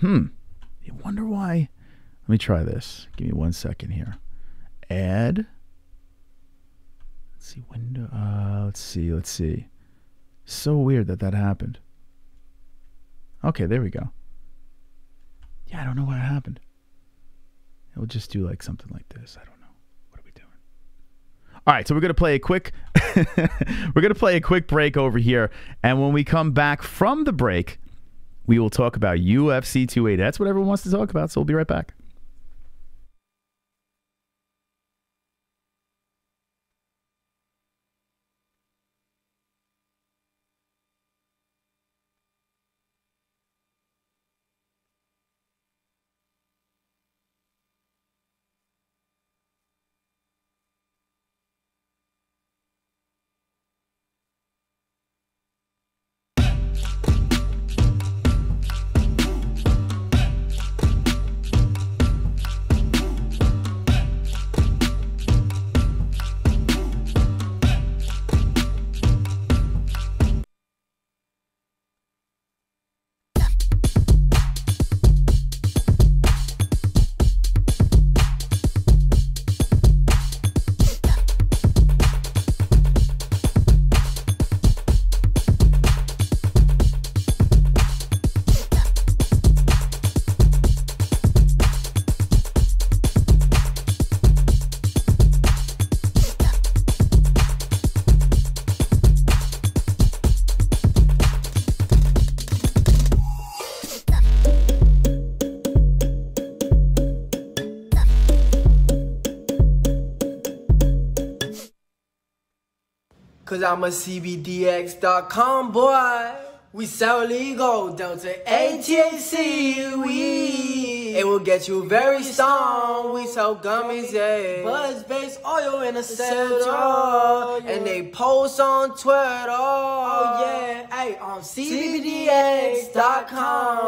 [SPEAKER 1] Hmm. You wonder why. Let me try this. Give me one second here. Add. Let's see. Window. Uh, let's see. Let's see. So weird that that happened. Okay, there we go. Yeah, I don't know what happened. It'll just do like something like this. I don't know. What are we doing? All right, so we're gonna play a quick. (laughs) we're gonna play a quick break over here, and when we come back from the break, we will talk about UFC 280. That's what everyone wants to talk about. So we'll be right back.
[SPEAKER 2] Cause I'm a CBDX.com boy. We sell legal Delta 8 THC weed. It will get you very stoned. We sell gummies, yeah. Buzz based oil in and etc. And they post on Twitter. Oh yeah. Hey, on CBDX.com.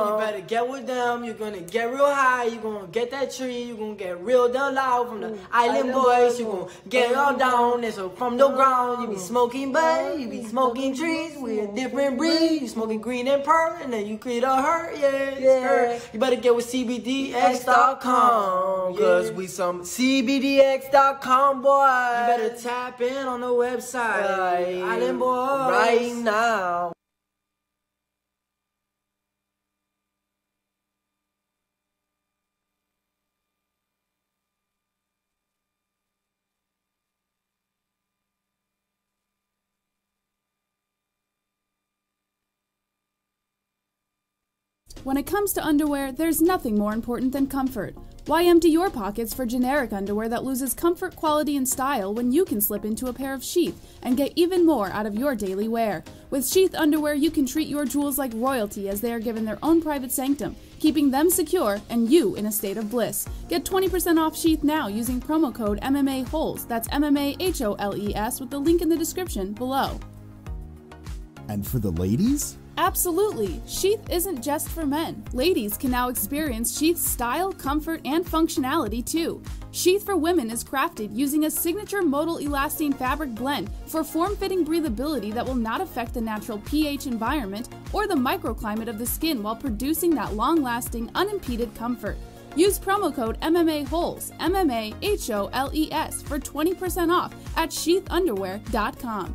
[SPEAKER 2] You better get with them. You're gonna get real high. You're gonna get that tree. You're gonna get real down loud from the island boys. You're gonna get all down. And so from the ground, you be smoking bud. You be smoking trees. We a different breed. You smoking green and pearl. And then you create a hurt. Yeah. yeah. You better get with CBDX.com. Cause we some CBDX.com boy. You better tap in on the website. Island boys. Right now.
[SPEAKER 7] When it comes to underwear, there's nothing more important than comfort. Why empty your pockets for generic underwear that loses comfort, quality, and style when you can slip into a pair of Sheath and get even more out of your daily wear? With Sheath underwear, you can treat your jewels like royalty as they are given their own private sanctum, keeping them secure and you in a state of bliss. Get 20% off Sheath now using promo code MMA Holes. That's MMA H O L E S with the link in the description below.
[SPEAKER 1] And for the ladies?
[SPEAKER 7] Absolutely. Sheath isn't just for men. Ladies can now experience Sheath's style, comfort, and functionality too. Sheath for women is crafted using a signature modal elastane fabric blend for form-fitting breathability that will not affect the natural pH environment or the microclimate of the skin while producing that long-lasting, unimpeded comfort. Use promo code MMA Holes, MMA H O L E S for 20% off at sheathunderwear.com.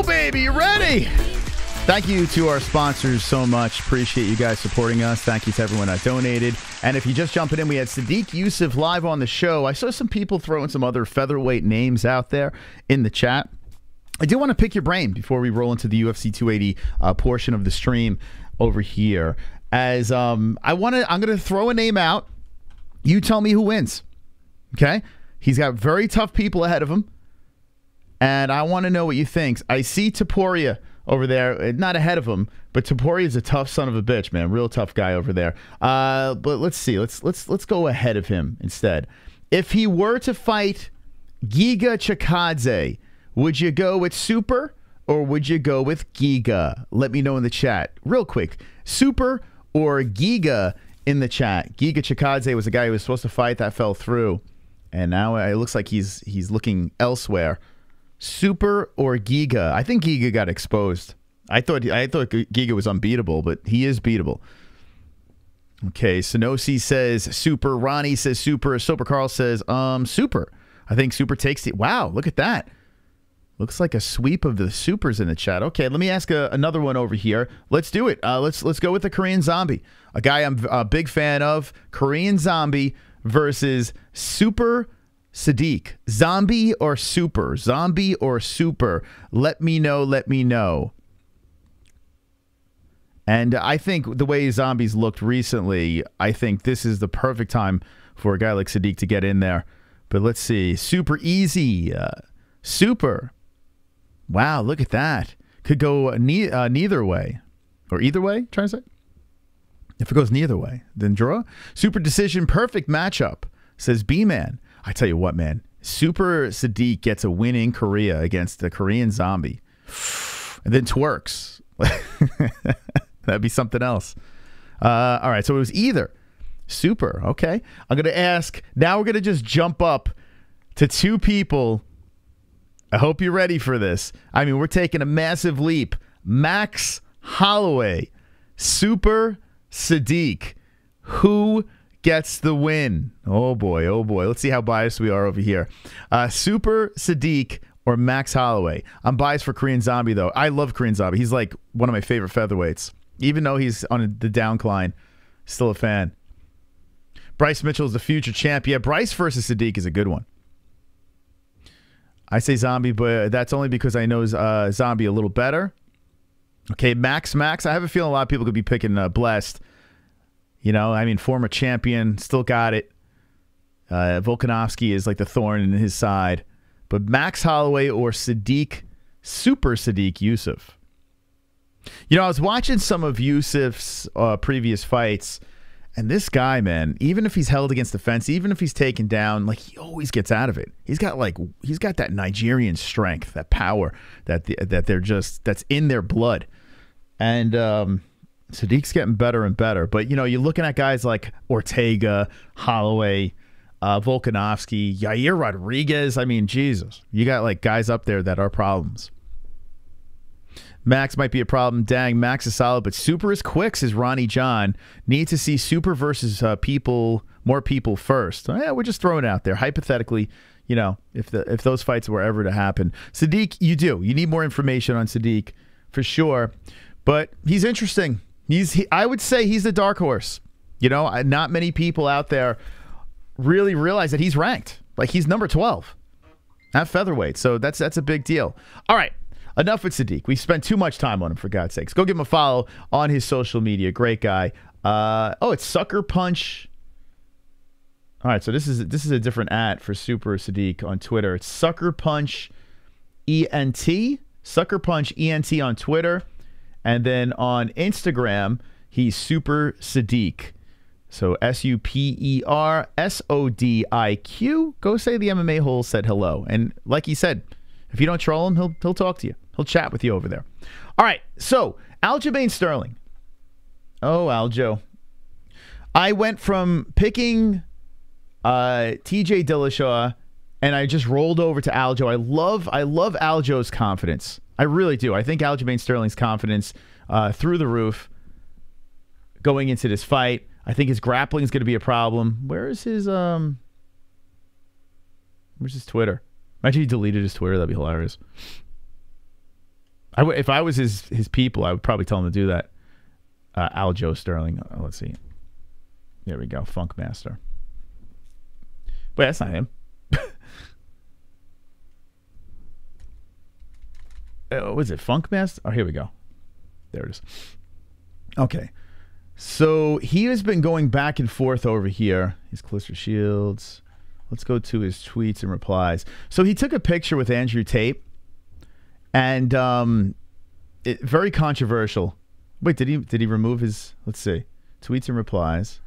[SPEAKER 1] baby. Ready? Thank you to our sponsors so much. Appreciate you guys supporting us. Thank you to everyone that donated. And if you just jumping in, we had Sodiq Yusuff live on the show. I saw some people throwing some other featherweight names out there in the chat. I do want to pick your brain before we roll into the UFC 280 uh, portion of the stream over here. As um, I want to, I'm going to throw a name out. You tell me who wins. Okay, he's got very tough people ahead of him and I want to know what you think. I see Topuria over there, uh, not ahead of him, but Topuria is a tough son of a bitch, man, real tough guy over there. Uh, but let's see, let's let's let's go ahead of him instead. If he were to fight Giga Chikadze, would you go with Super or would you go with Giga? Let me know in the chat, real quick. Super or Giga in the chat. Giga Chikadze was a guy who was supposed to fight that fell through, and now it looks like he's he's looking elsewhere. Super or Giga? I think Giga got exposed. I thought I thought Giga was unbeatable, but he is beatable. Okay, Sonosi says super. Ronnie says super. Super Carl says um super. I think super takes it. Wow, look at that. Looks like a sweep of the supers in the chat. Okay, let me ask a, another one over here. Let's do it. Uh, let's let's go with the Korean Zombie, a guy I'm a big fan of. Korean Zombie versus Super Sodiq. Zombie or Super? Zombie or Super? Let me know. Let me know. And I think the way zombies looked recently, I think this is the perfect time for a guy like Sodiq to get in there. But let's see. Super easy. Uh, super. Wow, look at that. Could go ne- uh, neither way. Or either way, trying to say? If it goes neither way, then draw. Super decision, perfect matchup, says B Man. I tell you what, man. Super Sodiq gets a win in Korea against the Korean zombie. And then twerks. (laughs) That'd be something else. Uh, all right, so it was either. Super. Okay. I'm going to ask. Now we're going to just jump up to two people. I hope you're ready for this. I mean, we're taking a massive leap. Max Holloway, Super Sodiq. Who gets the win? Oh boy, oh boy. Let's see how biased we are over here. Uh, Super Sodiq or Max Holloway. I'm biased for Korean Zombie though. I love Korean Zombie. He's like one of my favorite featherweights. Even though he's on the downcline, still a fan. Bryce Mitchell is the future champ. Yeah, Bryce versus Sodiq is a good one. I say Zombie, but that's only because I know uh, Zombie a little better. Okay, Max, Max. I have a feeling a lot of people could be picking uh, Blessed. You know, I mean, former champion, still got it. Uh, Volkanovski is like the thorn in his side. But Max Holloway or Sodiq, Super Sodiq Yusuff. You know, I was watching some of Yusuff's uh, previous fights, and this guy, man, even if he's held against the fence, even if he's taken down, like he always gets out of it. He's got like he's got that Nigerian strength, that power that the, that they're just that's in their blood, and um, Sodiq's getting better and better. But you know, you're looking at guys like Ortega, Holloway, uh, Volkanovski, Yair Rodriguez. I mean, Jesus, you got like guys up there that are problems. Max might be a problem. Dang, Max is solid, but Super is quick, says Ronnie John. Need to see Super versus uh, people, more people first. Yeah, we're just throwing it out there. Hypothetically, you know, if the if those fights were ever to happen. Sodiq, you do. You need more information on Sodiq for sure. But he's interesting. He's he, I would say he's the dark horse. You know, not many people out there really realize that he's ranked. Like he's number 12 at featherweight. So that's that's a big deal. All right. Enough with Sodiq. We spent too much time on him, for God's sakes. Go give him a follow on his social media. Great guy. Uh, oh, it's Sucker Punch. All right, so this is this is a different at for Super Sodiq on Twitter. It's Sucker Punch ENT. Sucker Punch ENT on Twitter. And then on Instagram, he's Super Sodiq. So S U P E R S O D I Q. Go say the MMA hole said hello. And like he said, if you don't troll him, he'll he'll talk to you. He'll chat with you over there. All right. So Aljamain Sterling. Oh, Aljo. I went from picking uh, TJ Dillashaw and I just rolled over to Aljo. I love I love Aljo's confidence. I really do. I think Aljamain Sterling's confidence uh, through the roof going into this fight. I think his grappling is going to be a problem. Where is his um? Where's his Twitter? Imagine he deleted his Twitter. That'd be hilarious. I w- if I was his his people, I would probably tell him to do that. Uh, Aljo Sterling. Uh, let's see. There we go. Funk Master. Wait, that's not him. Uh, was it Funk Master? Oh, here we go. There it is. Okay. So he has been going back and forth over here. His Callister Shields. Let's go to his tweets and replies. So he took a picture with Andrew Tate, and um, it, very controversial. Wait, did he did he remove his? Let's see, tweets and replies.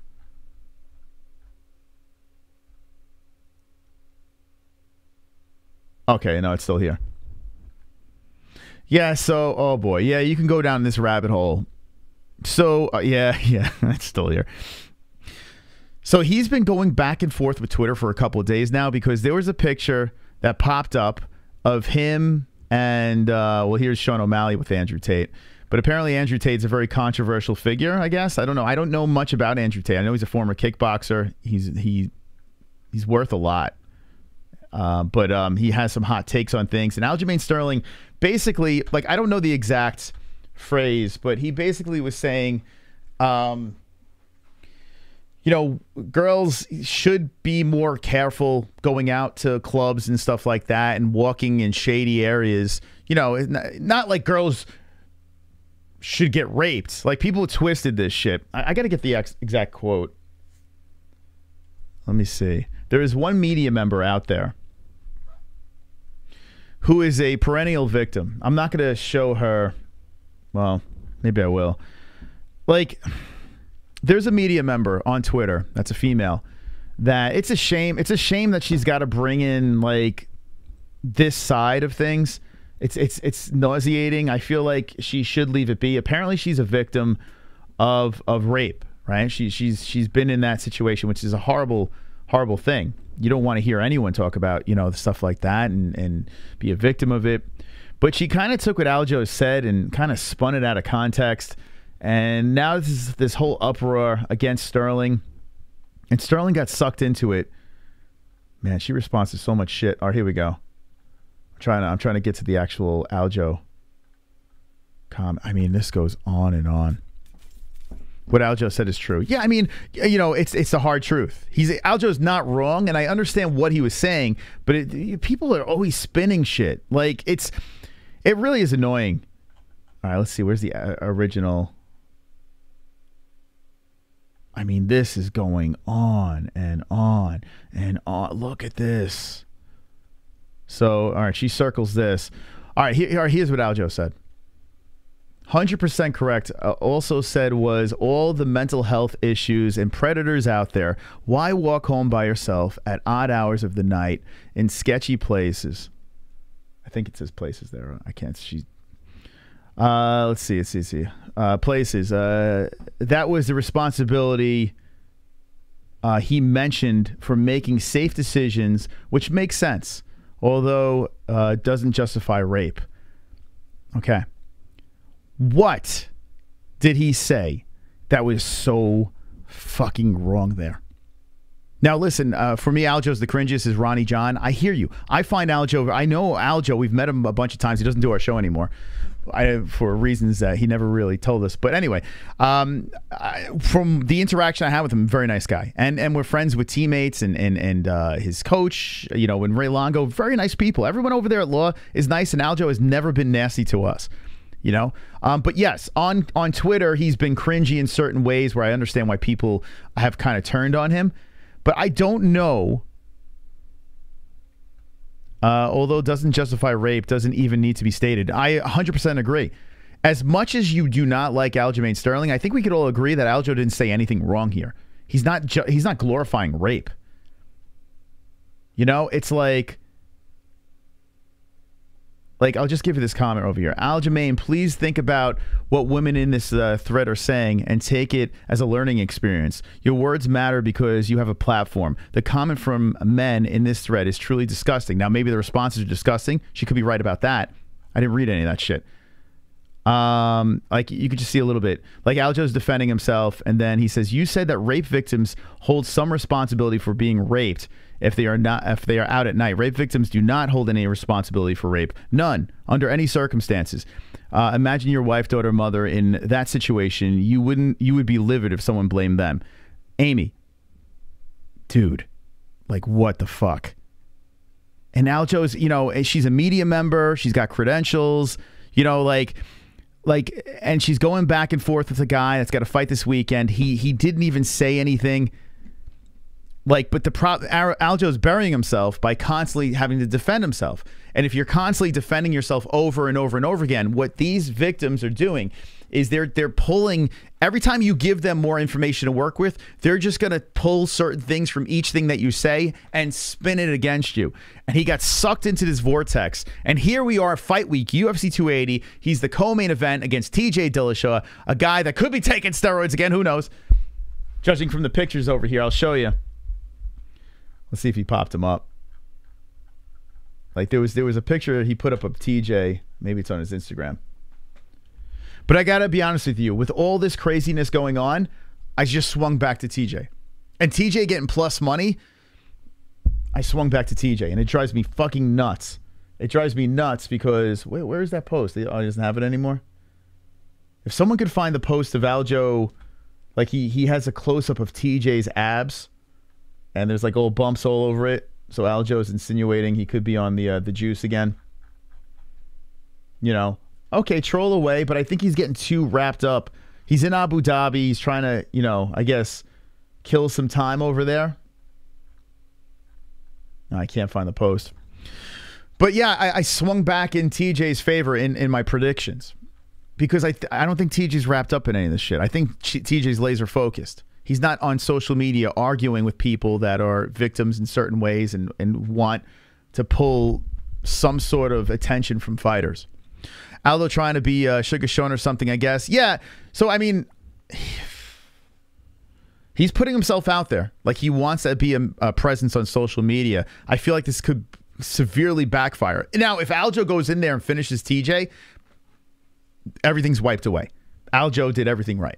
[SPEAKER 1] Okay, no, it's still here. Yeah, so oh boy, yeah, you can go down this rabbit hole. So uh, yeah, (laughs) yeah, it's still here. So he's been going back and forth with Twitter for a couple of days now because there was a picture that popped up of him and uh, well, here's Sean O'Malley with Andrew Tate. But apparently, Andrew Tate's a very controversial figure. I guess I don't know. I don't know much about Andrew Tate. I know he's a former kickboxer. He's he he's worth a lot. Uh, but um, he has some hot takes on things. And Aljamain Sterling, basically, like I don't know the exact phrase, but he basically was saying, um, you know, girls should be more careful going out to clubs and stuff like that and walking in shady areas. You know, not like girls should get raped. Like people twisted this shit. I, I got to get the ex- exact quote. Let me see. There is one media member out there who is a perennial victim. I'm not going to show her. Well, maybe I will. Like, there's a media member on Twitter that's a female that it's a shame. It's a shame that she's got to bring in like this side of things. It's it's it's nauseating. I feel like she should leave it be. Apparently, she's a victim of of rape. Right? She she's she's been in that situation, which is a horrible horrible thing. You don't want to hear anyone talk about you know stuff like that and and be a victim of it. But she kind of took what Aljo said and kind of spun it out of context. And now this is this whole uproar against Sterling. And Sterling got sucked into it. Man, she responds to so much shit. All right, here we go. I'm trying to I'm trying to get to the actual Aljo com. I mean, this goes on and on. What Aljo said is true. Yeah, I mean, you know, it's it's the hard truth. He's Aljo's not wrong, and I understand what he was saying, but it, people are always spinning shit. Like it's, it really is annoying. All right, let's see. Where's the uh, original? I mean, this is going on and on and on. Look at this. So, all right, she circles this. All right, here, here's what Aljo said. 100% correct. Uh, also said was all the mental health issues and predators out there. Why walk home by yourself at odd hours of the night in sketchy places? I think it says places there. I can't. She. Uh, let's see. Let's see. Let's see. Uh, places. Uh, that was the responsibility. Uh, he mentioned for making safe decisions, which makes sense, although uh, doesn't justify rape. Okay. What did he say that was so fucking wrong there? Now, listen, uh, for me, Aljo's the cringiest is Ronnie John. I hear you. I find Aljo, I know Aljo, we've met him a bunch of times. He doesn't do our show anymore. I, for reasons that he never really told us. But anyway, um, I, from the interaction I had with him, very nice guy, and and we're friends with teammates and and and uh, his coach. You know, and Ray Longo, very nice people. Everyone over there at Law is nice, and Aljo has never been nasty to us. You know, um, but yes, on on Twitter, he's been cringy in certain ways where I understand why people have kind of turned on him. But I don't know uh, although doesn't justify rape, doesn't even need to be stated. I 100% agree. As much as you do not like Aljamain Sterling, I think we could all agree that Aljo didn't say anything wrong here. He's not he's not glorifying rape. You know, it's like like I'll just give you this comment over here. Al Aljamain, please think about what women in this uh, thread are saying and take it as a learning experience. Your words matter because you have a platform. The comment from men in this thread is truly disgusting. Now, maybe the responses are disgusting. She could be right about that. I didn't read any of that shit. Um, like you could just see a little bit. Like Aljo's defending himself, and then he says, "You said that rape victims hold some responsibility for being raped." If they are not if they are out at night. Rape victims do not hold any responsibility for rape. None under any circumstances. Uh, imagine your wife, daughter, mother in that situation. You wouldn't. You would be livid if someone blamed them. Amy, dude, like what the fuck? And Aljo's, you know, she's a media member. She's got credentials. You know, like like and she's going back and forth with a guy that's got to fight this weekend. He he didn't even say anything. Like, but the pro- Aljo's burying himself by constantly having to defend himself. And if you're constantly defending yourself over and over and over again, what these victims are doing is they're they're pulling every time you give them more information to work with, they're just going to pull certain things from each thing that you say and spin it against you. And he got sucked into this vortex. And here we are, fight week, UFC 280. He's the co-main event against TJ Dillashaw, a guy that could be taking steroids again. Who knows? Judging from the pictures over here, I'll show you. Let's see if he popped him up. Like there was there was a picture he put up of TJ. Maybe it's on his Instagram. But I gotta be honest with you, with all this craziness going on, I just swung back to TJ. And TJ getting plus money, I swung back to TJ, and it drives me fucking nuts. It drives me nuts because wait, where is that post? Oh, he doesn't have it anymore. If someone could find the post of Aljo, like he he has a close up of TJ's abs and there's like old bumps all over it. So Aljo's insinuating he could be on the uh, the juice again. You know, okay, troll away, but I think he's getting too wrapped up. He's in Abu Dhabi. He's trying to, you know, I guess, kill some time over there. I can't find the post. But yeah, I, I swung back in TJ's favor in, in my predictions. because I I don't think TJ's wrapped up in any of this shit. I think TJ's laser focused. He's not on social media arguing with people that are victims in certain ways and and want to pull some sort of attention from fighters. Aldo trying to be uh, Sugar Sean or something, I guess. Yeah. So I mean, he's putting himself out there. Like he wants to be a, a presence on social media. I feel like this could severely backfire. Now, if Aljo goes in there and finishes TJ, everything's wiped away. Aljo did everything right.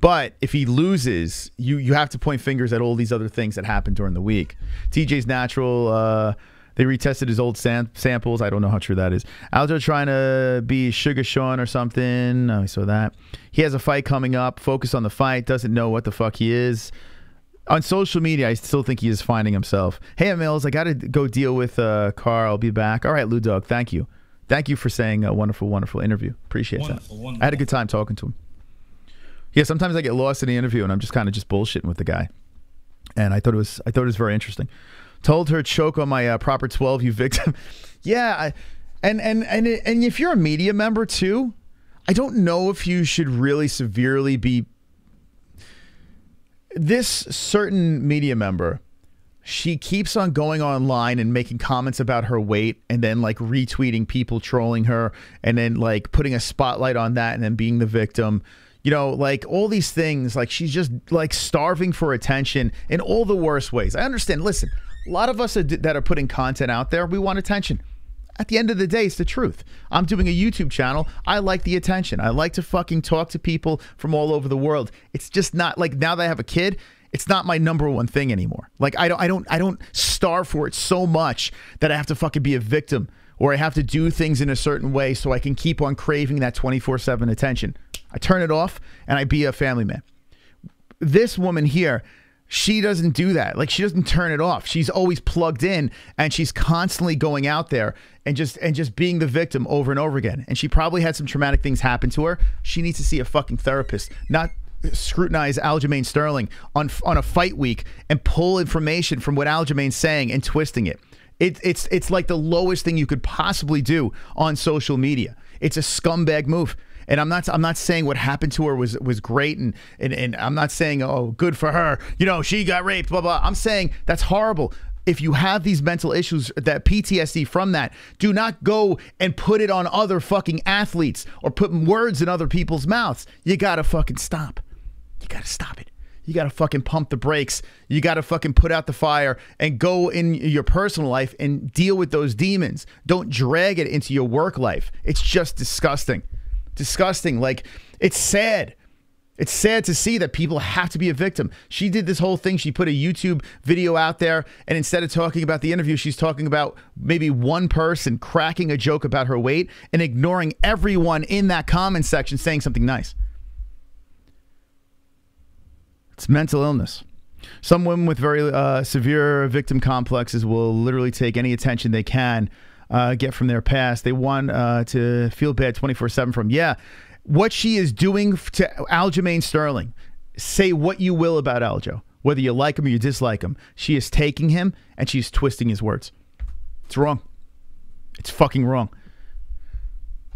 [SPEAKER 1] But if he loses, you you have to point fingers at all these other things that happened during the week. TJ's natural. Uh, they retested his old sam- samples. I don't know how true that is. Aljo trying to be Sugar Sean or something. Oh, I saw that. He has a fight coming up. Focus on the fight. Doesn't know what the fuck he is. On social media, I still think he is finding himself. Hey, Mills, I got to go deal with uh, Carl. I'll be back. All right, Lou Dog, thank you. Thank you for saying a wonderful, wonderful interview. Appreciate
[SPEAKER 8] Wonderful,
[SPEAKER 1] that.
[SPEAKER 8] wonderful.
[SPEAKER 1] I had a good time talking to him. Yeah, sometimes I get lost in the interview and I'm just kind of just bullshitting with the guy. And I thought it was I thought it was very interesting. Told her choke on my uh, proper 12 you victim. (laughs) yeah, I, and and and and if you're a media member too, I don't know if you should really severely be this certain media member she keeps on going online and making comments about her weight and then like retweeting people trolling her and then like putting a spotlight on that and then being the victim you know like all these things like she's just like starving for attention in all the worst ways i understand listen a lot of us are, that are putting content out there we want attention at the end of the day, it's the truth. I'm doing a YouTube channel. I like the attention. I like to fucking talk to people from all over the world. It's just not like now that I have a kid, it's not my number one thing anymore. Like I don't I don't I don't starve for it so much that I have to fucking be a victim or I have to do things in a certain way so I can keep on craving that 24/7 attention. I turn it off and I be a family man. This woman here she doesn't do that. Like she doesn't turn it off. She's always plugged in and she's constantly going out there and just and just being the victim over and over again. And she probably had some traumatic things happen to her. She needs to see a fucking therapist not scrutinize Aljamain Sterling on on a fight week and pull information from what Aljamain's saying and twisting it. It, it's it's like the lowest thing you could possibly do on social media. It's a scumbag move. And I'm not I'm not saying what happened to her was was great and, and and I'm not saying oh good for her. You know, she got raped, blah blah. I'm saying that's horrible. If you have these mental issues that PTSD from that, do not go and put it on other fucking athletes or put words in other people's mouths. You gotta fucking stop. You gotta stop it. You gotta fucking pump the brakes. You gotta fucking put out the fire and go in your personal life and deal with those demons. Don't drag it into your work life. It's just disgusting. Disgusting. Like, it's sad. It's sad to see that people have to be a victim. She did this whole thing. She put a YouTube video out there, and instead of talking about the interview, she's talking about maybe one person cracking a joke about her weight and ignoring everyone in that comment section saying something nice. It's mental illness. Some women with very uh, severe victim complexes will literally take any attention they can uh, get from their past. They want uh, to feel bad 24 7 from. Yeah, what she is doing to Aljamain Sterling, say what you will about Aljo, whether you like him or you dislike him. She is taking him and she's twisting his words. It's wrong. It's fucking wrong.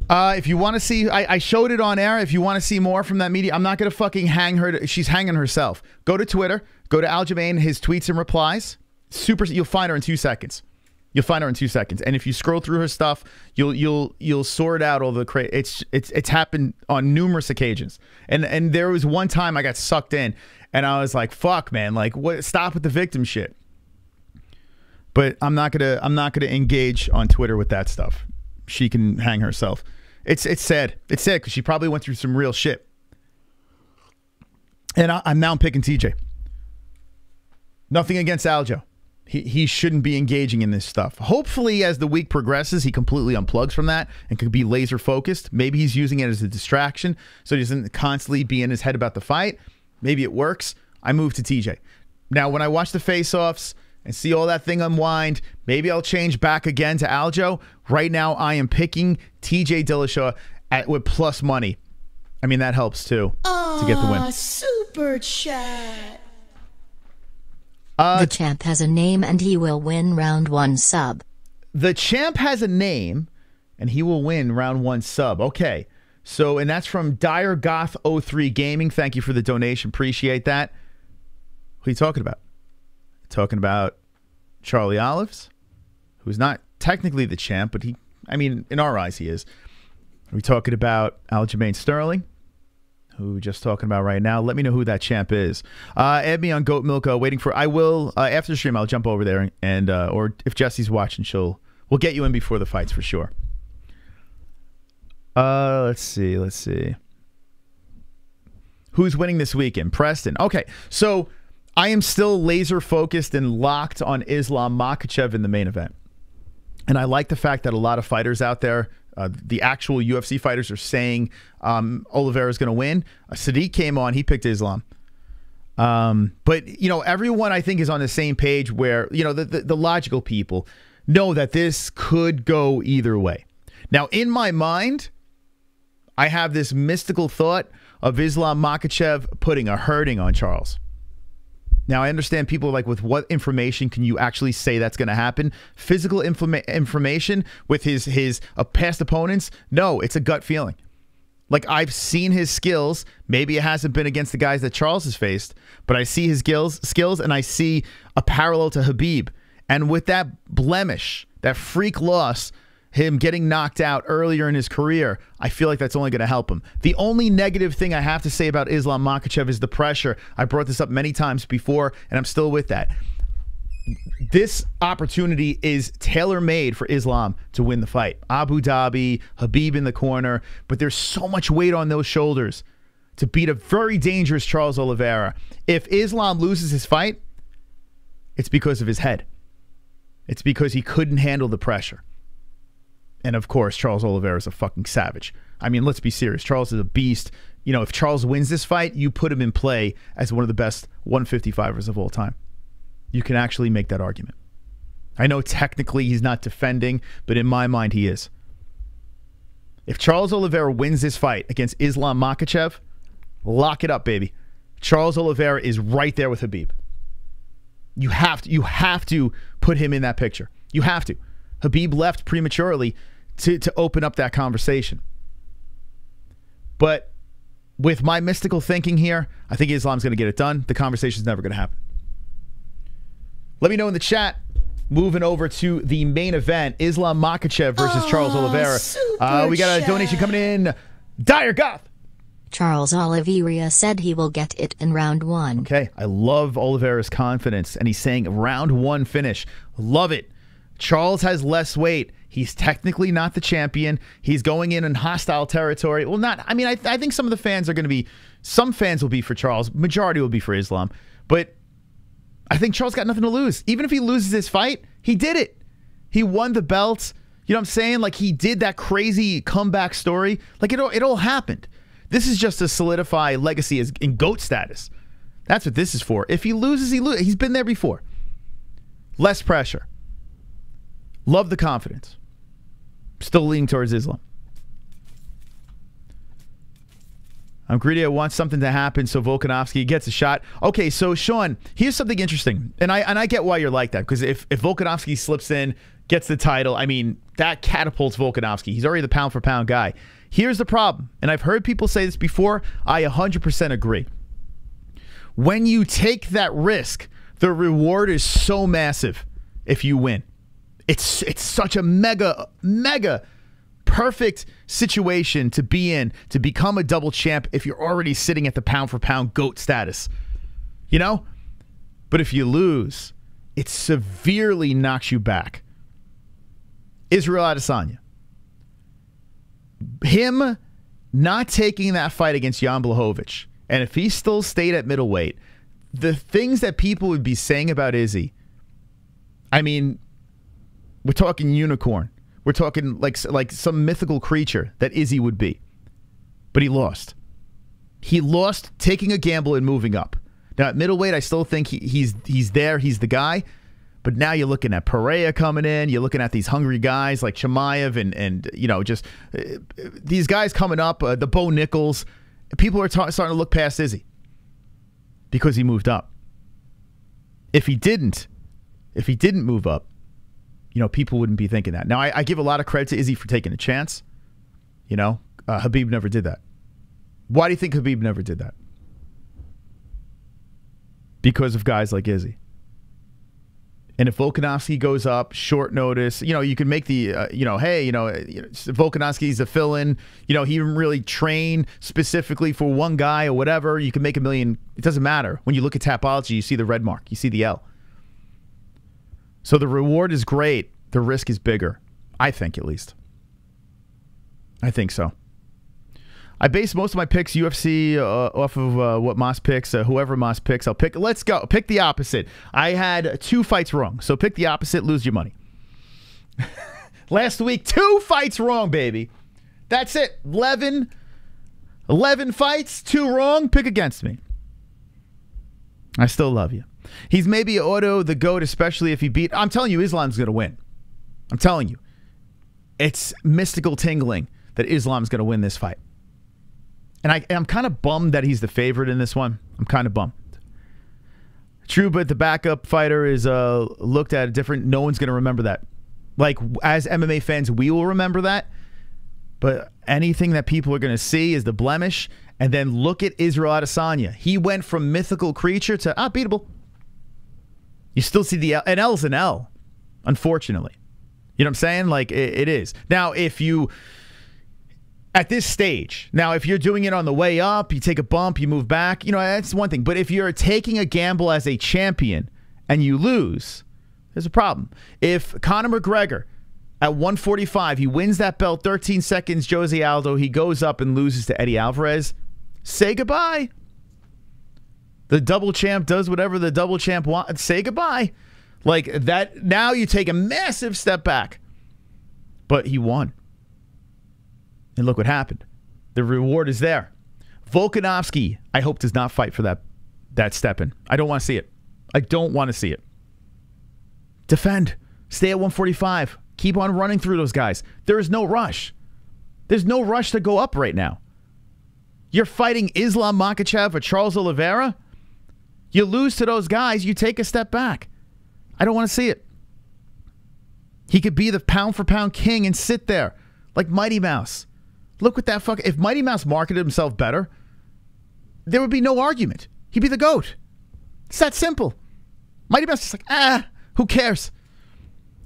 [SPEAKER 1] Uh, if you want to see, I, I showed it on air. If you want to see more from that media, I'm not going to fucking hang her. To, she's hanging herself. Go to Twitter. Go to Aljamain, his tweets and replies. Super. You'll find her in two seconds. You'll find her in two seconds. And if you scroll through her stuff, you'll you'll you'll sort out all the cra- it's it's it's happened on numerous occasions. And and there was one time I got sucked in, and I was like, "Fuck, man! Like, what? Stop with the victim shit." But I'm not gonna I'm not gonna engage on Twitter with that stuff. She can hang herself. It's it's sad. It's sad because she probably went through some real shit. And I, I'm now picking TJ. Nothing against Aljo. He, he shouldn't be engaging in this stuff. Hopefully, as the week progresses, he completely unplugs from that and can be laser focused. Maybe he's using it as a distraction so he doesn't constantly be in his head about the fight. Maybe it works. I move to TJ. Now, when I watch the face offs and see all that thing unwind, maybe I'll change back again to Aljo. Right now, I am picking TJ Dillashaw at, with plus money. I mean, that helps too to get the win.
[SPEAKER 5] Super chat.
[SPEAKER 1] Uh,
[SPEAKER 6] the champ has a name and he will win round one sub.
[SPEAKER 1] the champ has a name and he will win round one sub. Okay. So, and that's from Dire Goth 03 Gaming. Thank you for the donation. Appreciate that. Who are you talking about? Talking about Charlie Olives, who's not technically the champ, but he, I mean, in our eyes, he is. Are we talking about Aljamain Sterling? Who we're just talking about right now? Let me know who that champ is. Uh, add me on Goat Milk. Uh, waiting for. I will uh, after the stream. I'll jump over there and uh, or if Jesse's watching, she'll we'll get you in before the fights for sure. Uh, let's see. Let's see. Who's winning this weekend? Preston. Okay, so I am still laser focused and locked on Islam Makhachev in the main event. And I like the fact that a lot of fighters out there, uh, the actual UFC fighters, are saying um, Oliveira is going to win. Uh, Sodiq came on, he picked Islam. Um, but, you know, everyone I think is on the same page where, you know, the, the, the logical people know that this could go either way. Now, in my mind, I have this mystical thought of Islam Makhachev putting a hurting on Charles. Now, I understand people like, with what information can you actually say that's going to happen? Physical informa- information with his his uh, past opponents? No, it's a gut feeling. Like I've seen his skills. Maybe it hasn't been against the guys that Charles has faced, but I see his skills, skills, and I see a parallel to Khabib. And with that blemish, that freak loss, him getting knocked out earlier in his career, I feel like that's only going to help him. The only negative thing I have to say about Islam Makhachev is the pressure. I brought this up many times before, and I'm still with that. This opportunity is tailor made for Islam to win the fight. Abu Dhabi, Khabib in the corner, but there's so much weight on those shoulders to beat a very dangerous Charles Oliveira. If Islam loses his fight, it's because of his head. It's because he couldn't handle the pressure. And of course, Charles Oliveira is a fucking savage. I mean, let's be serious. Charles is a beast. You know, if Charles wins this fight, you put him in play as one of the best 155ers of all time. You can actually make that argument. I know technically he's not defending, but in my mind, he is. If Charles Oliveira wins this fight against Islam Makhachev, lock it up, baby. Charles Oliveira is right there with Khabib. You have to, you have to put him in that picture. You have to. Khabib left prematurely to, to open up that conversation. But with my mystical thinking here, I think Islam's going to get it done. The conversation's never going to happen. Let me know in the chat. Moving over to the main event Islam Makhachev versus Charles Oliveira. Uh, we got a donation coming in. Dire Goth.
[SPEAKER 6] Charles Oliveira said he will get it in round one.
[SPEAKER 1] Okay. I love Oliveira's confidence, and he's saying round one finish. Love it. Charles has less weight. He's technically not the champion. He's going in in hostile territory. Well, not. I mean, I, I think some of the fans are going to be. Some fans will be for Charles. Majority will be for Islam. But I think Charles got nothing to lose. Even if he loses this fight, he did it. He won the belt. You know what I'm saying? Like he did that crazy comeback story. Like it all, it all happened. This is just to solidify legacy as in goat status. That's what this is for. If he loses, he loses. He's been there before. Less pressure. Love the confidence. Still leaning towards Islam. I'm greedy. I want something to happen so Volkanovski gets a shot. Okay, so Sean, here's something interesting, and I and I get why you're like that because if if Volkanovski slips in, gets the title, I mean that catapults Volkanovski. He's already the pound for pound guy. Here's the problem, and I've heard people say this before. I 100% agree. When you take that risk, the reward is so massive if you win. It's it's such a mega mega perfect situation to be in to become a double champ if you're already sitting at the pound for pound goat status. You know? But if you lose, it severely knocks you back. Israel Adesanya. Him not taking that fight against Jan Blachowicz, and if he still stayed at middleweight, the things that people would be saying about Izzy, I mean, we're talking unicorn. We're talking like like some mythical creature that Izzy would be. But he lost. He lost taking a gamble and moving up. Now at middleweight, I still think he, he's he's there. He's the guy. But now you're looking at Pereira coming in. You're looking at these hungry guys like Chimaev and and you know just uh, these guys coming up. Uh, the Bo Nickal. People are ta- starting to look past Izzy because he moved up. If he didn't, if he didn't move up, you know, people wouldn't be thinking that. Now, I, I give a lot of credit to Izzy for taking a chance. You know, uh, Khabib never did that? Why do you think Khabib never did that? Because of guys like Izzy. And if Volkanovski goes up short notice, you know, you can make the, uh, you know, hey, you know, uh, Volkanovski's a fill in. You know, he didn't really train specifically for one guy or whatever. You can make a million. It doesn't matter. When you look at Tapology, you see the red mark, you see the L. So the reward is great. The risk is bigger. I think, at least. I think so. I base most of my picks UFC uh, off of uh, what Moss picks. Uh, whoever Moss picks, I'll pick. Let's go. Pick the opposite. I had two fights wrong, so pick the opposite. Lose your money. (laughs) Last week, two fights wrong, baby. That's it. 11, 11 fights, two wrong. Pick against me. I still love you. He's maybe auto the goat, especially if he beat. I'm telling you, Islam's going to win. I'm telling you, it's mystical tingling that Islam's going to win this fight. And I, I'm kind of bummed that he's the favorite in this one. I'm kind of bummed. True, but the backup fighter is uh, looked at different. No one's going to remember that. Like as MMA fans, we will remember that. But anything that people are going to see is the blemish. And then look at Israel Adesanya. He went from mythical creature to ah beatable. You still see the L. An L's an L, unfortunately. You know what I'm saying? Like it, it is. Now, if you at this stage. Now, if you're doing it on the way up, you take a bump, you move back, you know, that's one thing. But if you're taking a gamble as a champion and you lose, there's a problem. If Conor McGregor at 145, he wins that belt 13 seconds, Jose Aldo, he goes up and loses to Eddie Alvarez, say goodbye. The double champ does whatever the double champ wants. Say goodbye. Like that, now you take a massive step back. But he won. And look what happened. The reward is there. Volkanovski, I hope, does not fight for that that step in. I don't want to see it. I don't want to see it. Defend. Stay at 145. Keep on running through those guys. There is no rush. There's no rush to go up right now. You're fighting Islam Makhachev or Charles Oliveira. You lose to those guys, you take a step back. I don't want to see it. He could be the pound for pound king and sit there like Mighty Mouse. Look what that fuck. If Mighty Mouse marketed himself better, there would be no argument. He'd be the goat. It's that simple. Mighty Mouse is like, ah, who cares?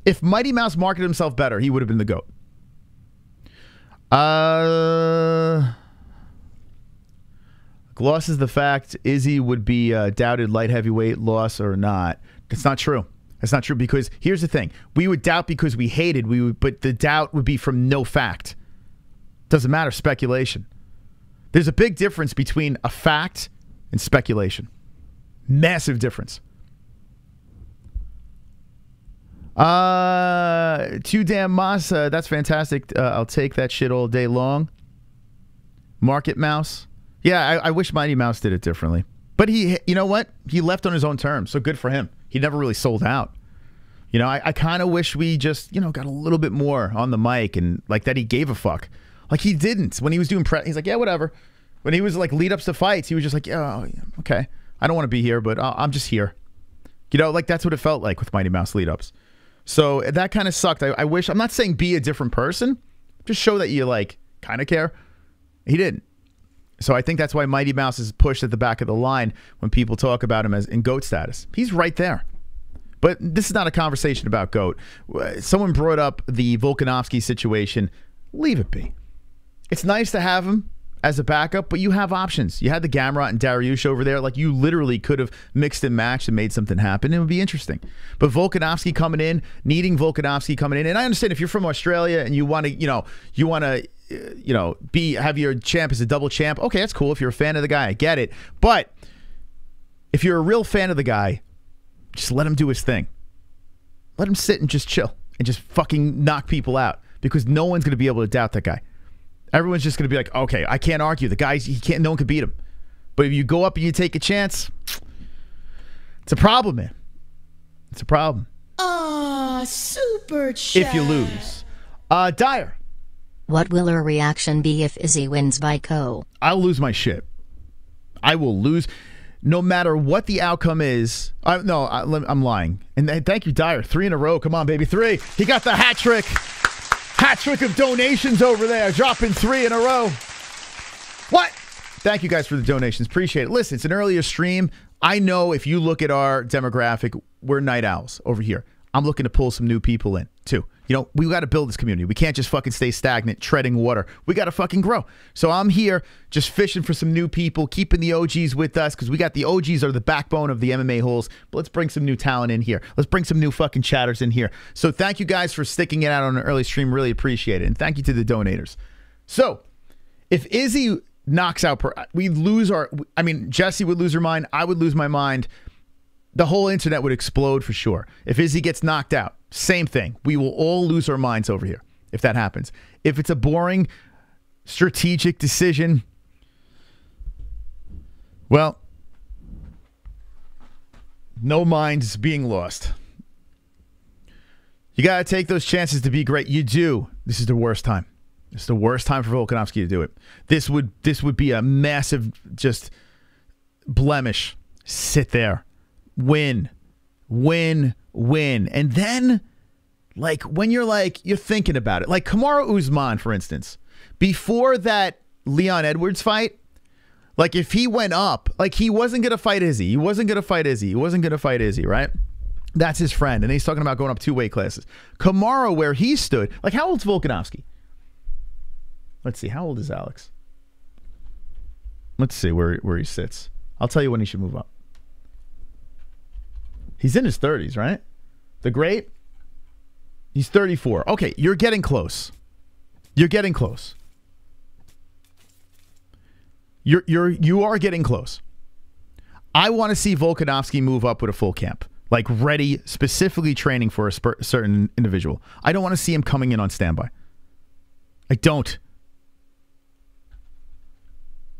[SPEAKER 1] If Mighty Mouse marketed himself better, he would have been the goat. Uh, Gloss is the fact Izzy would be doubted light heavyweight loss or not. That's not true. That's not true because here's the thing: we would doubt because we hated. We would, but the doubt would be from no fact. Doesn't matter, speculation. There's a big difference between a fact and speculation. Massive difference. Uh, too damn moss. Uh, that's fantastic. Uh, I'll take that shit all day long. Market Mouse. Yeah, I, I wish Mighty Mouse did it differently. But he, you know what? He left on his own terms, so good for him. He never really sold out. You know, I, I kind of wish we just, you know, got a little bit more on the mic and like that he gave a fuck. Like he didn't when he was doing press. He's like, yeah, whatever. When he was like lead ups to fights, he was just like, yeah, oh, okay, I don't want to be here, but uh, I'm just here. You know, like that's what it felt like with Mighty Mouse lead ups. So that kind of sucked. I, I wish. I'm not saying be a different person. Just show that you like kind of care. He didn't. So I think that's why Mighty Mouse is pushed at the back of the line when people talk about him as in goat status. He's right there. But this is not a conversation about goat. Uh, someone brought up the Volkanovski situation. Leave it be. It's nice to have him as a backup, but you have options. You had the Gamrot and Dariush over there. Like you literally could have mixed and matched and made something happen. It would be interesting. But Volkanovski coming in, needing Volkanovski coming in, and I understand if you're from Australia and you want to, you know, you want to, you know, be have your champ as a double champ. Okay, that's cool. If you're a fan of the guy, I get it. But if you're a real fan of the guy, just let him do his thing. Let him sit and just chill and just fucking knock people out because no one's going to be able to doubt that guy. Everyone's just going to be like, okay, I can't argue. The guys, he can't. No one can beat him. But if you go up and you take a chance, (tsk) it's a problem, man. It's a problem.
[SPEAKER 5] Ah, super chat.
[SPEAKER 1] If you lose, uh, Dyer,
[SPEAKER 6] What will her reaction be if Izzy wins by KO?
[SPEAKER 1] I'll lose my shit. I will lose, no matter what the outcome is. I, no, I, I'm lying. And th- thank you, Dyer. Three in a row. Come on, baby, three. He got the hat trick. Hat trick of donations over there, dropping three in a row. What? Thank you guys for the donations. Appreciate it. Listen, it's an earlier stream. I know if you look at our demographic, we're night owls over here. I'm looking to pull some new people in too. You know, we got to build this community. We can't just fucking stay stagnant, treading water. We got to fucking grow. So I'm here just fishing for some new people, keeping the OGs with us because we got the OGs are the backbone of the MMA holes. But let's bring some new talent in here. Let's bring some new fucking chatters in here. So thank you guys for sticking it out on an early stream. Really appreciate it. And thank you to the donators. So if Izzy knocks out, we lose our. I mean, Jesse would lose her mind. I would lose my mind. The whole internet would explode for sure. If Izzy gets knocked out, same thing. We will all lose our minds over here if that happens. If it's a boring strategic decision, well, no minds being lost. You got to take those chances to be great. You do. This is the worst time. It's the worst time for Volkanovski to do it. This would this would be a massive just blemish. Sit there, win, win, win, and then like when you're like you're thinking about it, like Kamaru Usman, for instance, before that Leon Edwards fight, like if he went up, like he wasn't gonna fight Izzy, he wasn't gonna fight Izzy, he wasn't gonna fight Izzy, right? That's his friend, and he's talking about going up two weight classes. Kamara, where he stood, like how old's Volkanovski? Let's see. How old is Alex? Let's see where where he sits. I'll tell you when he should move up. He's in his 30s, right? The great? He's 34. Okay, you're getting close. You're getting close. You're you're you are getting close. I want to see Volkanovski move up with a full camp, like ready, specifically training for a certain individual. I don't want to see him coming in on standby. I don't.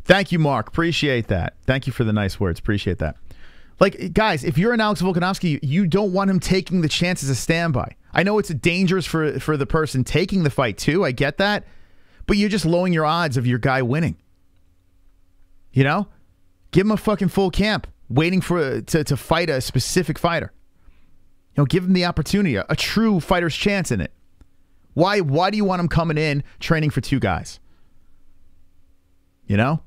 [SPEAKER 1] Thank you, Mark. Appreciate that. Thank you for the nice words. Appreciate that. Like, guys, if you're an Alex Volkanovski, you don't want him taking the chances of standby. I know it's dangerous for for the person taking the fight too. I get that, but you're just lowering your odds of your guy winning. You know, give him a fucking full camp, waiting for to to fight a specific fighter. You know, give him the opportunity, a, a true fighter's chance in it. Why why do you want him coming in training for two guys? You know?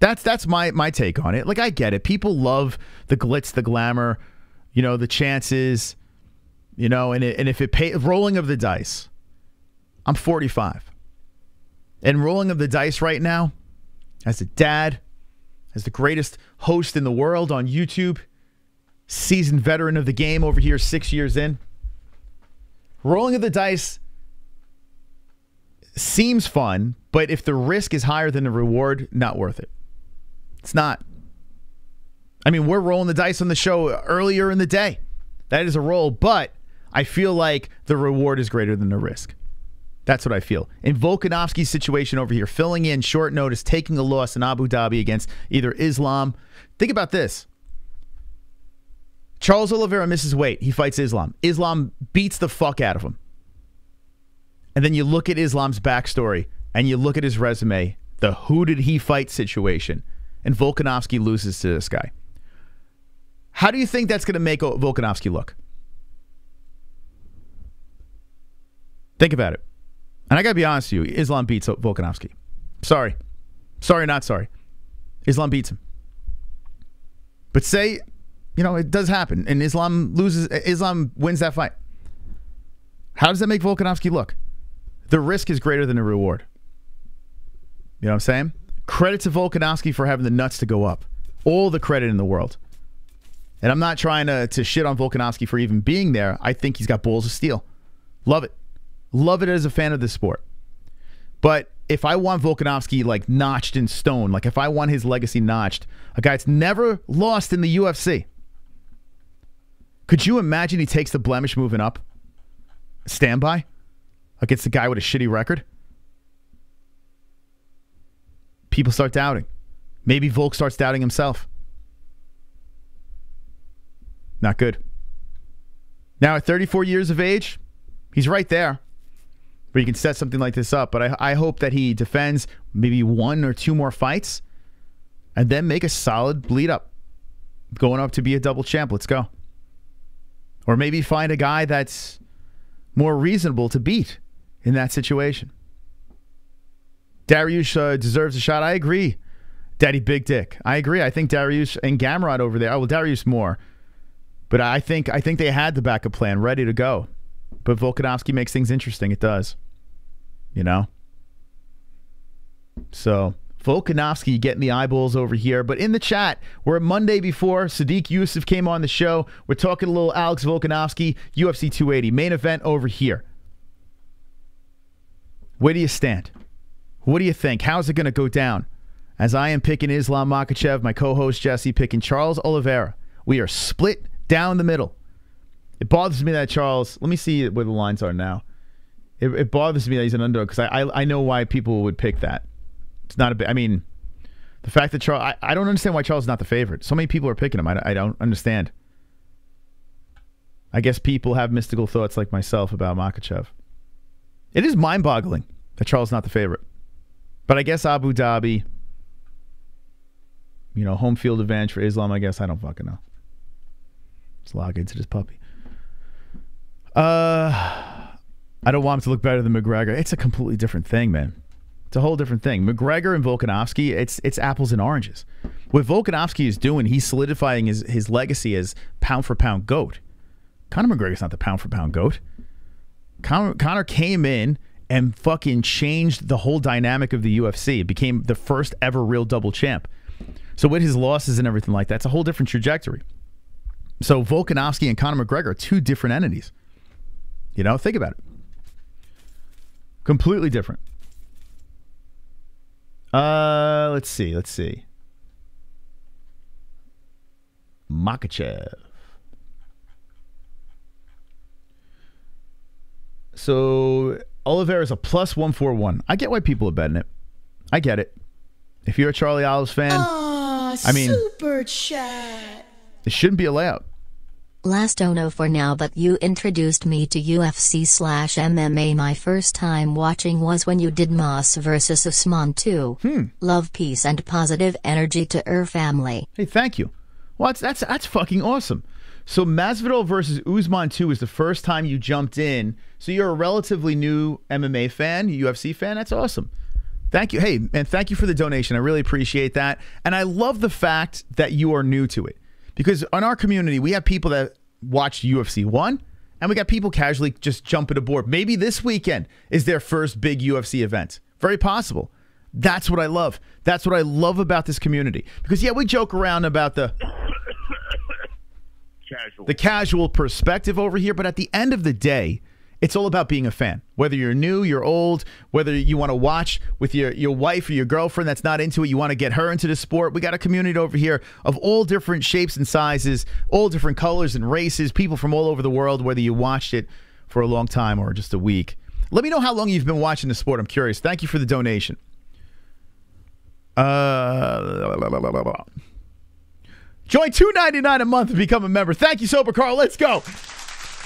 [SPEAKER 1] That's that's my my take on it. Like I get it. People love the glitz, the glamour, you know, the chances, you know, and it, and if it pay rolling of the dice. I'm 45. And rolling of the dice right now as a dad, as the greatest host in the world on YouTube, seasoned veteran of the game over here 6 years in. Rolling of the dice seems fun, but if the risk is higher than the reward, not worth it. It's not. I mean, we're rolling the dice on the show earlier in the day. That is a roll, but I feel like the reward is greater than the risk. That's what I feel. In Volkanovski's situation over here, filling in short notice, taking a loss in Abu Dhabi against either Islam. Think about this. Charles Oliveira misses weight. He fights Islam. Islam beats the fuck out of him. And then you look at Islam's backstory and you look at his resume, the who did he fight situation, and Volkanovski loses to this guy. How do you think that's going to make Volkanovski look? Think about it. And I got to be honest with you, Islam beats Volkanovski. Sorry. Sorry, not sorry. Islam beats him. But say, you know, it does happen and Islam loses Islam wins that fight. How does that make Volkanovski look? The risk is greater than the reward. You know what I'm saying? Credit to Volkanovski for having the nuts to go up. All the credit in the world. And I'm not trying to, to shit on Volkanovski for even being there. I think he's got balls of steel. Love it. Love it as a fan of the sport. But if I want Volkanovski like notched in stone, like if I want his legacy notched, a guy that's never lost in the UFC, could you imagine he takes the blemish moving up? Standby? Against the guy with a shitty record? People start doubting. Maybe Volk starts doubting himself. Not good. Now, at 34 years of age, he's right there. where you can set something like this up. But I, I hope that he defends maybe one or two more fights and then make a solid bleed up. Going up to be a double champ. Let's go. Or maybe find a guy that's more reasonable to beat in that situation. Dariush uh, deserves a shot. I agree. Daddy Big Dick. I agree. I think Dariush and Gamrot over there. Oh, well, Dariush more. But I think I think they had the backup plan ready to go. But Volkanovski makes things interesting. It does. You know? So Volkanovski getting the eyeballs over here. But in the chat, we're Monday before Sodiq Yusuff came on the show. We're talking a little Alex Volkanovski, UFC 280, main event over here. Where do you stand? What do you think? How's it going to go down? As I am picking Islam Makhachev, my co host Jesse picking Charles Oliveira. We are split down the middle. It bothers me that Charles, let me see where the lines are now. It, it bothers me that he's an underdog because I, I, I know why people would pick that. It's not a bit, I mean, the fact that Charles, I, I don't understand why Charles is not the favorite. So many people are picking him. I, I don't understand. I guess people have mystical thoughts like myself about Makhachev. It is mind boggling that Charles is not the favorite. But I guess Abu Dhabi, you know, home field advantage for Islam, I guess. I don't fucking know. Let's log into this puppy. Uh, I don't want him to look better than McGregor. It's a completely different thing, man. It's a whole different thing. McGregor and Volkanovski, it's it's apples and oranges. What Volkanovski is doing, he's solidifying his, his legacy as pound for pound goat. Conor McGregor's not the pound for pound goat. Conor, Conor came in and fucking changed the whole dynamic of the UFC. It became the first ever real double champ. So with his losses and everything like that, it's a whole different trajectory. So Volkanovski and Conor McGregor are two different entities. You know, think about it. Completely different. Uh, let's see. Let's see. Makhachev. So Oliveira is a plus 141. I get why people are betting it. I get it. If you're a Charlie Olives fan, I mean,
[SPEAKER 5] super chat.
[SPEAKER 1] it shouldn't be a layout.
[SPEAKER 6] Last ono for now, but you introduced me to UFC slash MMA. My first time watching was when you did Moss versus Usman 2.
[SPEAKER 1] Hmm.
[SPEAKER 6] Love, peace, and positive energy to Ur family.
[SPEAKER 1] Hey, thank you. Well, that's that's, that's fucking awesome. So Masvidal versus Usman 2 is the first time you jumped in. So you're a relatively new MMA fan, UFC fan. That's awesome. Thank you. Hey, and thank you for the donation. I really appreciate that. And I love the fact that you are new to it. Because in our community, we have people that watch UFC 1 and we got people casually just jumping aboard. Maybe this weekend is their first big UFC event. Very possible. That's what I love. That's what I love about this community. Because yeah, we joke around about the
[SPEAKER 8] Casual.
[SPEAKER 1] the casual perspective over here, but at the end of the day, it's all about being a fan. Whether you're new, you're old, whether you want to watch with your, your wife or your girlfriend that's not into it, you want to get her into the sport. We got a community over here of all different shapes and sizes, all different colors and races, people from all over the world, whether you watched it for a long time or just a week. Let me know how long you've been watching the sport. I'm curious. Thank you for the donation. Uh, join two ninety nine a month and become a member. Thank you, Sober Carl. Let's go.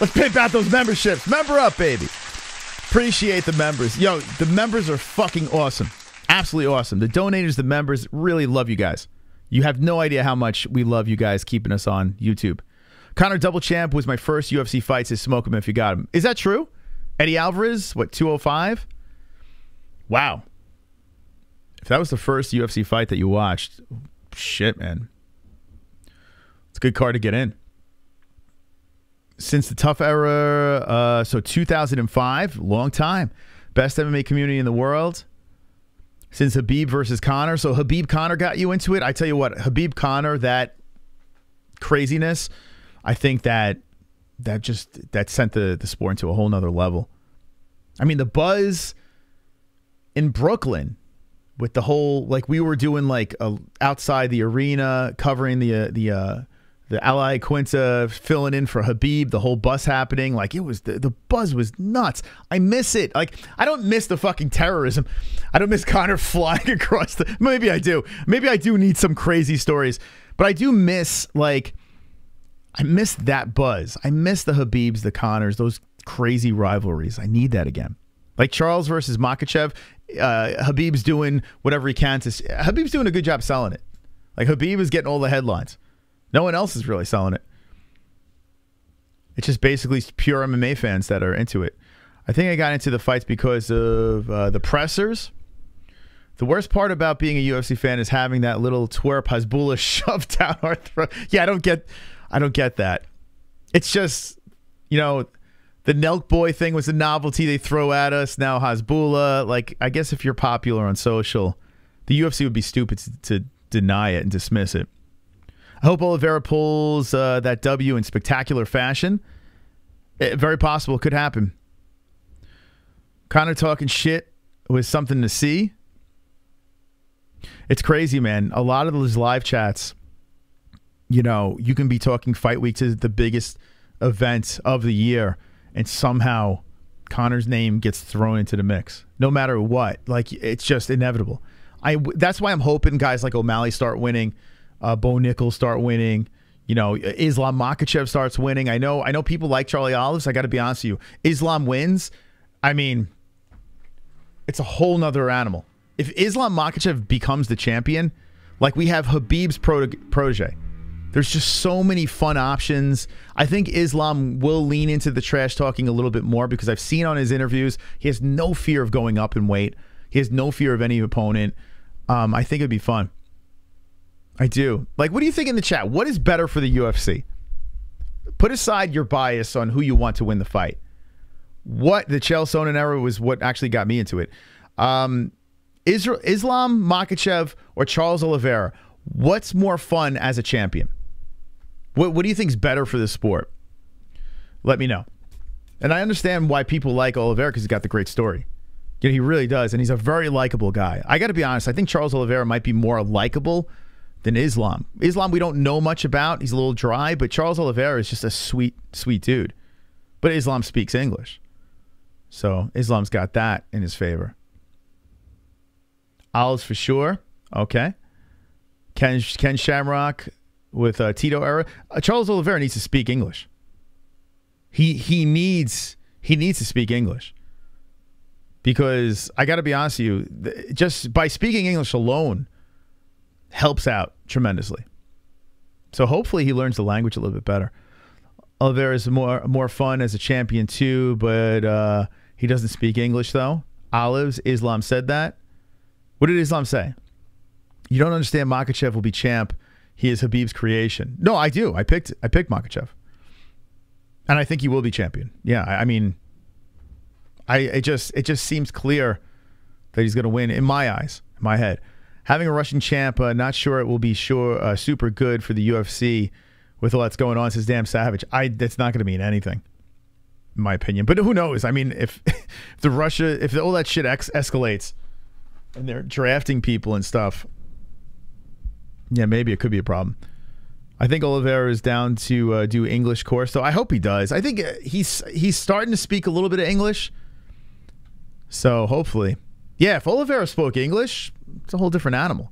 [SPEAKER 1] Let's pimp out those memberships. Member up, baby. Appreciate the members. Yo, the members are fucking awesome. Absolutely awesome. The donators, the members, really love you guys. You have no idea how much we love you guys keeping us on YouTube. Connor Double Champ was my first UFC fight, says smoke him if you got him. Is that true? Eddie Alvarez, what, 205? Wow. If that was the first UFC fight that you watched, shit, man. Good card to get in. Since the TUF era, uh, so 2005, long time. Best MMA community in the world. Since Khabib versus Connor. So Khabib Connor got you into it. I tell you what, Khabib Connor, that craziness, I think that that just that sent the, the sport into a whole nother level. I mean, the buzz in Brooklyn with the whole like we were doing like a, outside the arena covering the uh, the uh, the Al Iaquinta filling in for Khabib, the whole bus happening. Like it was the, the buzz was nuts. I miss it. Like I don't miss the fucking terrorism. I don't miss (laughs) Connor flying across the maybe I do. Maybe I do need some crazy stories. But I do miss like I miss that buzz. I miss the Khabibs, the Connors, those crazy rivalries. I need that again. Like Charles versus Makhachev, uh, Khabib's doing whatever he can to. Khabib's doing a good job selling it. Like Khabib is getting all the headlines. No one else is really selling it. It's just basically pure MMA fans that are into it. I think I got into the fights because of uh, the pressers. The worst part about being a UFC fan is having that little twerp Hasbulla (laughs) shoved down our throat. Yeah, I don't get, I don't get that. It's just, you know, the Nelk Boy thing was a novelty they throw at us. Now Hasbulla, like, I guess if you're popular on social, the UFC would be stupid to, to deny it and dismiss it. I hope Oliveira pulls uh, that W in spectacular fashion. It, very possible, could happen. Conor talking shit was something to see. It's crazy, man. A lot of those live chats, you know, you can be talking fight week to the biggest event of the year, and somehow Conor's name gets thrown into the mix, no matter what. Like it's just inevitable. I that's why I'm hoping guys like O'Malley start winning, uh, Bo Nickal start winning. You know, Islam Makhachev starts winning. I know, I know people like Charlie Olives. I got to be honest with you. Islam wins. I mean, it's a whole nother animal. If Islam Makhachev becomes the champion, like we have Khabib's protege, there's just so many fun options. I think Islam will lean into the trash talking a little bit more because I've seen on his interviews he has no fear of going up in weight. He has no fear of any opponent. Um, I think it'd be fun. I do. Like, what do you think in the chat? What is better for the UFC? Put aside your bias on who you want to win the fight. What the Chael Sonnen era was what actually got me into it. Um, Israel, Islam Makhachev or Charles Oliveira? What's more fun as a champion? What What do you think is better for the sport? Let me know. And I understand why people like Oliveira because he's got the great story. You know, he really does, and he's a very likable guy. I got to be honest. I think Charles Oliveira might be more likable than Islam. Islam, we don't know much about. He's a little dry, but Charles Oliveira is just a sweet, sweet dude. But Islam speaks English. So Islam's got that in his favor. Olives for sure. Okay. Ken, Ken Shamrock with uh, Tito era. Uh, Charles Oliveira needs to speak English. He he needs he needs to speak English because I got to be honest with you, just by speaking English alone helps out tremendously. So hopefully he learns the language a little bit better. Oliveira is more more fun as a champion too, but uh, he doesn't speak English though. Olives Islam said that. What did Islam say? You don't understand. Makhachev will be champ. He is Khabib's creation. No, I do. I picked. I picked Makhachev, and I think he will be champion. Yeah, I, I mean, I it just it just seems clear that he's going to win in my eyes, in my head. Having a Russian champ, uh, not sure it will be sure uh, super good for the UFC with all that's going on. Says damn savage. I that's not going to mean anything, in my opinion. But who knows? I mean, if, (laughs) if the Russia, if all that shit ex- escalates, and they're drafting people and stuff, yeah, maybe it could be a problem. I think Oliveira is down to uh, do English course, so I hope he does. I think uh, he's he's starting to speak a little bit of English, so hopefully, yeah. If Oliveira spoke English, it's a whole different animal.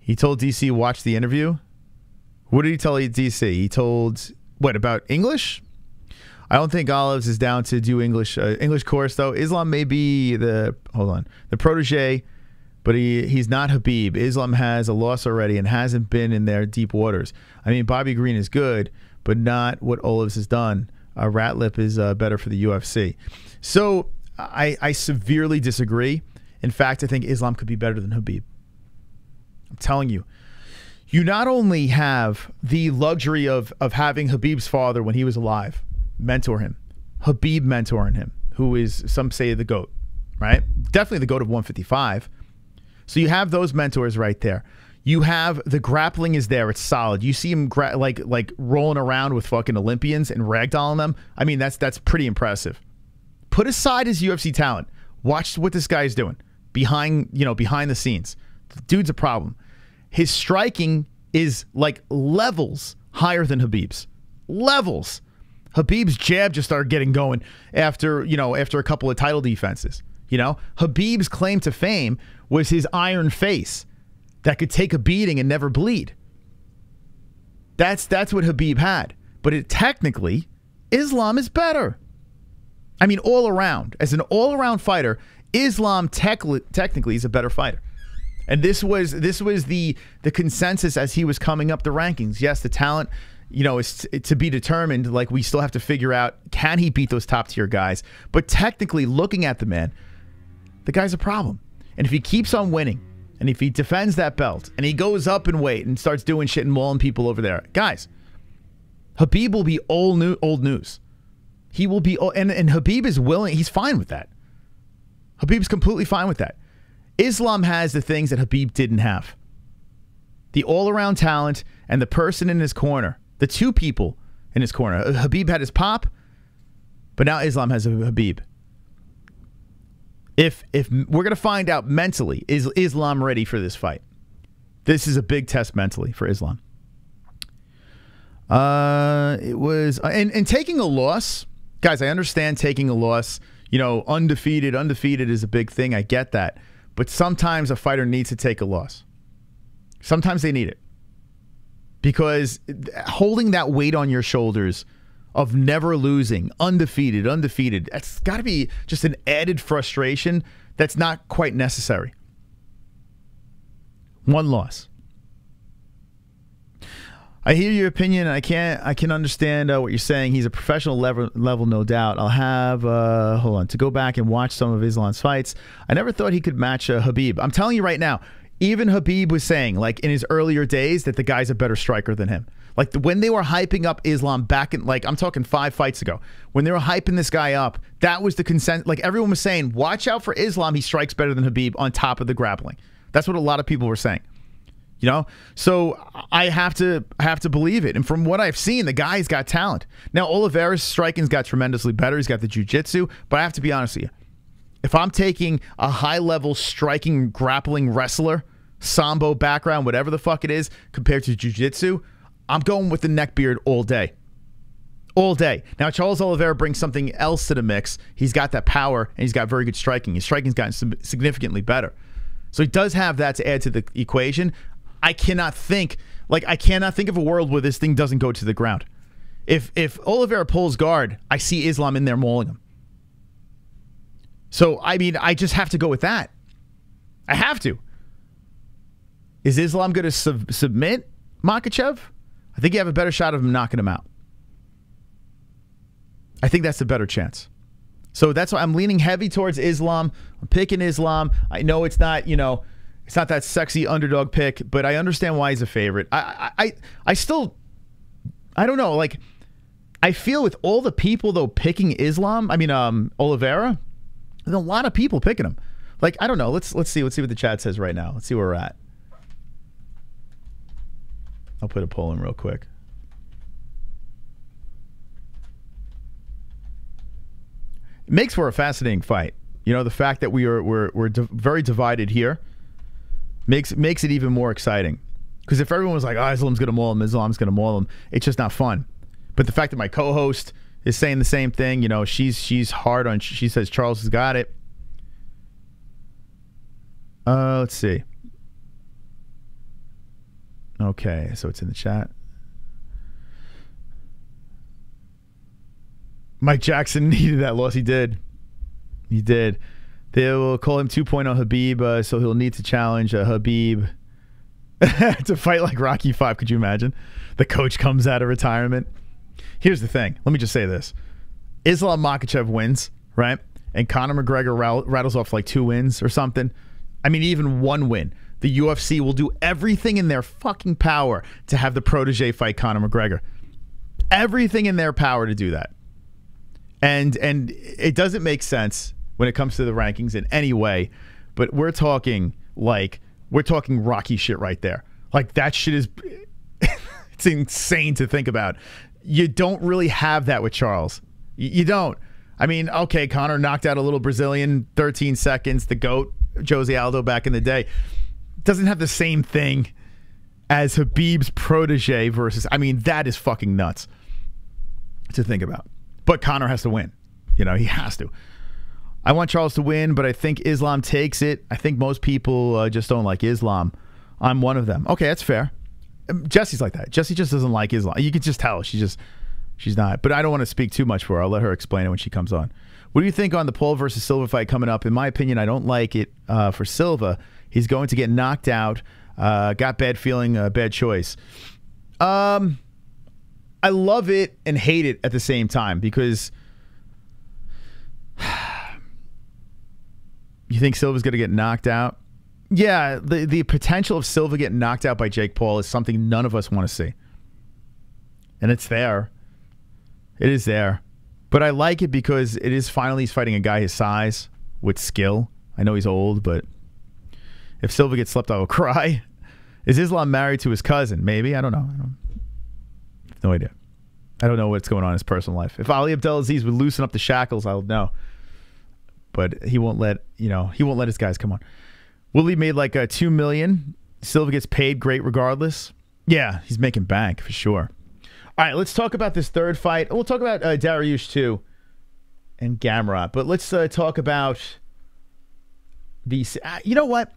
[SPEAKER 1] He told DC watch the interview. What did he tell DC? He told what about English? I don't think Olives is down to do English uh, English course though. Islam may be the hold on the protege but he he's not Khabib. Islam has a loss already and hasn't been in their deep waters. I mean, Bobby Green is good, but not what Olives has done. Uh, Ratlip is uh, better for the UFC. So I, I severely disagree. In fact, I think Islam could be better than Khabib. I'm telling you. You not only have the luxury of of having Khabib's father when he was alive mentor him, Khabib mentoring him, who is some say the goat, right? Definitely the goat of 155 so you have those mentors right there. You have the grappling is there. It's solid. You see him gra- like like rolling around with fucking Olympians and ragdolling them. I mean, that's that's pretty impressive. Put aside his UFC talent. Watch what this guy's doing behind you know behind the scenes. The dude's a problem. His striking is like levels higher than Khabib's. Levels. Khabib's jab just started getting going after you know after a couple of title defenses. You know, Khabib's claim to fame was his iron face that could take a beating and never bleed. That's that's what Khabib had. But it technically, Islam is better. I mean, all around. As an all-around fighter, Islam tech, technically is a better fighter. And this was this was the the consensus as he was coming up the rankings. Yes, the talent you know, is to be determined. Like we still have to figure out can he beat those top tier guys. But technically, looking at the man, the guy's a problem. And if he keeps on winning, and if he defends that belt, and he goes up in weight and starts doing shit and mauling people over there, guys, Khabib will be old new old news. He will be, and and Khabib is willing. He's fine with that. Khabib's completely fine with that. Islam has the things that Khabib didn't have the all around talent and the person in his corner, the two people in his corner. Uh, Khabib had his pop, but now Islam has a Khabib. If if we're gonna find out mentally, is Islam ready for this fight? This is a big test mentally for Islam. Uh, it was and and taking a loss, guys. I understand taking a loss. You know, undefeated, undefeated is a big thing. I get that, but sometimes a fighter needs to take a loss. Sometimes they need it because holding that weight on your shoulders of never losing, undefeated, undefeated, that's got to be just an added frustration that's not quite necessary. One loss. I hear your opinion. I can't. I can understand uh, what you're saying. He's a professional level, level, no doubt. I'll have. Uh, hold on to go back and watch some of Islam's fights. I never thought he could match uh, Khabib. I'm telling you right now. Even Khabib was saying, like in his earlier days, that the guy's a better striker than him. Like the, when they were hyping up Islam back in, like I'm talking five fights ago, when they were hyping this guy up, that was the consent. Like everyone was saying, watch out for Islam. He strikes better than Khabib on top of the grappling. That's what a lot of people were saying. You know, so I have to have to believe it. And from what I've seen, the guy's got talent. Now Oliveira's striking's got tremendously better. He's got the jujitsu, but I have to be honest with you. If I'm taking a high level striking grappling wrestler, sambo background, whatever the fuck it is, compared to jujitsu, I'm going with the neckbeard all day. All day. Now, Charles Oliveira brings something else to the mix. He's got that power and he's got very good striking. His striking's gotten significantly better. So he does have that to add to the equation. I cannot think, like, I cannot think of a world where this thing doesn't go to the ground. If if Oliveira pulls guard, I see Islam in there mauling him. So, I mean, I just have to go with that. I have to. Is Islam going to sub- submit Makhachev? I think you have a better shot of him knocking him out. I think that's a better chance. So that's why I'm leaning heavy towards Islam. I'm picking Islam. I know it's not, you know, it's not that sexy underdog pick, but I understand why he's a favorite. I I I still I don't know, like I feel with all the people though picking Islam, I mean um Oliveira, there's a lot of people picking him. Like I don't know. Let's let's see let's see what the chat says right now. Let's see where we're at. I'll put a poll in real quick. It makes for a fascinating fight. You know, the fact that we are we're we're di- very divided here makes makes it even more exciting. Because if everyone was like, "Oh, Islam's gonna maul him," Islam's gonna maul him, it's just not fun. But the fact that my co-host is saying the same thing, you know, she's she's hard on. She says Charles has got it. Uh, let's see. Okay, so it's in the chat. Mike Jackson (laughs) needed that loss. He did. He did. They will call him 2.0 Khabib, uh, so he'll need to challenge uh, Khabib (laughs) to fight like Rocky Five. Could you imagine? The coach comes out of retirement. Here's the thing. Let me just say this: Islam Makhachev wins, right? And Conor McGregor rattles off like two wins or something. I mean, even one win the UFC will do everything in their fucking power to have the protege fight Conor McGregor. Everything in their power to do that. And and it doesn't make sense when it comes to the rankings in any way, but we're talking like we're talking Rocky shit right there. Like that shit is (laughs) it's insane to think about. You don't really have that with Charles. You don't. I mean, okay, Connor knocked out a little Brazilian 13 seconds, the GOAT, Jose Aldo back in the day doesn't have the same thing as Khabib's protege versus. I mean, that is fucking nuts to think about. But Connor has to win. You know, he has to. I want Charles to win, but I think Islam takes it. I think most people uh, just don't like Islam. I'm one of them. Okay, that's fair. Um, Jesse's like that. Jesse just doesn't like Islam. You can just tell she just she's not. But I don't want to speak too much for her. I'll let her explain it when she comes on. What do you think on the Paul versus Silva fight coming up? In my opinion, I don't like it uh, for Silva. He's going to get knocked out. Uh, got bad feeling, uh, bad choice. Um, I love it and hate it at the same time because you think Silva's going to get knocked out. Yeah, the the potential of Silva getting knocked out by Jake Paul is something none of us want to see, and it's there. It is there, but I like it because it is finally he's fighting a guy his size with skill. I know he's old, but if Silva gets slept, I will (laughs) cry. Is Islam married to his cousin? Maybe I don't know. I don't, no idea. I don't know what's going on in his personal life. If Ali Abdelaziz would loosen up the shackles, I'll know. But he won't let you know. He won't let his guys come on. Willie made like a two million. Silva gets paid great regardless. Yeah, he's making bank for sure. All right, let's talk about this third fight. We'll talk about uh, Dariush too, and Gamrot. But let's uh, talk about these. Uh, you know what?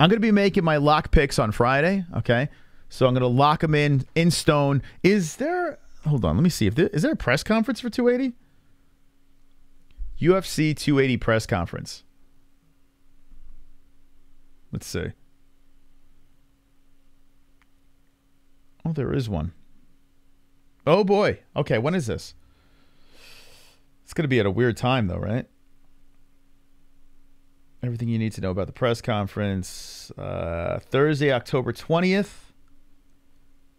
[SPEAKER 1] I'm going to be making my lock picks on Friday. Okay, so I'm going to lock them in in stone. Is there? Hold on, let me see if there is there a press conference for 280. UFC 280 press conference. Let's see. Oh, there is one. Oh boy. Okay, when is this? It's going to be at a weird time though, right? Everything you need to know about the press conference. Uh, Thursday, October 20th.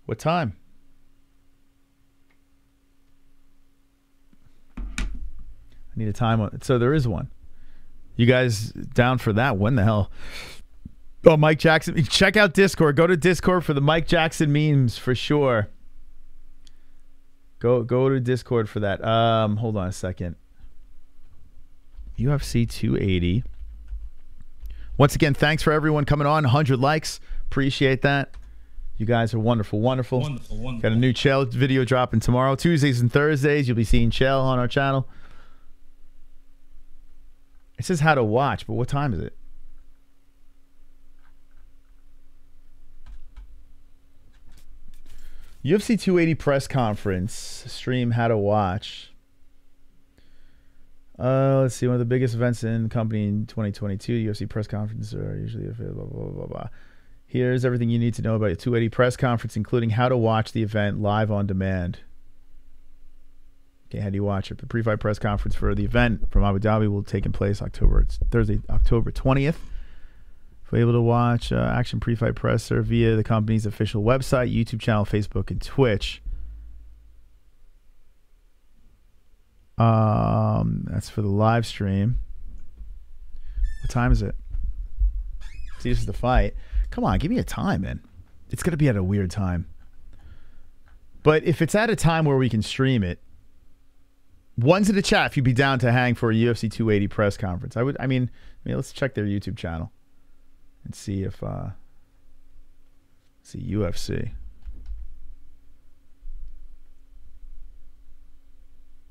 [SPEAKER 1] What time? I need a time on So there is one. You guys down for that? When the hell? Oh, Mike Jackson. Check out Discord. Go to Discord for the Mike Jackson memes for sure. Go go to Discord for that. Um, hold on a second. UFC 280. Once again, thanks for everyone coming on. 100 likes. Appreciate that. You guys are wonderful, wonderful.
[SPEAKER 8] Wonderful, wonderful.
[SPEAKER 1] Got a new Chell video dropping tomorrow. Tuesdays and Thursdays, you'll be seeing Chell on our channel. It says how to watch, but what time is it? UFC 280 press conference stream how to watch. Uh, let's see. One of the biggest events in company in 2022. UFC press conferences are usually available. Blah, blah, blah, blah. Here's everything you need to know about a 280 press conference, including how to watch the event live on demand. How do you watch it? The pre-fight press conference for the event from Abu Dhabi will take place October it's Thursday, October 20th. If you're able to watch uh, Action Pre-Fight Presser via the company's official website, YouTube channel, Facebook, and Twitch. Um, that's for the live stream. What time is it? See, this is the fight. Come on, give me a time, man. It's gonna be at a weird time. But if it's at a time where we can stream it, one's in the chat if you'd be down to hang for a UFC 280 press conference. I would. I mean, I mean, let's check their YouTube channel and see if uh see UFC.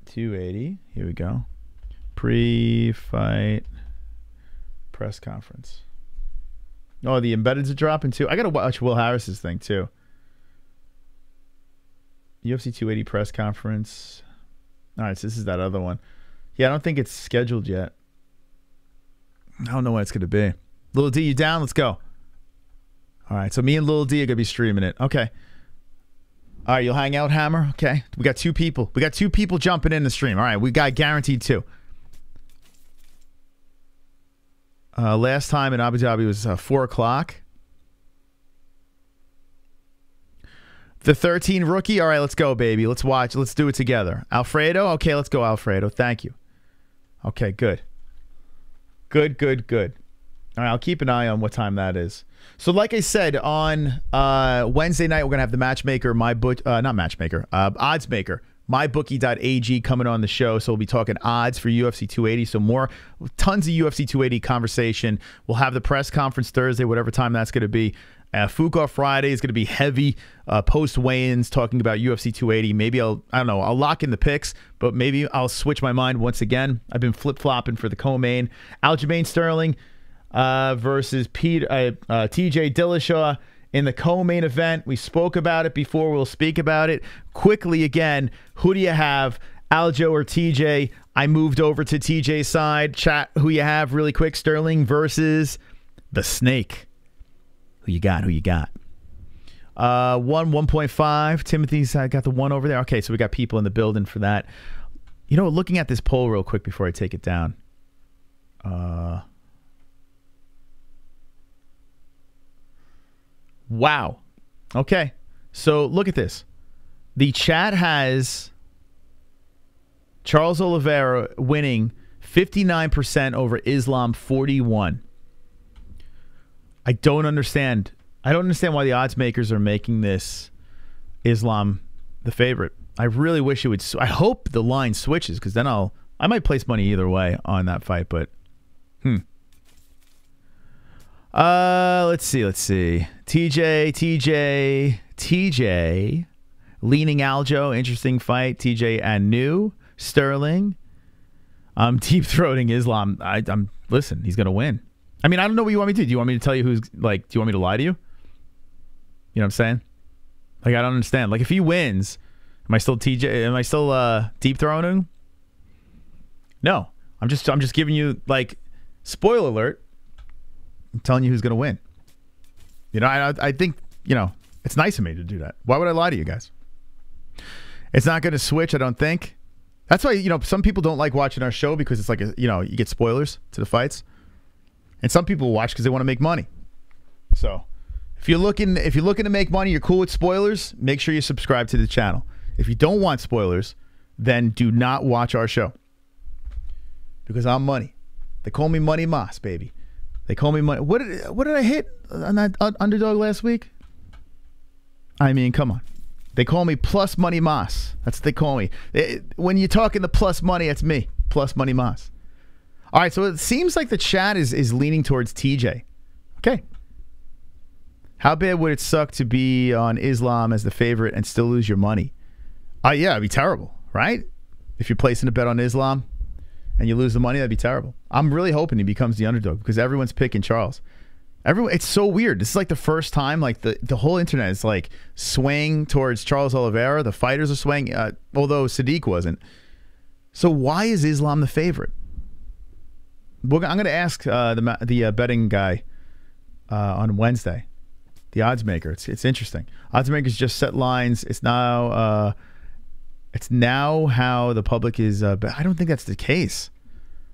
[SPEAKER 1] 280. Here we go. Pre-fight press conference. Oh, the embeddeds are dropping too. I gotta watch Will Harris's thing too. UFC 280 press conference. All right, so this is that other one. Yeah, I don't think it's scheduled yet. I don't know when it's gonna be. Little D, you down? Let's go. All right, so me and Little D are gonna be streaming it. Okay. All right, you'll hang out, Hammer. Okay, we got two people. We got two people jumping in the stream. All right, we got guaranteed two. Uh, last time in Abu Dhabi was uh, four o'clock. The 13 rookie. All right, let's go, baby. Let's watch. Let's do it together. Alfredo. Okay, let's go, Alfredo. Thank you. Okay, good. Good, good, good. All right, I'll keep an eye on what time that is. So, like I said, on uh, Wednesday night, we're gonna have the matchmaker, my book, uh, not matchmaker, uh, odds maker, mybookie.ag coming on the show. So we'll be talking odds for UFC 280. So more, tons of UFC 280 conversation. We'll have the press conference Thursday, whatever time that's gonna be. Uh, Fuka Friday is going to be heavy uh, post weigh-ins talking about UFC 280. Maybe I'll I don't know I'll lock in the picks, but maybe I'll switch my mind once again. I've been flip flopping for the co-main. Aljamain Sterling uh, versus Pete, uh, uh, TJ Dillashaw in the co-main event. We spoke about it before. We'll speak about it quickly again. Who do you have, Aljo or TJ? I moved over to TJ's side. Chat who you have really quick. Sterling versus the Snake. Who you got? Who you got? Uh, one, 1.5. Timothy's uh, got the one over there. Okay, so we got people in the building for that. You know, looking at this poll real quick before I take it down. Uh, wow. Okay. So look at this. The chat has Charles Oliveira winning 59% over Islam 41. I don't understand. I don't understand why the odds makers are making this Islam the favorite. I really wish it would. I hope the line switches because then I'll. I might place money either way on that fight, but hmm. Uh, let's see. Let's see. TJ, TJ, TJ, leaning Aljo. Interesting fight. TJ and new Sterling. I'm (laughs) deep throating Islam. I, I'm listen. He's gonna win. I mean, I don't know what you want me to do. Do you want me to tell you who's like? Do you want me to lie to you? You know what I'm saying? Like I don't understand. Like if he wins, am I still TJ? Am I still uh, deep throwing? No, I'm just I'm just giving you like spoiler alert. I'm telling you who's gonna win. You know, I I think you know it's nice of me to do that. Why would I lie to you guys? It's not gonna switch. I don't think. That's why you know some people don't like watching our show because it's like a, you know you get spoilers to the fights, and some people watch because they want to make money. So if you're looking if you're looking to make money, you're cool with spoilers. Make sure you subscribe to the channel. If you don't want spoilers, then do not watch our show because I'm money. They call me Money Moss, baby. They call me money. What did what did I hit on that underdog last week? I mean, come on. They call me Plus Money Moss. That's what they call me. When you're talking the plus money, that's me. Plus Money Moss. All right, so it seems like the chat is is leaning towards TJ. Okay. How bad would it suck to be on Islam as the favorite and still lose your money? Uh, yeah, it'd be terrible, right? If you're placing a bet on Islam and you lose the money, that'd be terrible. I'm really hoping he becomes the underdog because everyone's picking Charles. Everyone, it's so weird. This is like the first time, like the, the whole internet is like swaying towards Charles Oliveira. The fighters are swaying, uh, although Sodiq wasn't. So why is Islam the favorite? We're, I'm going to ask uh, the the uh, betting guy uh, on Wednesday, the odds maker. It's it's interesting. Odds makers just set lines. It's now uh, it's now how the public is. Uh, but I don't think that's the case.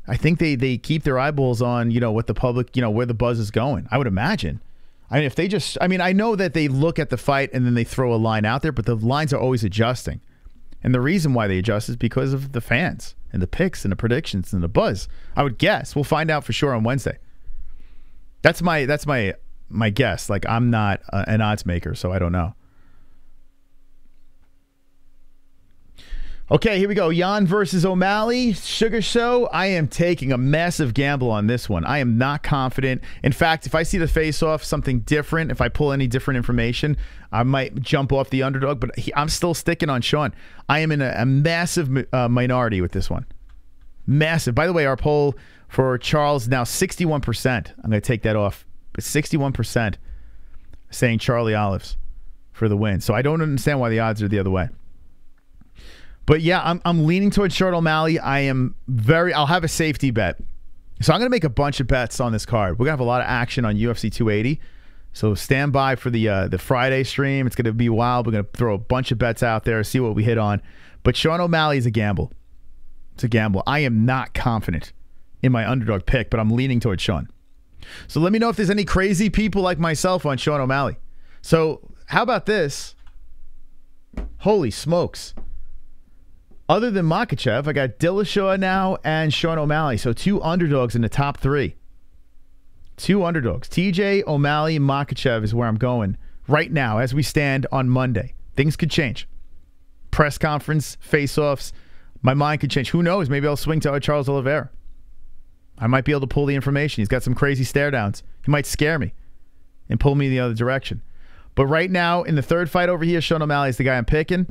[SPEAKER 1] I think they they keep their eyeballs on you know what the public you know where the buzz is going. I would imagine. I mean, if they just, I mean, I know that they look at the fight and then they throw a line out there, but the lines are always adjusting. And the reason why they adjust is because of the fans and the picks and the predictions and the buzz. I would guess. We'll find out for sure on Wednesday. That's my that's my my guess. Like I'm not uh, an odds maker, so I don't know. Okay, here we go. Yan versus O'Malley, Sugar Show. I am taking a massive gamble on this one. I am not confident. In fact, if I see the face off something different, if I pull any different information, I might jump off the underdog, but he, I'm still sticking on Sean. I am in a, a massive uh, minority with this one. Massive. By the way, our poll for Charles now 61%. I'm going to take that off. But 61% saying Charlie Olives for the win. So I don't understand why the odds are the other way. But yeah, I'm, I'm leaning towards Short O'Malley. I am very, I'll have a safety bet. So I'm going to make a bunch of bets on this card. We're going to have a lot of action on UFC 280. So stand by for the uh, the Friday stream. It's going to be wild. We're going to throw a bunch of bets out there, see what we hit on. But Sean O'Malley is a gamble. It's a gamble. I am not confident in my underdog pick, but I'm leaning towards Sean. So let me know if there's any crazy people like myself on Sean O'Malley. So how about this? Holy smokes. Other than Makhachev, I got Dillashaw now and Sean O'Malley. So two underdogs in the top three. Two underdogs. TJ, O'Malley, Makhachev is where I'm going right now as we stand on Monday. Things could change. Press conference, face offs. My mind could change. Who knows? Maybe I'll swing to Charles Oliveira. I might be able to pull the information. He's got some crazy stare downs. He might scare me and pull me the other direction. But right now, in the third fight over here, Sean O'Malley is the guy I'm picking.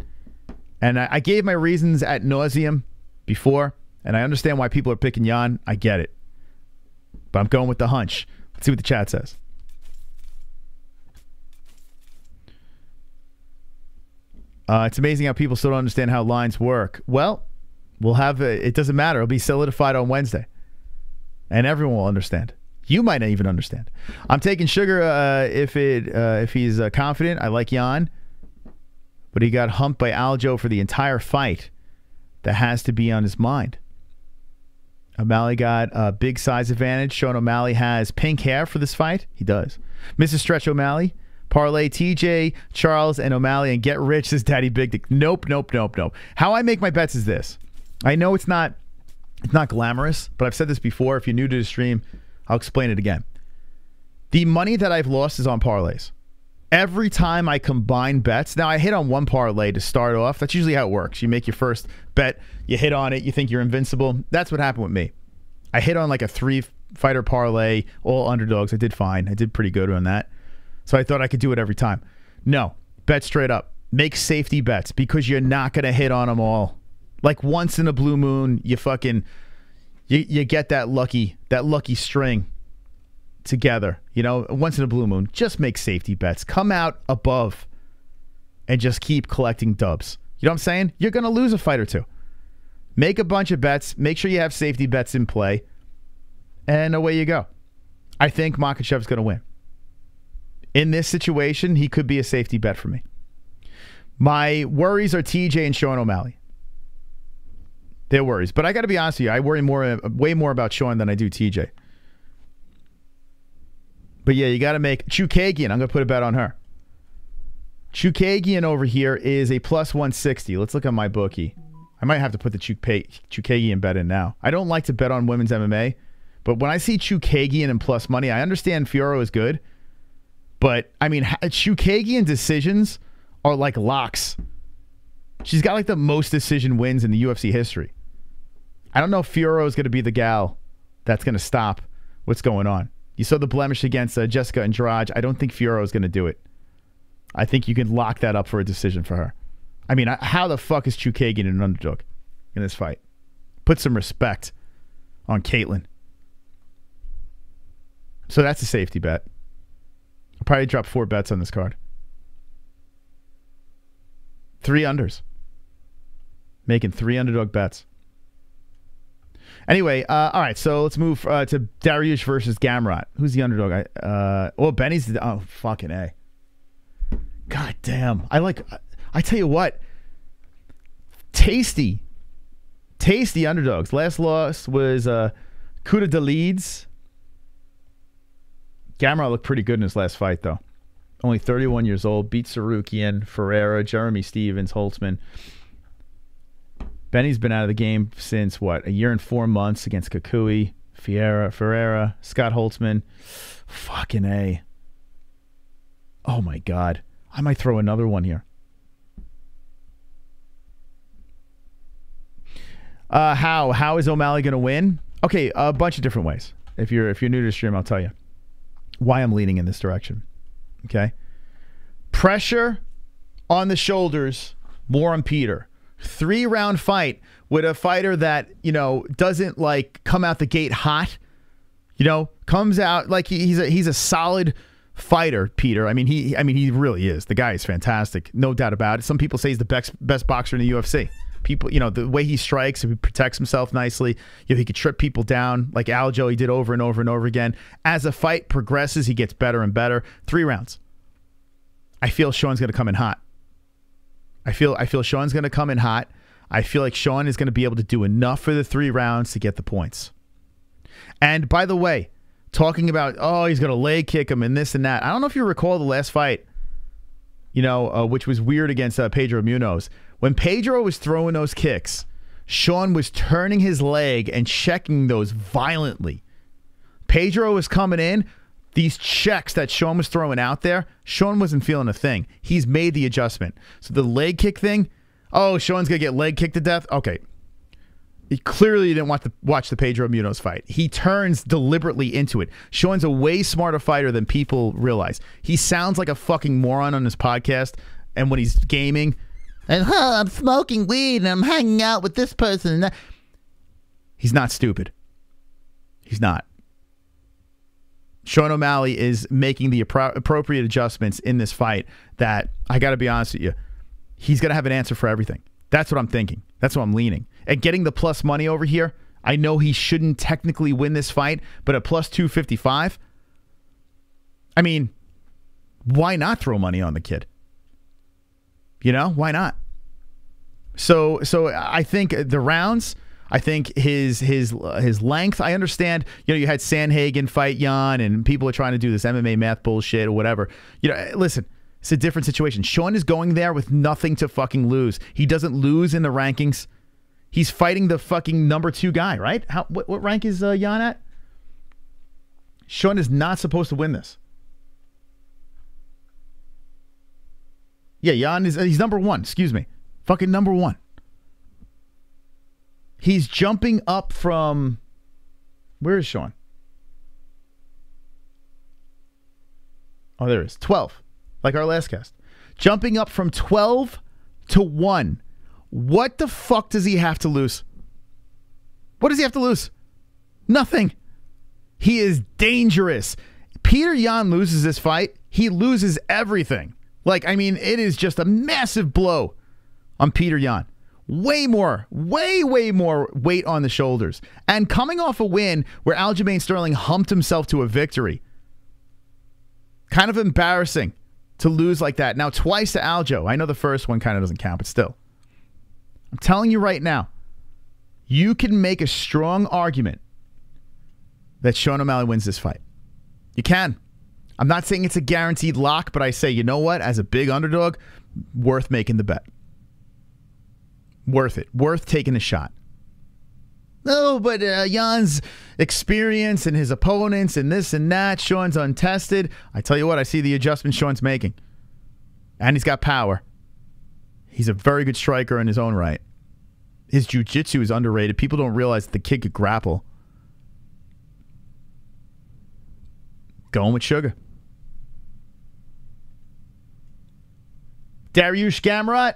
[SPEAKER 1] And I, I gave my reasons at nauseum before, and I understand why people are picking Yan. I get it. But I'm going with the hunch. Let's see what the chat says. Uh, it's amazing how people still don't understand how lines work. Well, we'll have a, it doesn't matter. It'll be solidified on Wednesday, and everyone will understand. You might not even understand. I'm taking Sugar uh, if it uh, if he's uh, confident. I like Yan, but he got humped by Aljo for the entire fight. That has to be on his mind. O'Malley got a big size advantage. Sean O'Malley has pink hair for this fight. He does. Mrs. Stretch O'Malley. Parlay TJ, Charles, and O'Malley and get rich says Daddy Big Dick. Nope, nope, nope, nope. How I make my bets is this. I know it's not it's not glamorous, but I've said this before. If you're new to the stream, I'll explain it again. The money that I've lost is on parlays. Every time I combine bets, now I hit on one parlay to start off. That's usually how it works. You make your first bet, you hit on it, you think you're invincible. That's what happened with me. I hit on like a three fighter parlay, all underdogs. I did fine. I did pretty good on that. So I thought I could do it every time. No, bet straight up. Make safety bets because you're not going to hit on them all. Like once in a blue moon, you fucking you, you get that lucky that lucky string together. You know, once in a blue moon, just make safety bets. Come out above and just keep collecting dubs. You know what I'm saying? You're going to lose a fight or two. Make a bunch of bets. Make sure you have safety bets in play. And away you go. I think Makhachev's going to win. In this situation, he could be a safety bet for me. My worries are TJ and Sean O'Malley. They're worries. But I got to be honest with you, I worry more, way more about Sean than I do TJ. But yeah, you got to make Chookagian. I'm going to put a bet on her. Chookagian over here is a plus 160. Let's look at my bookie. I might have to put the Chookagian bet in now. I don't like to bet on women's MMA, but when I see Chookagian and plus money, I understand Fiorot is good. But I mean, Chookagian decisions are like locks. She's got like the most decision wins in the UFC history. I don't know if Fiorot is going to be the gal that's going to stop what's going on. You saw the blemish against uh, Jessica Andrade. I don't think Fiorot is going to do it. I think you can lock that up for a decision for her. I mean, how the fuck is Chookagian an underdog in this fight? Put some respect on Katlyn. So that's a safety bet. I'll probably drop four bets on this card. Three unders. Making three underdog bets. Anyway, uh, all right, so let's move uh, to Dariush versus Gamrot. Who's the underdog? I, uh, well, Benny's the, oh fucking a. God damn, I like. I tell you what, tasty, tasty underdogs. Last loss was uh, Cuda de Leeds. Gamrot looked pretty good in his last fight, though. Only 31 years old. Beat Tsarukyan, Ferreira, Jeremy Stephens, Holtzman. Benny's been out of the game since what a year and four months against Kakui, Fiera, Ferreira, Scott Holtzman. Fucking a. Oh my god, I might throw another one here. Uh, how how is O'Malley going to win? Okay, a bunch of different ways. If you're if you're new to the stream, I'll tell you why I'm leaning in this direction. Okay, pressure on the shoulders, more on Peter three round fight with a fighter that you know doesn't like come out the gate hot you know comes out like he's a he's a solid fighter peter. I mean he i mean he really is. The guy is fantastic no doubt about it. Some people say he's the best best boxer in the ufc people you know the way he strikes he protects himself nicely you know he could trip people down like aljo he did over and over and over again. As the fight progresses he gets better and better. Three rounds. I feel sean's going to come in hot I feel I feel Sean's going to come in hot. I feel like Sean is going to be able to do enough for the three rounds to get the points. And by the way, talking about oh he's going to leg kick him and this and that. I don't know if you recall the last fight, you know, uh, which was weird against uh, Pedro Munhoz When Pedro was throwing those kicks, Sean was turning his leg and checking those violently. Pedro was coming in, these checks that Sean was throwing out there, Sean wasn't feeling a thing. He's made the adjustment. So the leg kick thing, oh, Sean's gonna get leg kicked to death. Okay. He clearly didn't want to watch the Pedro Munhoz fight. He turns deliberately into it. Sean's a way smarter fighter than people realize. He sounds like a fucking moron on his podcast, and when he's gaming, and huh, I'm smoking weed and I'm hanging out with this person and that. He's not stupid. He's not. Sean O'Malley is making the appro- appropriate adjustments in this fight that I got to be honest with you, he's going to have an answer for everything. That's what I'm thinking. That's what I'm leaning. And getting the plus money over here, I know he shouldn't technically win this fight, but at plus 255, I mean, why not throw money on the kid? You know, why not? So, so I think the rounds. I think his his his length. I understand. You know, you had Sandhagen fight Yan, and people are trying to do this MMA math bullshit or whatever. You know, listen, it's a different situation. Sean is going there with nothing to fucking lose. He doesn't lose in the rankings. He's fighting the fucking number two guy, right? How what, what rank is uh, Yan at? Sean is not supposed to win this. Yeah, Yan is he's number one. Excuse me, fucking number one. He's jumping up from. Where is Sean? Oh, there is twelve, like our last cast. Jumping up from twelve to one. What the fuck does he have to lose? What does he have to lose? Nothing. He is dangerous. Peter Yan loses this fight, he loses everything. Like, I mean, it is just a massive blow on Peter Yan. Way more, way, way more weight on the shoulders. And coming off a win where Aljamain Sterling humped himself to a victory. Kind of embarrassing to lose like that. Now, twice to Aljo. I know the first one kind of doesn't count, but still. I'm telling you right now, you can make a strong argument that Sean O'Malley wins this fight. You can. I'm not saying it's a guaranteed lock, but I say, you know what? As a big underdog, worth making the bet. Worth it. Worth taking a shot. No, but uh, Yan's experience and his opponents and this and that. Sean's untested. I tell you what, I see the adjustment Sean's making. And he's got power. He's a very good striker in his own right. His jiu-jitsu is underrated. People don't realize the kid could grapple. Going with Sugar. Dariush Gamrot.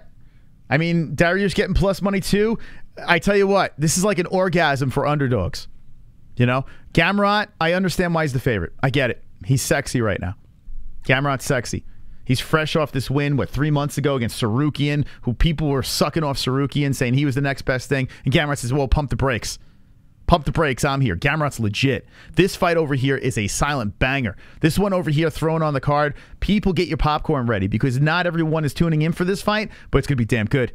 [SPEAKER 1] I mean, Dariush getting plus money too. I tell you what, this is like an orgasm for underdogs. You know, Gamrot, I understand why he's the favorite. I get it. He's sexy right now. Gamrot's sexy. He's fresh off this win, what, three months ago against Tsarukyan, who people were sucking off Tsarukyan, saying he was the next best thing. And Gamrot says, well, pump the brakes. Pump the brakes. I'm here. Gamrot's legit. This fight over here is a silent banger. This one over here thrown on the card. People get your popcorn ready because not everyone is tuning in for this fight, but it's going to be damn good.